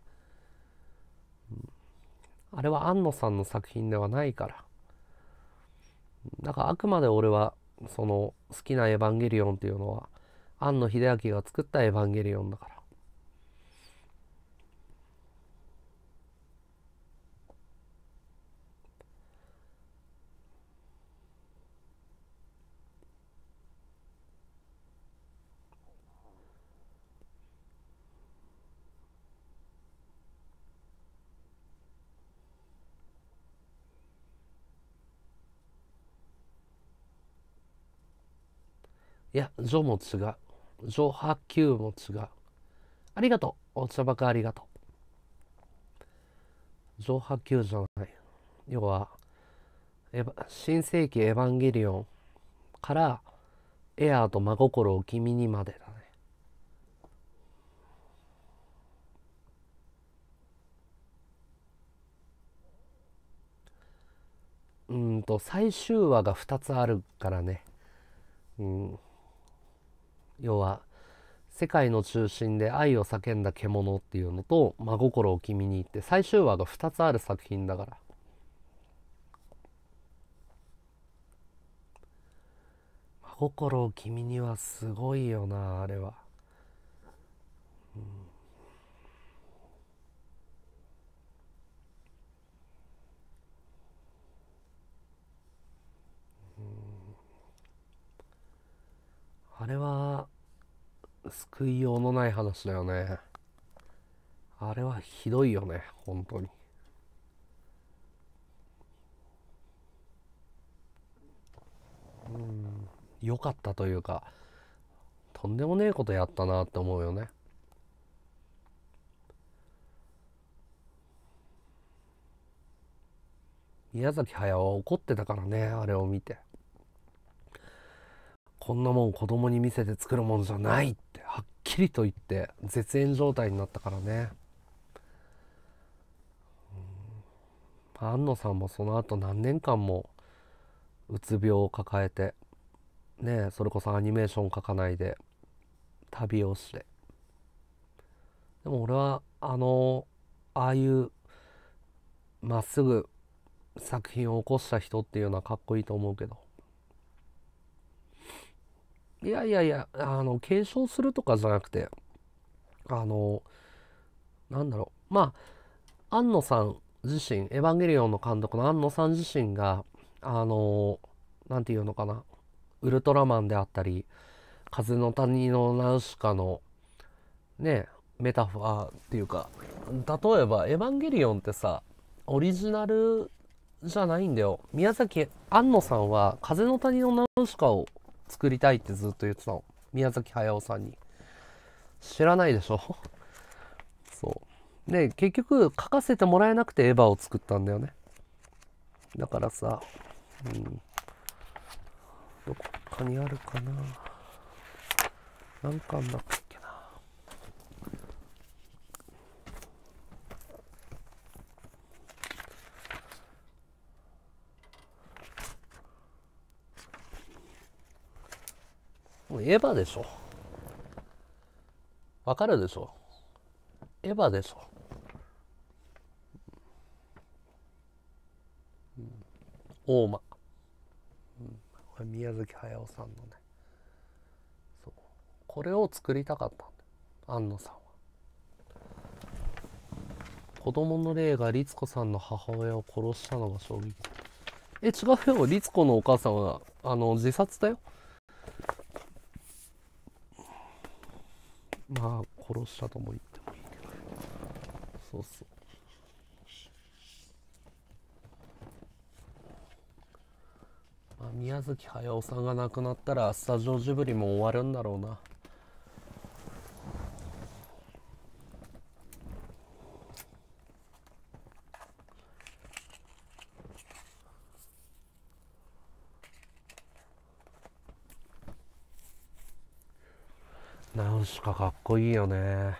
あれは庵野さんの作品ではないから。なんかあくまで俺は、その好きなエヴァンゲリオンっていうのは、庵野秀明が作ったエヴァンゲリオンだから。いや、ジョも違う。ジョ波球も違う。ありがとう。お茶ばかありがとう。ジョ波球じゃない。要は、エヴァ新世紀エヴァンゲリオンからエアーと真心を君にまでだね。うんと最終話が2つあるからね。うん、要は世界の中心で愛を叫んだ獣っていうのと真心を君にって最終話が2つある作品だから。真心を君にはすごいよなあれは、うん。あれは救いようのない話だよね。あれはひどいよね本当に。うん良かったというかとんでもねえことやったなって思うよね。宮崎駿は怒ってたからねあれを見て。こんなもん子供に見せて作るものじゃないってはっきりと言って絶縁状態になったからね、うん、安野さんもその後何年間もうつ病を抱えてねそれこそアニメーション描かないで旅をして。でも俺はあのああいうまっすぐ作品を起こした人っていうのはかっこいいと思うけどいやいやいや、あの、継承するとかじゃなくて、あの、なんだろう、まあ、庵野さん自身、エヴァンゲリオンの監督の庵野さん自身が、あの、なんていうのかな、ウルトラマンであったり、風の谷のナウシカの、ね、メタファーっていうか、例えば、エヴァンゲリオンってさ、オリジナルじゃないんだよ。宮崎庵野さんは、風の谷のナウシカを作りたいってずっと言ってたの。宮崎駿さんに。知らないでしょ？*laughs* そう。で結局書かせてもらえなくてエヴァを作ったんだよね。だからさうん。どこかにあるかな？何巻だったっけなもうエヴァでしょ。わかるでしょ。エヴァでしょ、う、大間、うん、宮崎駿さんのね。そう。これを作りたかったんだ。安野さんは。子供の霊が律子さんの母親を殺したのが衝撃。え違うよ。律子のお母さんはあの自殺だよ。まあ殺したとも言ってもいい。けどそうそう。まあ、宮崎駿さんが亡くなったらスタジオジブリも終わるんだろうなナウシカかっこいいよね。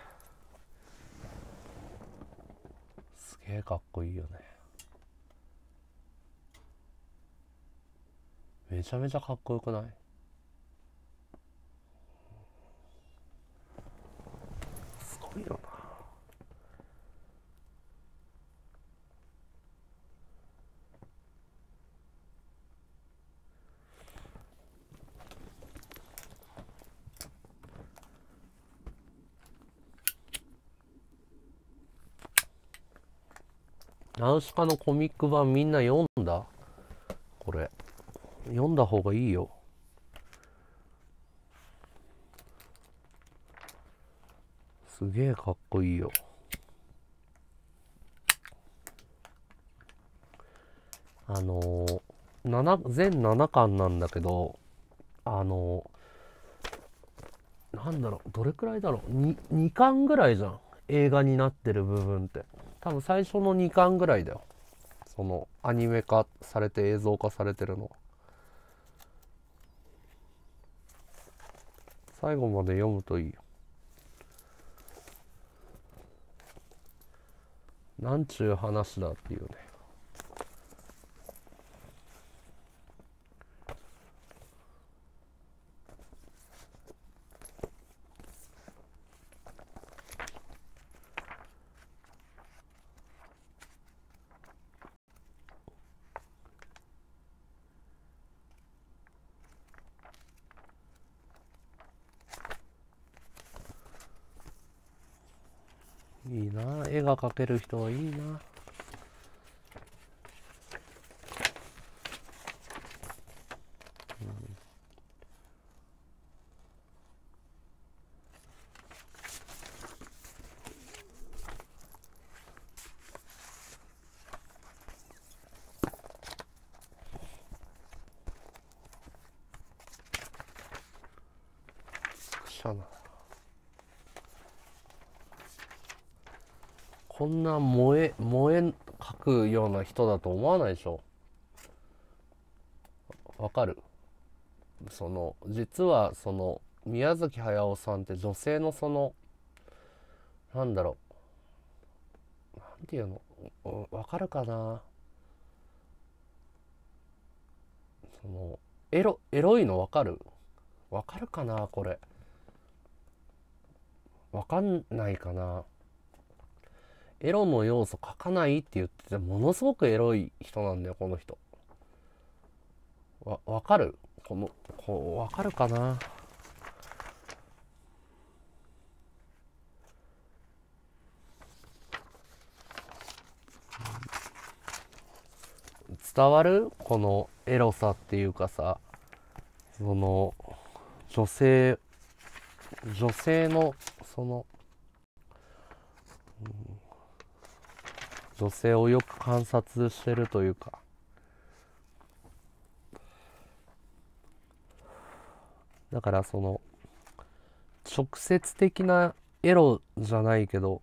すげえかっこいいよね。めちゃめちゃかっこよくない？すごいよね。ナウシカのコミック版みんな読んだ？これ。読んだ方がいいよ。すげえかっこいいよ。あのー、7全7巻なんだけどあのー、なんだろうどれくらいだろう？2, 2巻ぐらいじゃん。映画になってる部分って。多分最初の2巻ぐらいだよ。そのアニメ化されて映像化されてるの。最後まで読むといいよ。なんちゅう話だっていうねいいかける人はいいなしゃなこんな萌え萌え描くような人だと思わないでしょ。わかる？その実はその宮崎駿さんって女性のそのなんだろう。なんていうの？わかるかな？そのエロエロいのわかる？わかるかな？これ。わかんないかな？エロの要素書かないって言っててものすごくエロい人なんだよこの人。わわかる？このこうわかるかな？伝わる？このエロさっていうかさその女性女性のその、うん、女性をよく観察してるというか。だからその直接的なエロじゃないけど、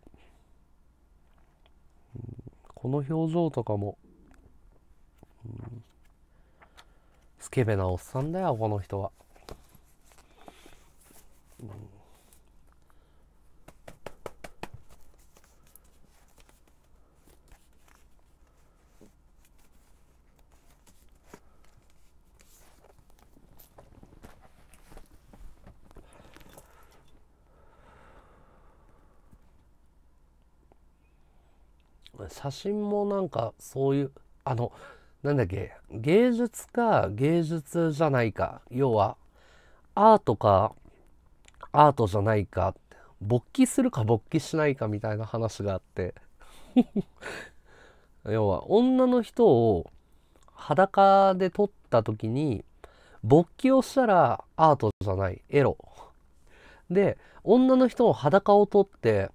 この表情とかもスケベなおっさんだよこの人は、うん。写真もなんかそういうあのなんだっけ芸術か芸術じゃないか要はアートかアートじゃないか勃起するか勃起しないかみたいな話があって。*laughs* 要は女の人を裸で撮った時に勃起をしたらアートじゃないエロ。で女の人を裸を撮って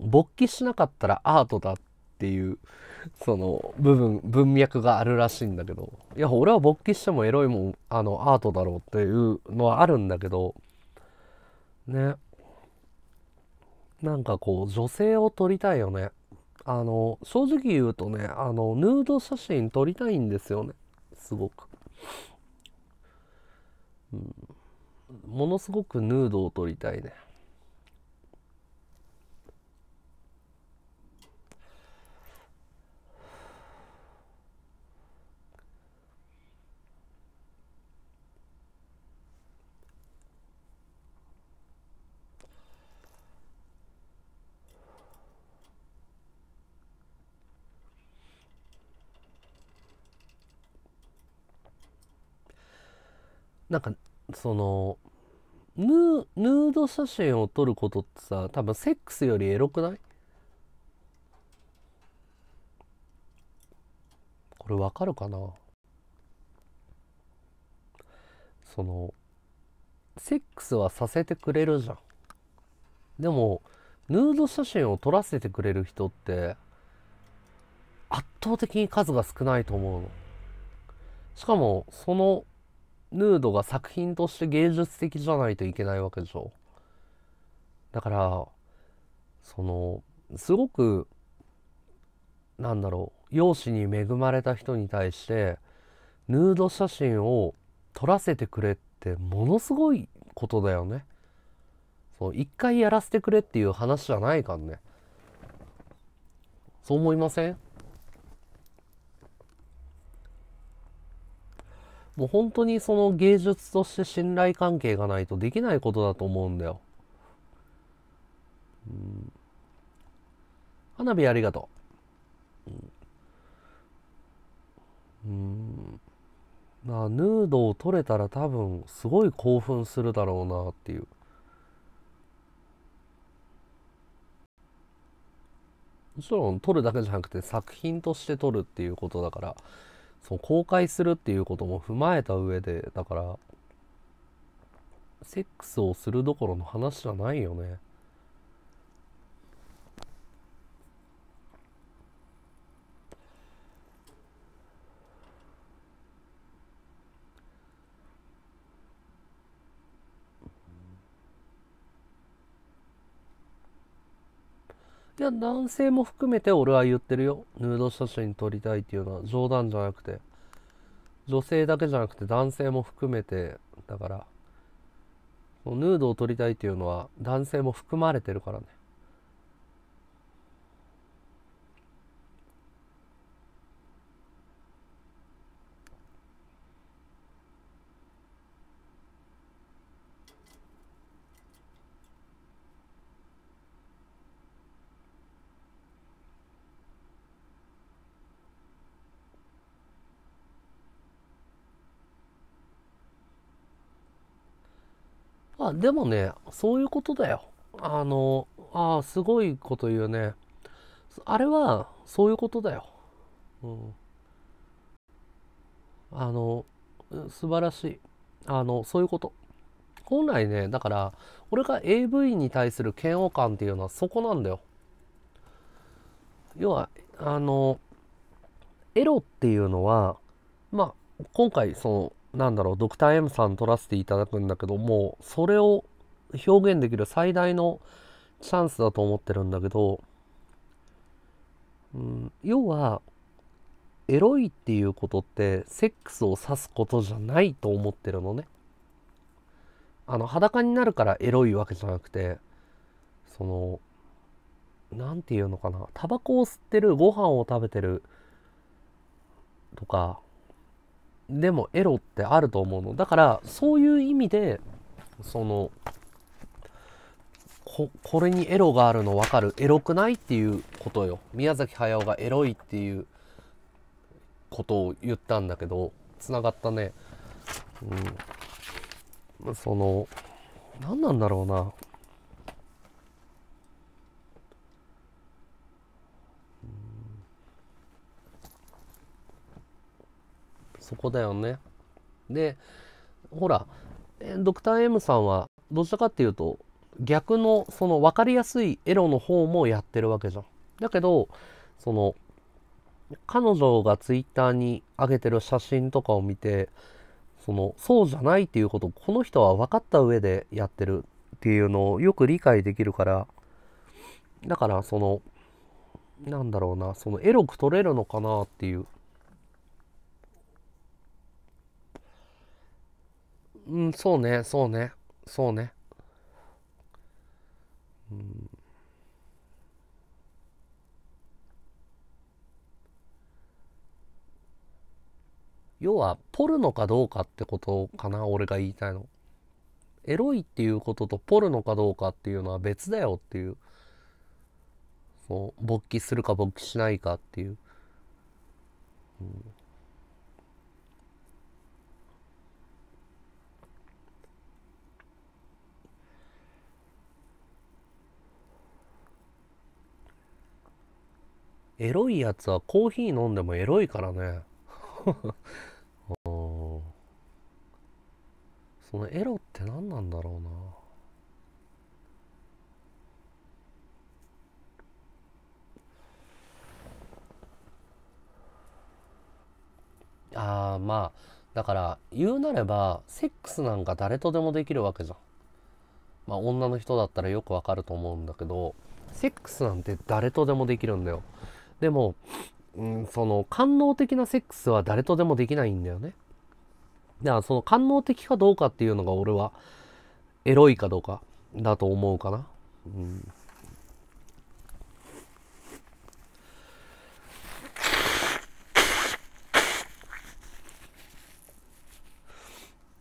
勃起しなかったらアートだっていうその部分文脈があるらしいんだけど。いや俺は勃起してもエロいもんあのアートだろうっていうのはあるんだけど。ね。なんかこう女性を撮りたいよね。あの正直言うとねあのヌード写真撮りたいんですよね。すごく、うん、ものすごくヌードを撮りたいね。なんかそのヌード写真を撮ることってさ多分セックスよりエロくない？これわかるかな？そのセックスはさせてくれるじゃん。でもヌード写真を撮らせてくれる人って圧倒的に数が少ないと思うの。しかもそのヌードが作品として芸術的じゃないといけないわけでしょ。だからそのすごくなんだろう容姿に恵まれた人に対してヌード写真を撮らせてくれってものすごいことだよね。そう一回やらせてくれっていう話じゃないかんね。そう思いません？もう本当にその芸術として信頼関係がないとできないことだと思うんだよ。うん、花火ありがとう。うん。まあ、ヌードを撮れたら多分すごい興奮するだろうなっていう。もちろん撮るだけじゃなくて作品として撮るっていうことだからその公開するっていうことも踏まえた上でだからセックスをするどころの話じゃないよね。いや、男性も含めて俺は言ってるよ。ヌード写真撮りたいっていうのは冗談じゃなくて。女性だけじゃなくて男性も含めて、だから、ヌードを撮りたいっていうのは男性も含まれてるからね。あ、でもね、そういうことだよ。あの、ああ、すごいこと言うね。あれは、そういうことだよ。うん。あの、素晴らしい。あの、そういうこと。本来ね、だから、俺が AV に対する嫌悪感っていうのはそこなんだよ。要は、あの、エロっていうのは、まあ、今回、その、なんだろう、ドクター M さん撮らせていただくんだけどもう、それを表現できる最大のチャンスだと思ってるんだけど、うん、要は、エロいっていうことってセックスを指すことじゃないと思ってるのね。あの、裸になるからエロいわけじゃなくて、その、なんていうのかな、タバコを吸ってる、ご飯を食べてるとか、でもエロってあると思うの。だからそういう意味でそのここれにエロがあるの分かる。エロくないっていうことよ。宮崎駿がエロいっていうことを言ったんだけどつながったね。うん。その何なんだろうな。そこだよね。で、ほら、ドクター M さんはどちらかっていうと逆のその分かりやすいエロの方もやってるわけじゃん。だけど、その彼女がツイッターに上げてる写真とかを見て、そのそうじゃないっていうことをこの人は分かった上でやってるっていうのをよく理解できるから、だからその、なんだろうな、そのエロく撮れるのかなっていううん、そうね、そうね、そうね。うん。要は、ポルノかどうかってことかな、俺が言いたいの。エロいっていうこととポルノかどうかっていうのは別だよっていう。そう、勃起するか勃起しないかっていう。うんエロいやつはコーヒー飲んでもエロいからね。*laughs* そのエロって何なんだろうな。ああまあだから言うなればセックスなんか誰とでもできるわけじゃん。まあ女の人だったらよくわかると思うんだけどセックスなんて誰とでもできるんだよ。でも、うん、その官能的なセックスは誰とでもできないんだよね。だからその官能的かどうかっていうのが俺はエロいかどうかだと思うかな。うん。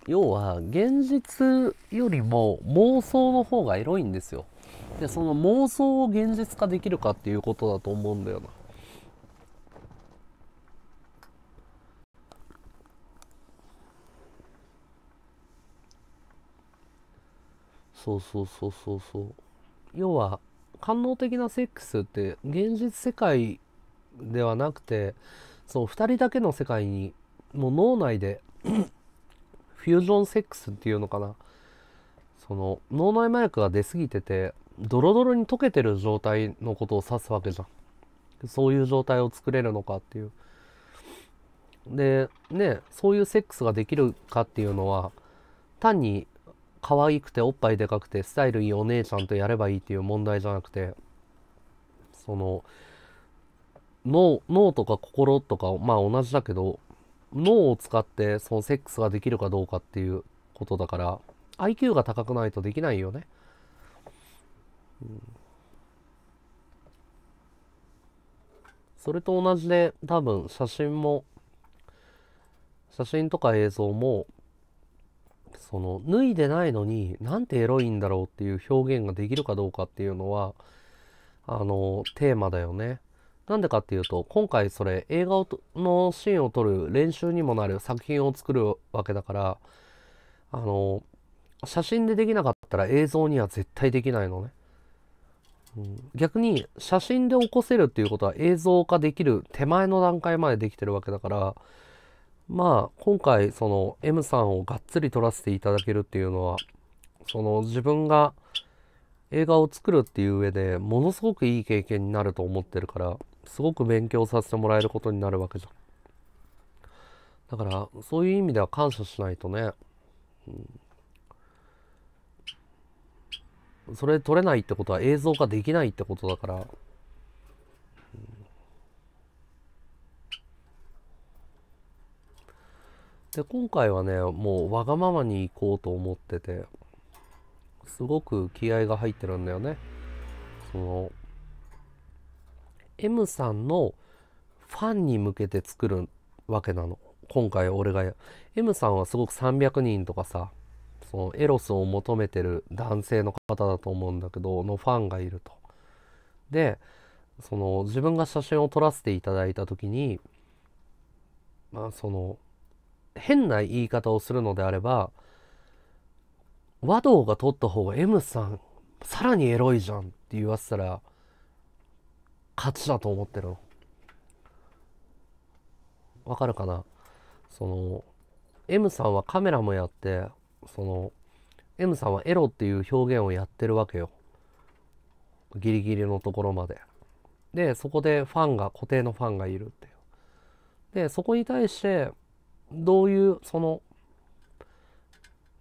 要は現実よりも妄想の方がエロいんですよ。でその妄想を現実化できるかっていうことだと思うんだよな。そうそうそうそうそう。要は官能的なセックスって現実世界ではなくてそう2人だけの世界にもう脳内で *coughs* フュージョンセックスっていうのかな。その脳内麻薬が出過ぎててドロドロに溶けてる状態のことを指すわけじゃん。そういう状態を作れるのかっていう。でねそういうセックスができるかっていうのは単に可愛くておっぱいでかくてスタイルいいお姉ちゃんとやればいいっていう問題じゃなくてその脳脳とか心とかまあ同じだけど脳を使ってそのセックスができるかどうかっていうことだから IQ が高くないとできないよね。それと同じで多分写真も写真とか映像もその脱いでないのになんてエロいんだろうっていう表現ができるかどうかっていうのはあのテーマだよね。なんでかっていうと、今回それ映画のシーンを撮る練習にもなる作品を作るわけだから、あの、写真でできなかったら映像には絶対できないのね。うん、逆に写真で起こせるっていうことは映像化できる手前の段階までできてるわけだから、まあ今回その M さんをがっつり撮らせていただけるっていうのは、その自分が映画を作るっていう上でものすごくいい経験になると思ってるから、すごく勉強させてもらえることになるわけじゃん。だからそういう意味では感謝しないとね、うん、それ撮れないってことは映像化できないってことだから、うん、で今回はねもうわがままに行こうと思っててすごく気合が入ってるんだよね。その M さんのファンに向けて作るわけなの。今回俺が M さんはすごく300人とかさそのエロスを求めてる男性の方だと思うんだけどのファンがいると。でその自分が写真を撮らせていただいた時にまあその変な言い方をするのであれば和道が撮った方が M さんさらにエロいじゃんって言わせたら勝ちだと思ってるの。わかるかな？その M さんはカメラもやってその M さんはエロっていう表現をやってるわけよ。ギリギリのところまで。で、そこでファンが、固定のファンがいるっていう。で、そこに対して、どういう、その、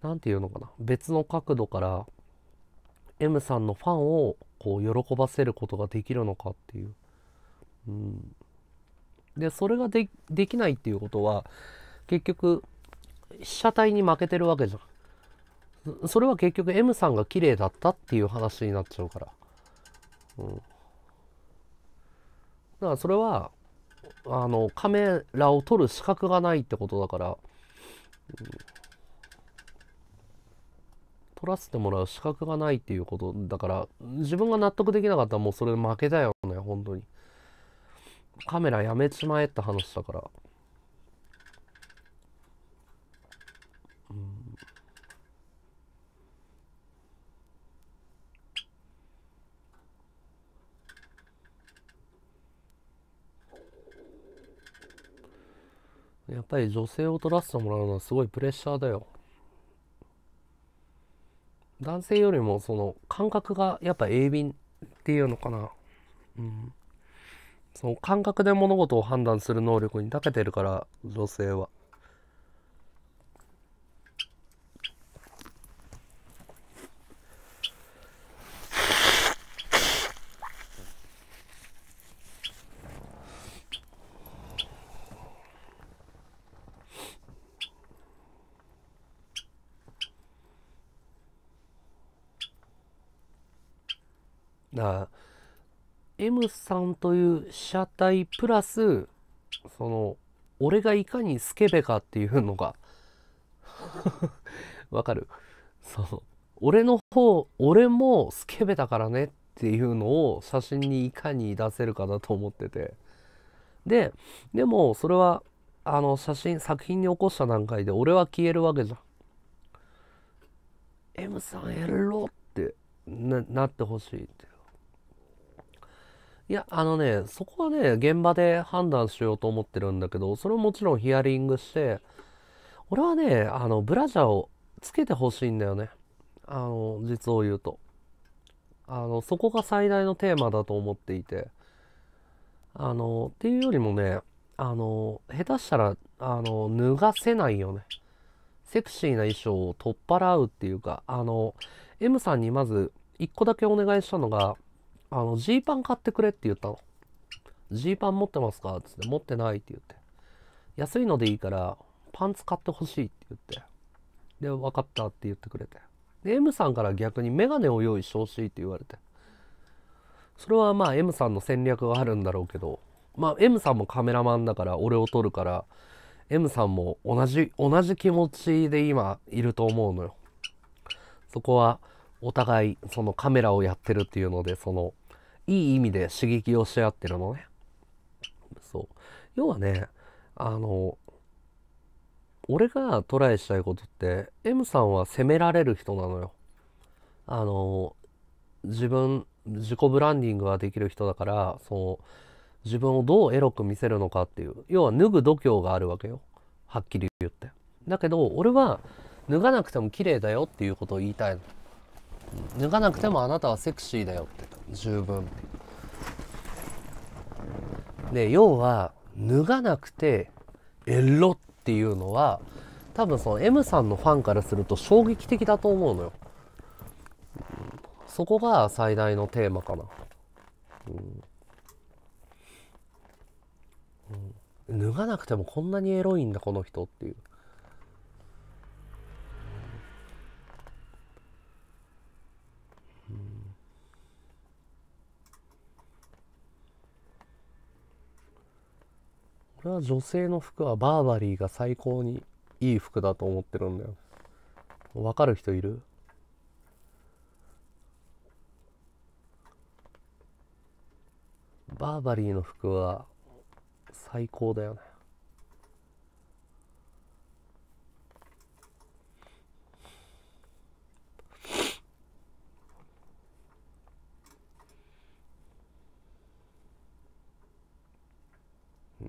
何て言うのかな、別の角度から、M さんのファンをこう喜ばせることができるのかっていう。うん、でそれがでできないっていうことは結局被写体に負けてるわけじゃん。それは結局 M さんが綺麗だったっていう話になっちゃうから。うん、だからそれはあのカメラを撮る資格がないってことだから、うん。取らせてもらう資格がないっていうことだから自分が納得できなかったらもうそれで負けだよね本当に。カメラやめちまえって話だから。やっぱり女性を取らせてもらうのはすごいプレッシャーだよ。男性よりもその感覚がやっぱ鋭敏っていうのかな。うん。その感覚で物事を判断する能力に長けてるから女性は。M3 という被写体プラスその俺がいかにスケベかっていうのが *laughs* わかる。そう俺の方俺もスケベだからねっていうのを写真にいかに出せるかなと思ってて。ででもそれはあの写真作品に起こした段階で俺は消えるわけじゃん。M さんやろってなってほしいって。いや、あのね、そこはね、現場で判断しようと思ってるんだけど、それをもちろんヒアリングして、俺はね、あの、ブラジャーをつけてほしいんだよね。あの、実を言うと。あの、そこが最大のテーマだと思っていて。あの、っていうよりもね、あの、下手したら、あの、脱がせないよね。セクシーな衣装を取っ払うっていうか、あの、M さんにまず、一個だけお願いしたのが、あの、ジーパン買ってくれって言ったの。ジーパン持ってますかつって、持ってないって言って。安いのでいいから、パンツ買ってほしいって言って。で、分かったって言ってくれて。で、M さんから逆にメガネを用意してほしいって言われて。それはまあ M さんの戦略があるんだろうけど、まあ M さんもカメラマンだから俺を撮るから、M さんも同じ、同じ気持ちで今いると思うのよ。そこは、お互いそのカメラをやってるっていうのでそのいい意味で刺激をし合ってるのね。そう。要はねあの俺がトライしたいことって M さんは責められる人なのよ。あの自分自己ブランディングができる人だからそう自分をどうエロく見せるのかっていう。要は脱ぐ度胸があるわけよ。はっきり言って。だけど俺は脱がなくても綺麗だよっていうことを言いたいの。脱がなくてもあなたはセクシーだよって。十分。で要は脱がなくてエロっていうのは多分その M さんのファンからすると衝撃的だと思うのよ。そこが最大のテーマかな、うん、脱がなくてもこんなにエロいんだこの人っていう。俺は女性の服はバーバリーが最高にいい服だと思ってるんだよ。わかる人いる？バーバリーの服は最高だよね。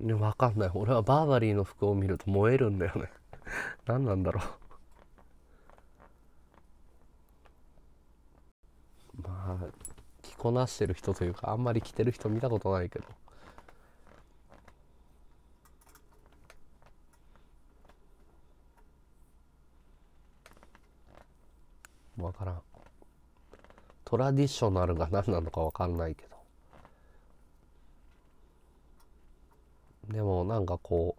ね、わかんない。俺はバーバリーの服を見ると燃えるんだよね。*laughs* 何なんだろう。まあ、着こなしてる人というか、あんまり着てる人見たことないけど。わからん。トラディショナルが何なのかわかんないけど。でもなんかこ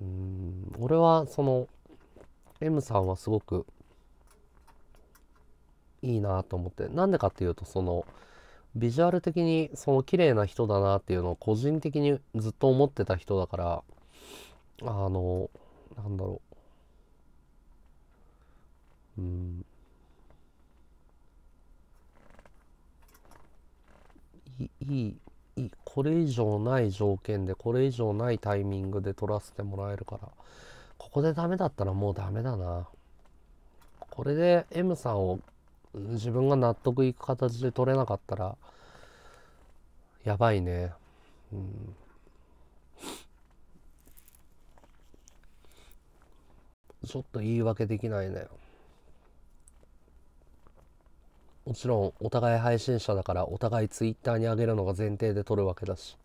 ううん俺はその M さんはすごくいいなと思ってなんでかっていうとそのビジュアル的にその綺麗な人だなっていうのを個人的にずっと思ってた人だからあのなんだろう。うん。いいこれ以上ない条件でこれ以上ないタイミングで撮らせてもらえるからここでダメだったらもうダメだな。これで M さんを自分が納得いく形で撮れなかったらやばいね。うん。ちょっと言い訳できないね。もちろんお互い配信者だからお互いツイッターに上げるのが前提で撮るわけだし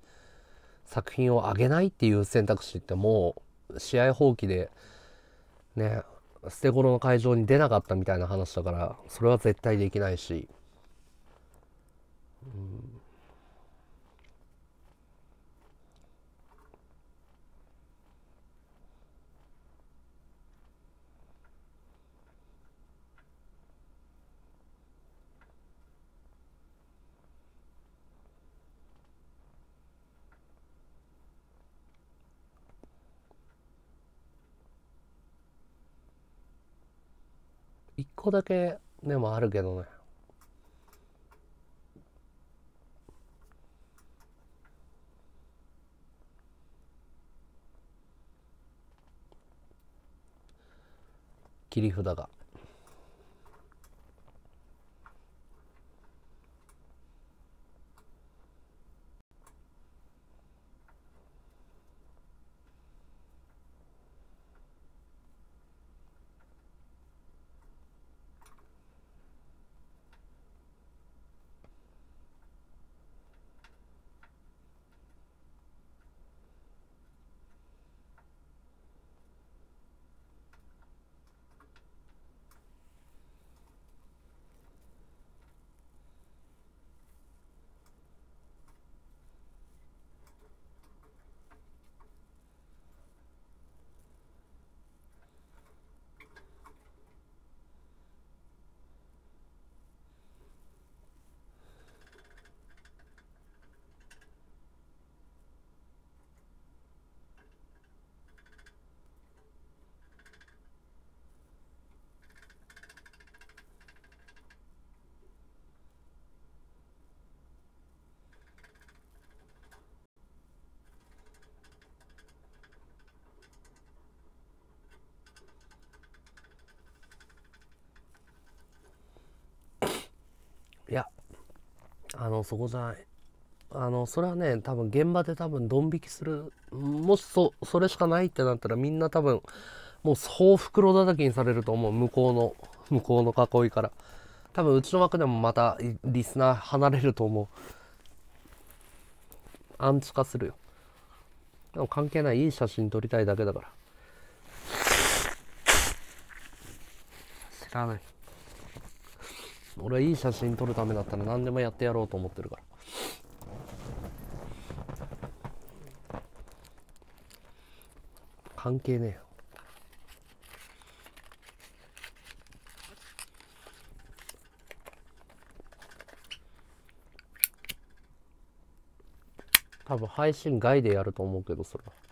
作品を上げないっていう選択肢ってもう試合放棄でね捨て頃の会場に出なかったみたいな話だからそれは絶対できないし、一個だけでもあるけどね。切り札が。そこじゃないあのそれはね多分現場で多分ドン引きするもしそそれしかないってなったらみんな多分もう総袋叩きにされると思う向こうの *laughs* 向こうの囲いから。多分うちの枠でもまたリスナー離れると思う。アンチ化するよ。でも関係ないいい写真撮りたいだけだから。知らない。俺はいい写真撮るためだったら何でもやってやろうと思ってるから。関係ねえよ。多分配信外でやると思うけどそれは。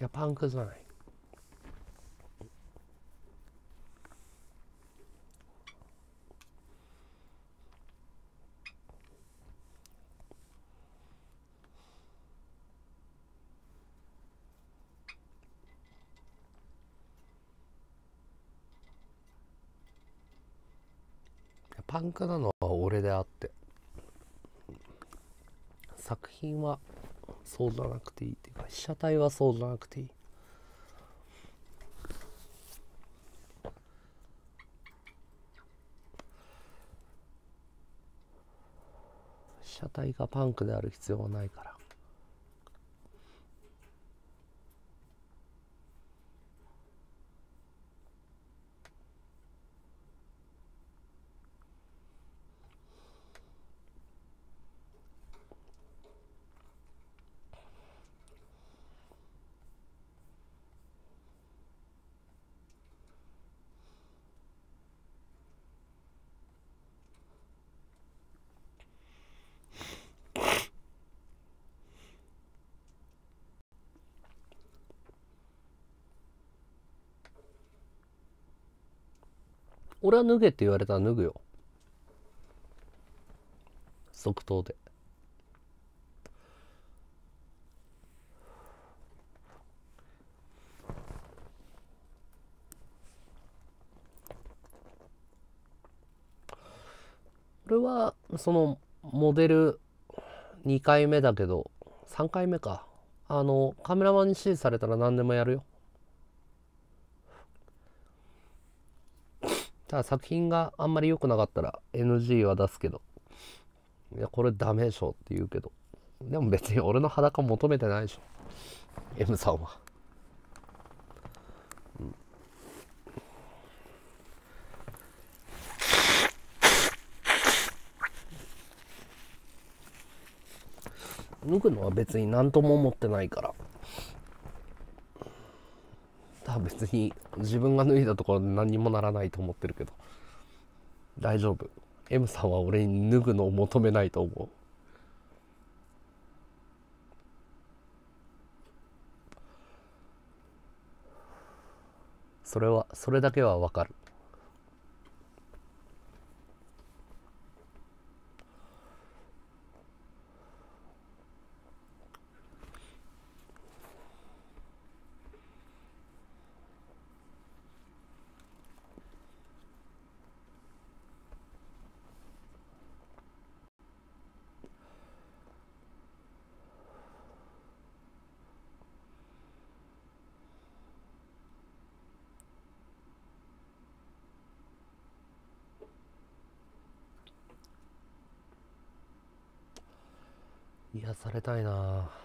いやパンクじゃない。パンクなのは俺であって。作品はそうじゃなくていいっていうか被写体はそうじゃなくていい。被写体がパンクである必要はないから。俺は脱げって言われたら脱ぐよ。即答で。俺はそのモデル2回目だけど3回目か。あのカメラマンに指示されたら何でもやるよ。ただ作品があんまり良くなかったら NG は出すけど。いやこれダメでしょって言うけど。でも別に俺の裸求めてないでしょ。M さんは。脱ぐのは別に何とも思ってないから。だ別に自分が脱いだところで何にもならないと思ってるけど。大丈夫。M さんは俺に脱ぐのを求めないと思う。それはそれだけはわかる癒されたいな。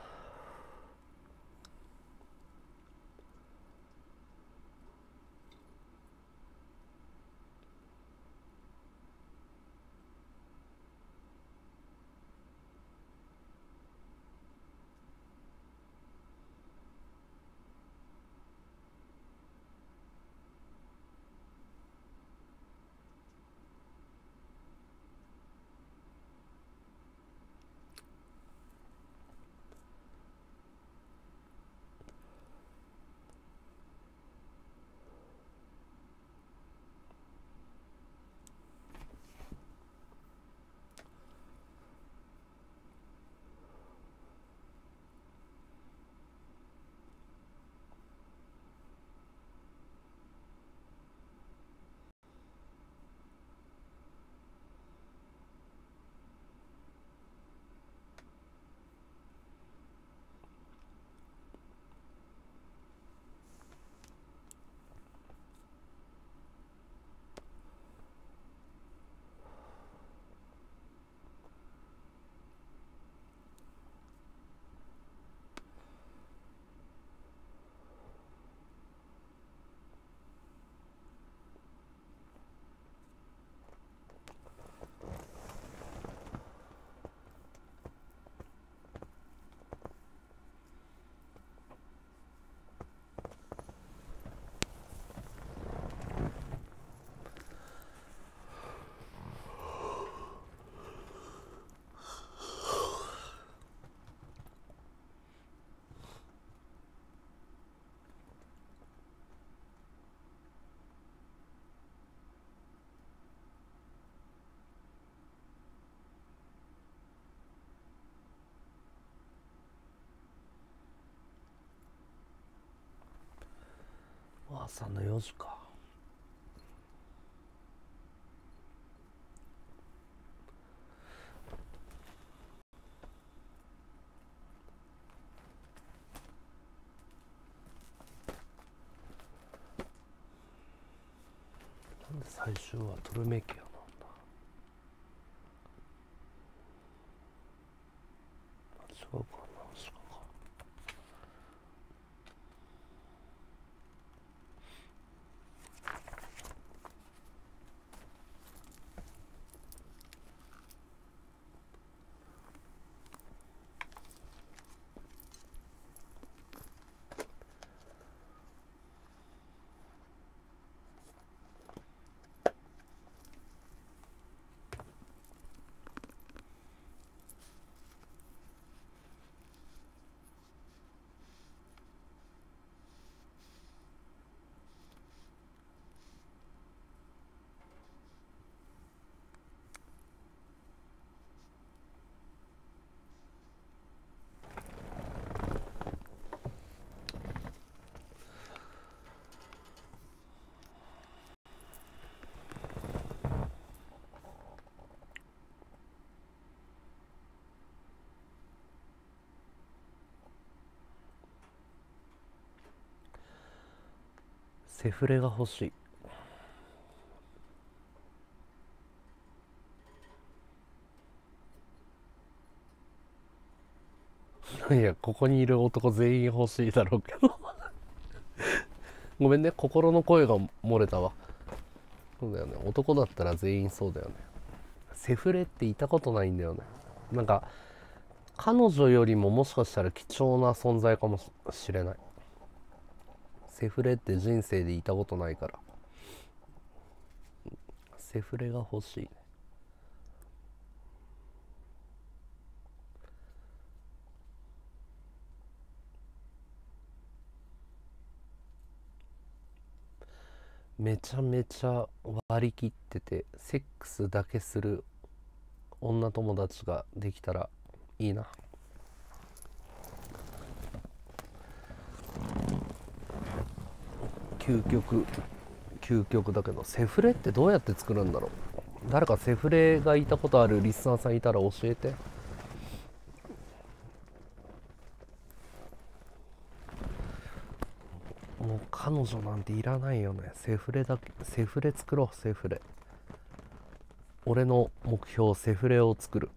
朝の4時か。なんで最終はトルメキア？セフレが欲しい。*laughs* いやここにいる男全員欲しいだろうけど。*laughs* ごめんね心の声が漏れたわ。そうだよね。男だったら全員そうだよね。セフレっていたことないんだよね。なんか彼女よりももしかしたら貴重な存在かもしれない。セフレって人生でいたことないから。セフレが欲しいね。めちゃめちゃ割り切っててセックスだけする女友達ができたらいいな。究極究極だけどセフレってどうやって作るんだろう？誰かセフレがいたことあるリスナーさんいたら教えて。もう彼女なんていらないよね。セフレだけセフレ作ろうセフレ。俺の目標セフレを作る。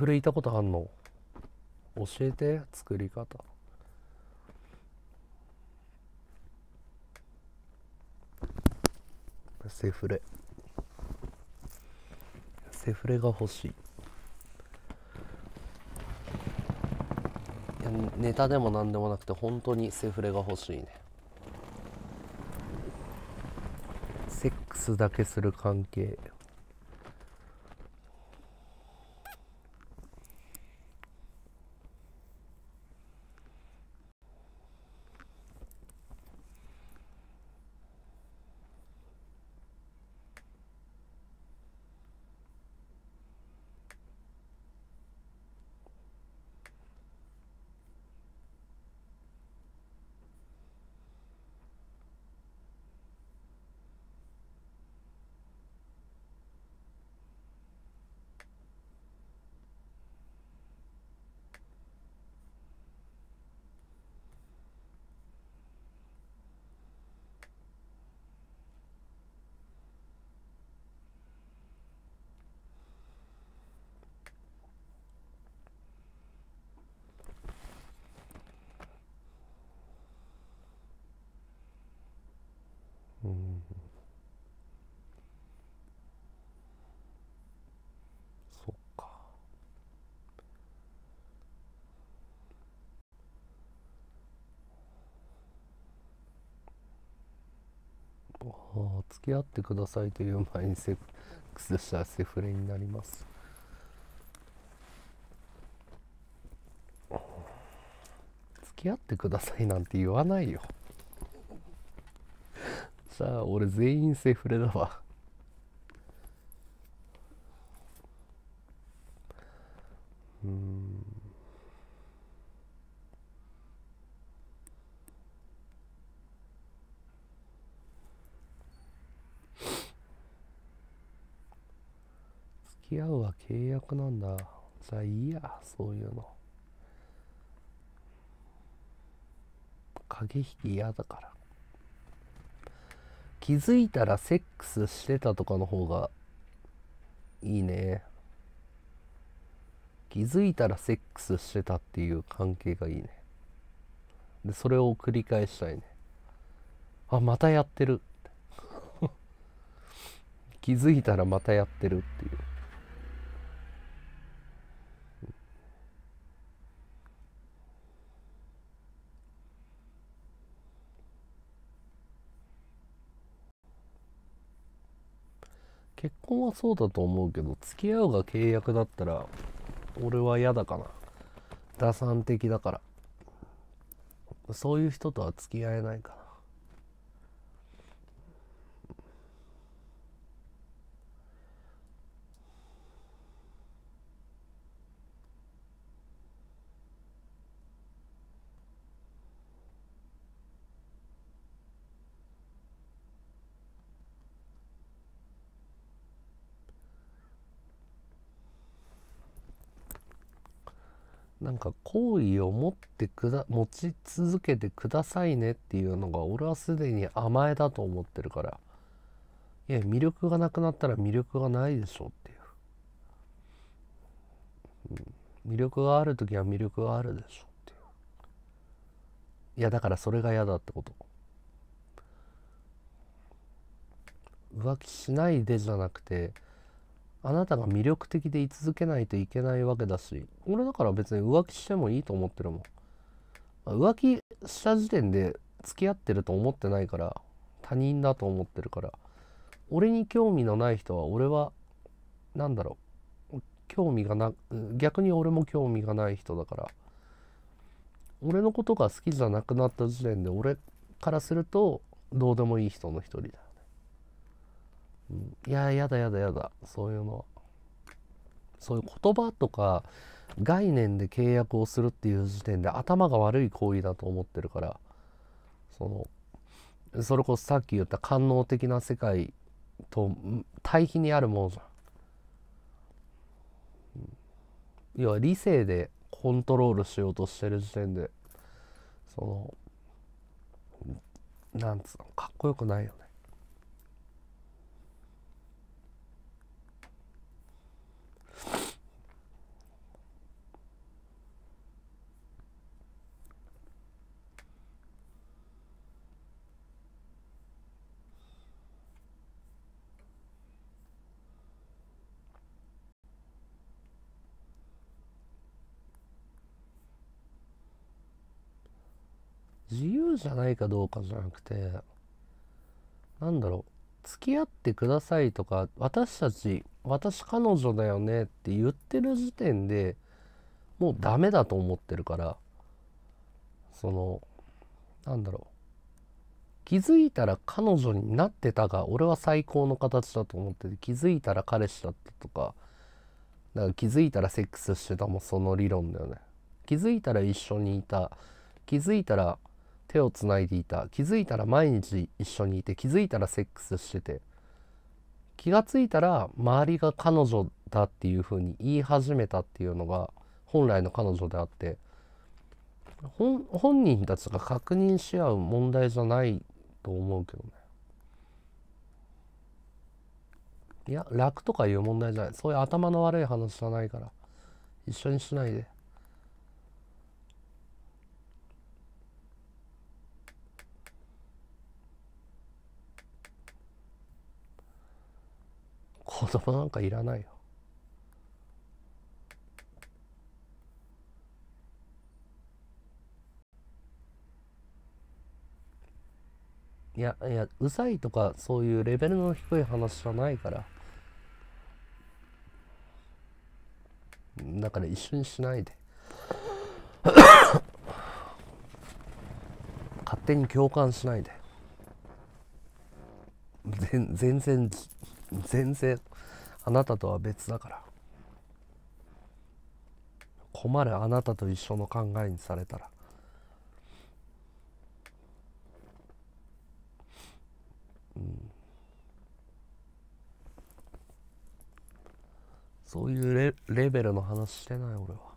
フレいたことあんの？教えて作り方。セフレ。セフレが欲しい。いやネタでも何でもなくて本当にセフレが欲しいね。セックスだけする関係うんそっかああ付き合ってくださいという前にセックスしたらセフレになります。付き合ってくださいなんて言わないよ。さあ俺全員セフレだわうん付き合うは契約なんだ。じゃあいいやそういうの。駆け引き嫌だから。気づいたらセックスしてたとかの方がいいね。気づいたらセックスしてたっていう関係がいいね。でそれを繰り返したいね。あまたやってる *laughs* 気づいたらまたやってるっていう。結婚はそうだと思うけど付き合うが契約だったら俺は嫌だかな。打算的だから。そういう人とは付き合えないかな。なんか好意を持ってくだ持ち続けてくださいねっていうのが俺はすでに甘えだと思ってるから。いや魅力がなくなったら魅力がないでしょっていう、魅力がある時は魅力があるでしょっていう。いやだからそれが嫌だってこと。浮気しないでじゃなくてあなたが魅力的で居続けないといけないわけだし俺だから別に浮気してもいいと思ってるもん。浮気した時点で付き合ってると思ってないから他人だと思ってるから。俺に興味のない人は俺は何だろう。興味がな逆に俺も興味がない人だから。俺のことが好きじゃなくなった時点で俺からするとどうでもいい人の一人だ、いややだやだやだそういうのはそういう言葉とか概念で契約をするっていう時点で頭が悪い行為だと思ってるからそのそれこそさっき言った官能的な世界と対比にあるものじゃん。要は理性でコントロールしようとしてる時点でそのなんつうのかっこよくないよね。自由じゃないかどうかじゃなくてなんだろう付き合ってくださいとか私たち私彼女だよねって言ってる時点でもうダメだと思ってるからそのなんだろう気づいたら彼女になってたが俺は最高の形だと思ってて気づいたら彼氏だったとかだから気づいたらセックスしてたもその理論だよね。気づいたら一緒にいた。気づいたら手をつないでいた。気づいたら毎日一緒にいて気づいたらセックスしてて。気がついたら周りが彼女だっていうふうに言い始めたっていうのが本来の彼女であって。本人たちが確認し合う問題じゃないと思うけどね。いや楽とかいう問題じゃない。そういう頭の悪い話じゃないから。一緒にしないで。子供なんかいらないよ。いやいやうざいとかそういうレベルの低い話じゃないから。だから一緒にしないで。*coughs* 勝手に共感しないで。全然全然あなたとは別だから。困るあなたと一緒の考えにされたら。うん。そういうレレベルの話してない俺は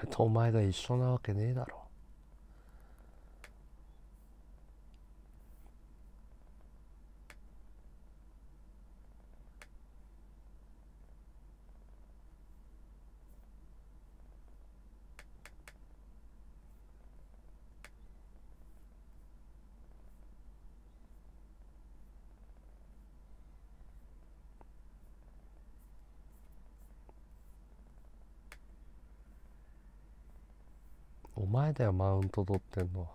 俺とお前が一緒なわけねえだろお前だよマウント取ってんのは。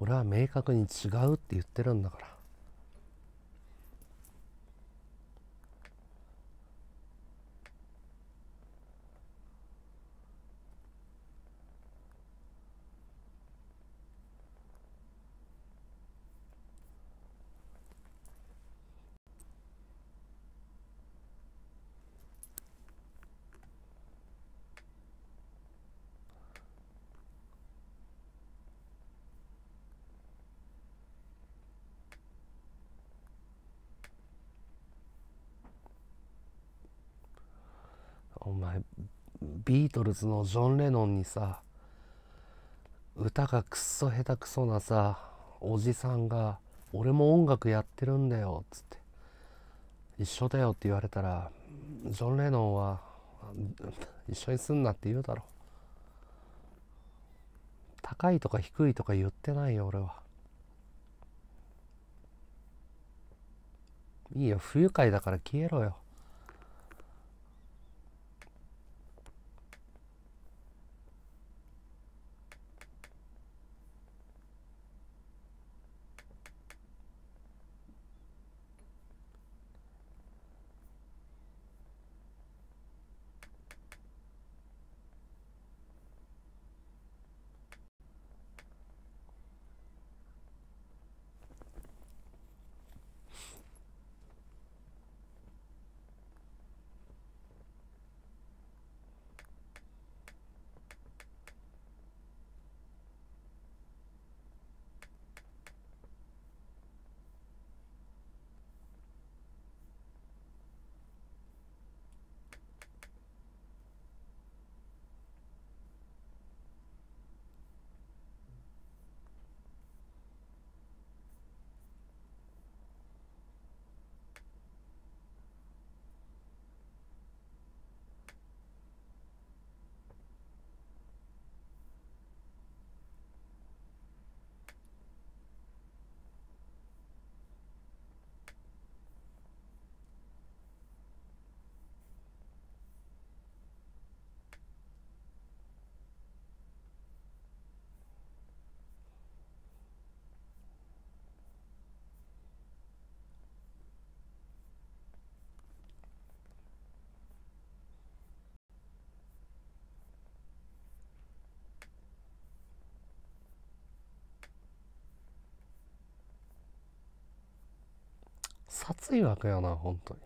俺は明確に違うって言ってるんだから前ビートルズのジョン・レノンにさ歌がくっそ下手くそなさおじさんが「俺も音楽やってるんだよ」っつって「一緒だよ」って言われたらジョン・レノンは「一緒にすんな」って言うだろ。高いとか低いとか言ってないよ俺は。いいよ不愉快だから消えろよ。殺意枠やな本当に。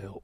は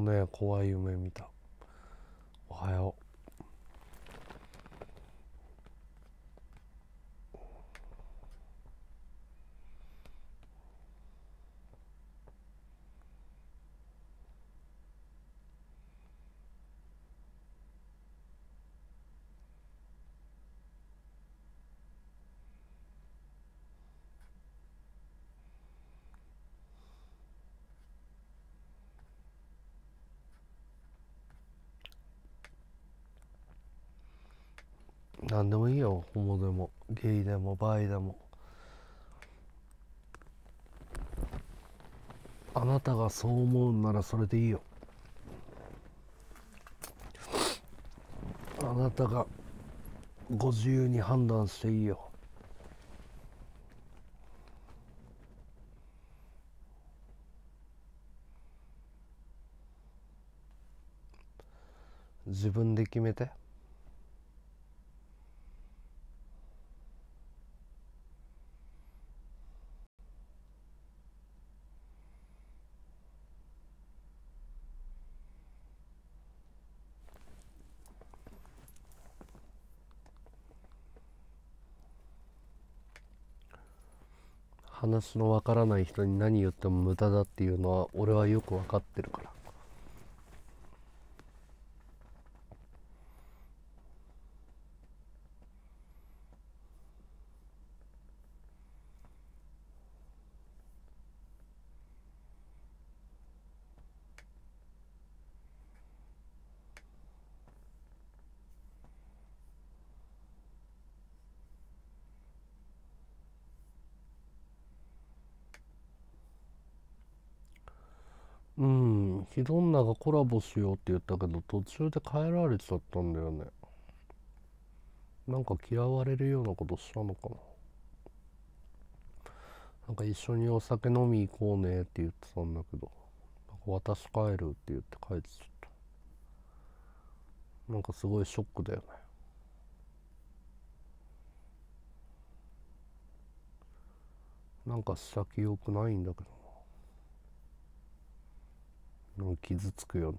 のね怖い夢見た。おはよう。何でもいいよホモでもゲイでもバイでも。あなたがそう思うんならそれでいいよ。あなたがご自由に判断していいよ。自分で決めて。スのわからない人に何言っても無駄だっていうのは俺はよく分かってるからうんヒドンナがコラボしようって言ったけど途中で帰られちゃったんだよね。なんか嫌われるようなことしたのかな。なんか一緒にお酒飲み行こうねって言ってたんだけどなんか私帰るって言って帰ってちゃった。なんかすごいショックだよね。なんかした記憶ないんだけど。傷つくよね。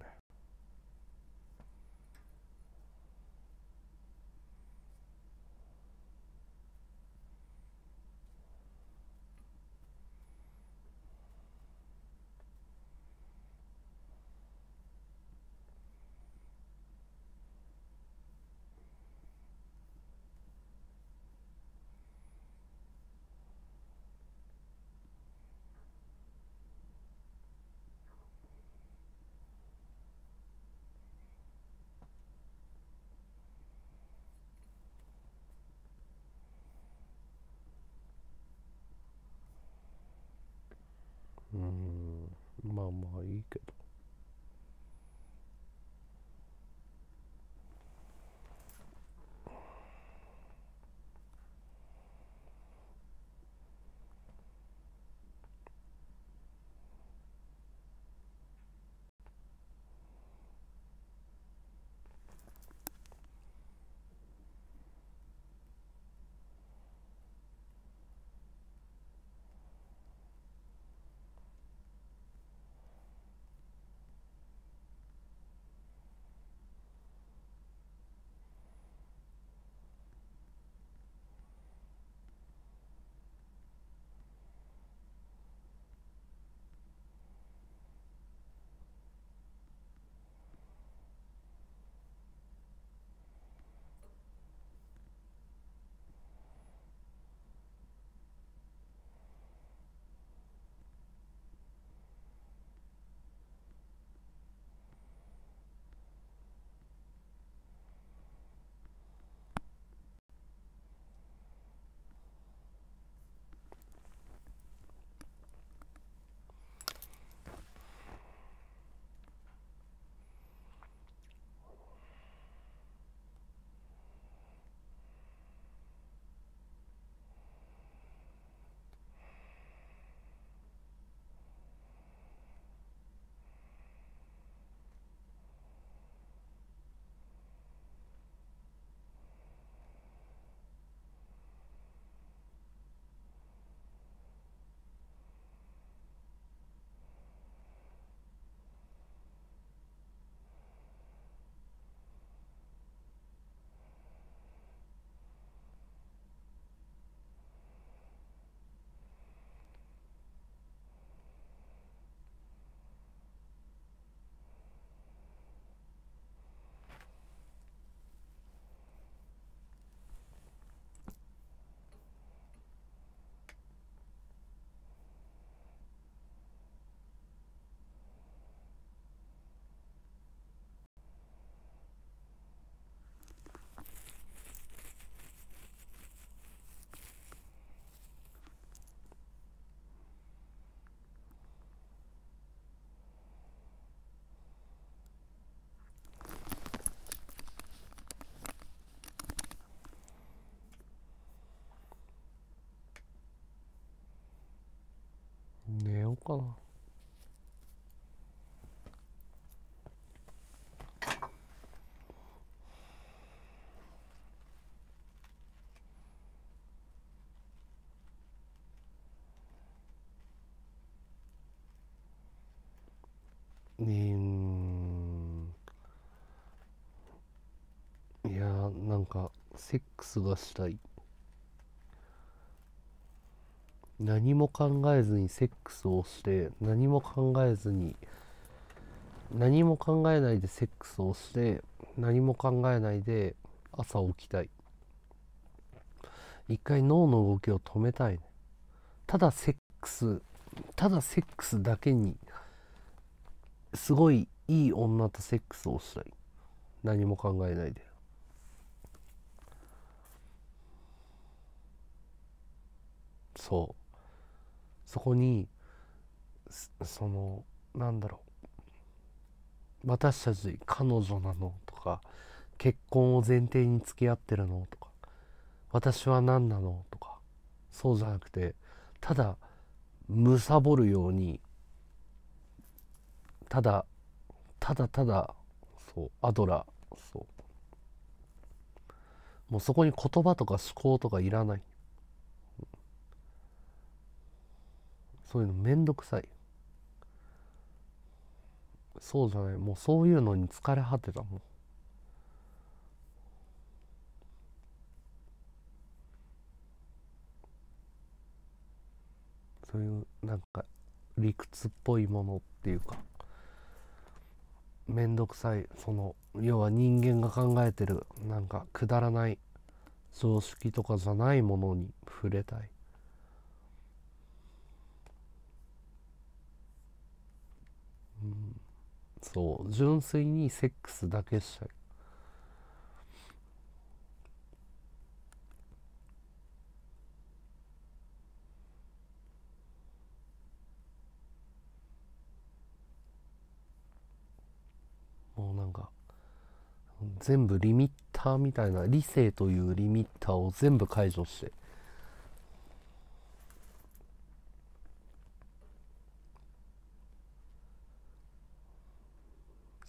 うん。いやーなんかセックスがしたい。何も考えずにセックスをして何も考えずに何も考えないでセックスをして何も考えないで朝起きたい。一回脳の動きを止めたいただセックスただセックスだけにすごいいい女とセックスをしたい。何も考えないで。そう。そこにそのなんだろう。私たち彼女なのとか結婚を前提に付き合ってるのとか私は何なのとかそうじゃなくてただ貪るようにただただただそうアドラーそう。もうそこに言葉とか思考とかいらない。そういうのめんどくさい。そうじゃない。もうそういうのに疲れ果てたもんそういうなんか理屈っぽいものっていうか。面倒くさい。その要は人間が考えてるなんかくだらない常識とかじゃないものに触れたい。うん。そう純粋にセックスだけしたいもうなんか全部リミッターみたいな理性というリミッターを全部解除して。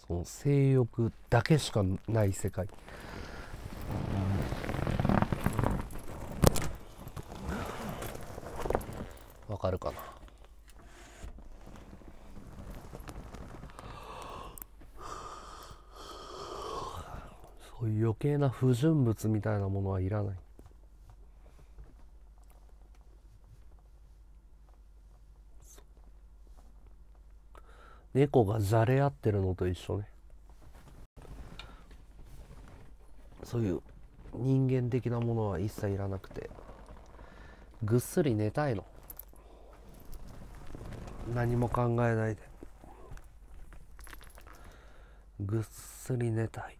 その性欲だけしかない世界。わかるかな？そういう余計な不純物みたいなものはいらない。猫がじゃれ合ってるのと一緒ね。そういう人間的なものは一切いらなくて。ぐっすり寝たいの。何も考えないで。ぐっすり寝たい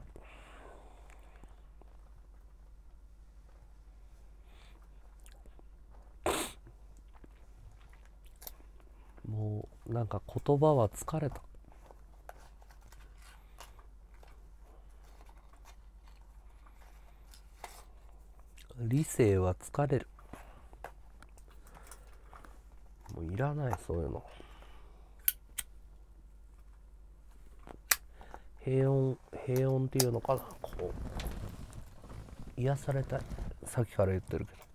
もうなんか言葉は疲れた。理性は疲れる。もういらないそういうの。平穏平穏っていうのかな。こう癒されたい。さっきから言ってるけど。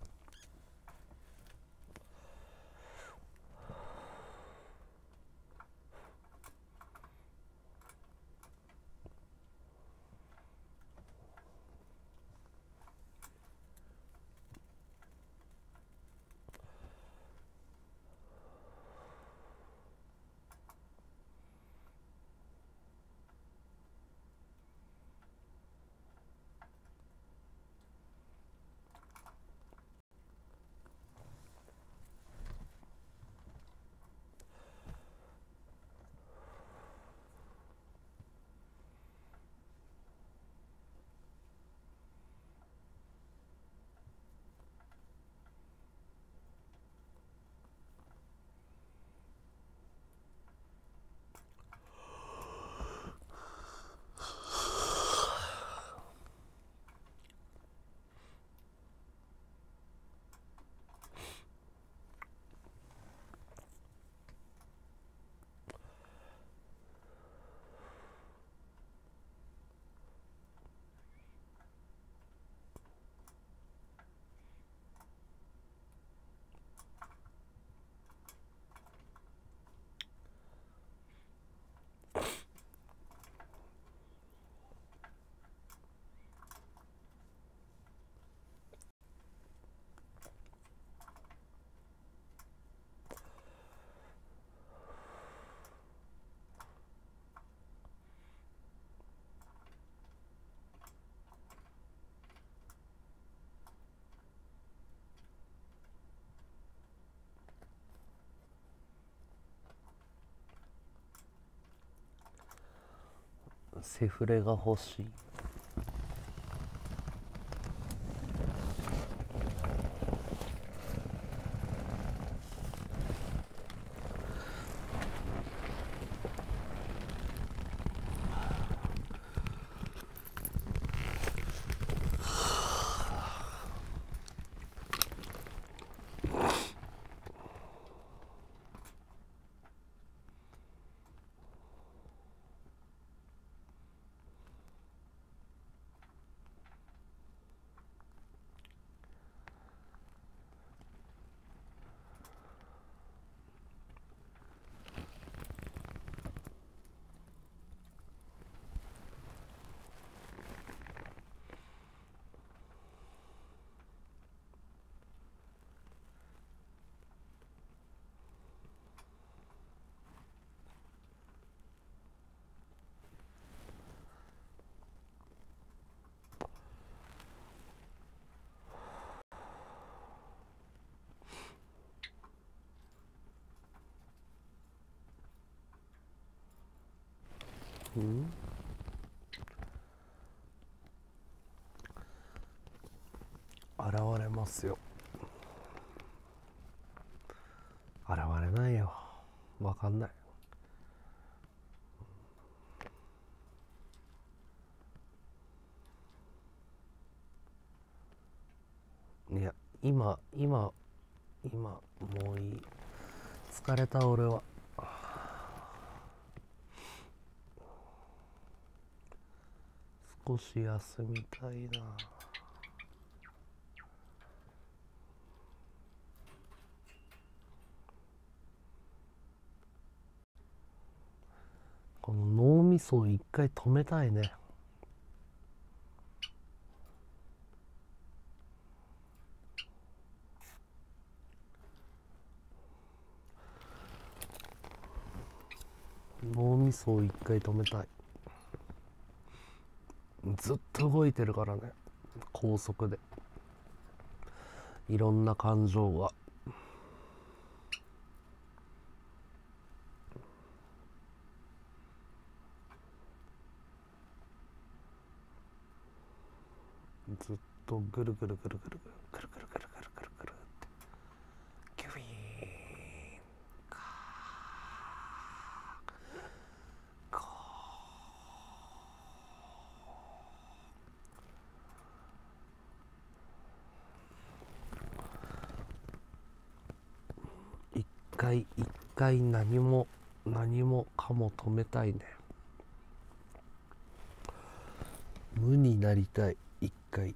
セフレが欲しいうん現れますよ。現れないよ。わかんない。いや今今今もういい。疲れた俺は。少し休みたいな。この脳みそを一回止めたいね。脳みそを一回止めたい。ずっと動いてるからね。高速で。いろんな感情が。ずっとぐるぐるぐるぐるぐるぐるぐるぐるぐるぐるぐるってキュイーンカーコー一回一回何も何もかも止めたいね無になりたい1回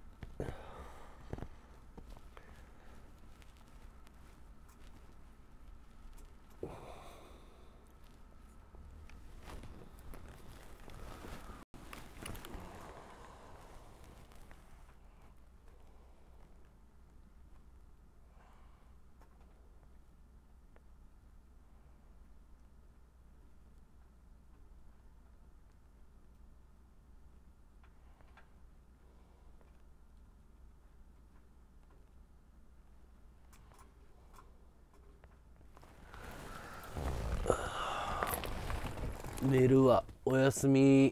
me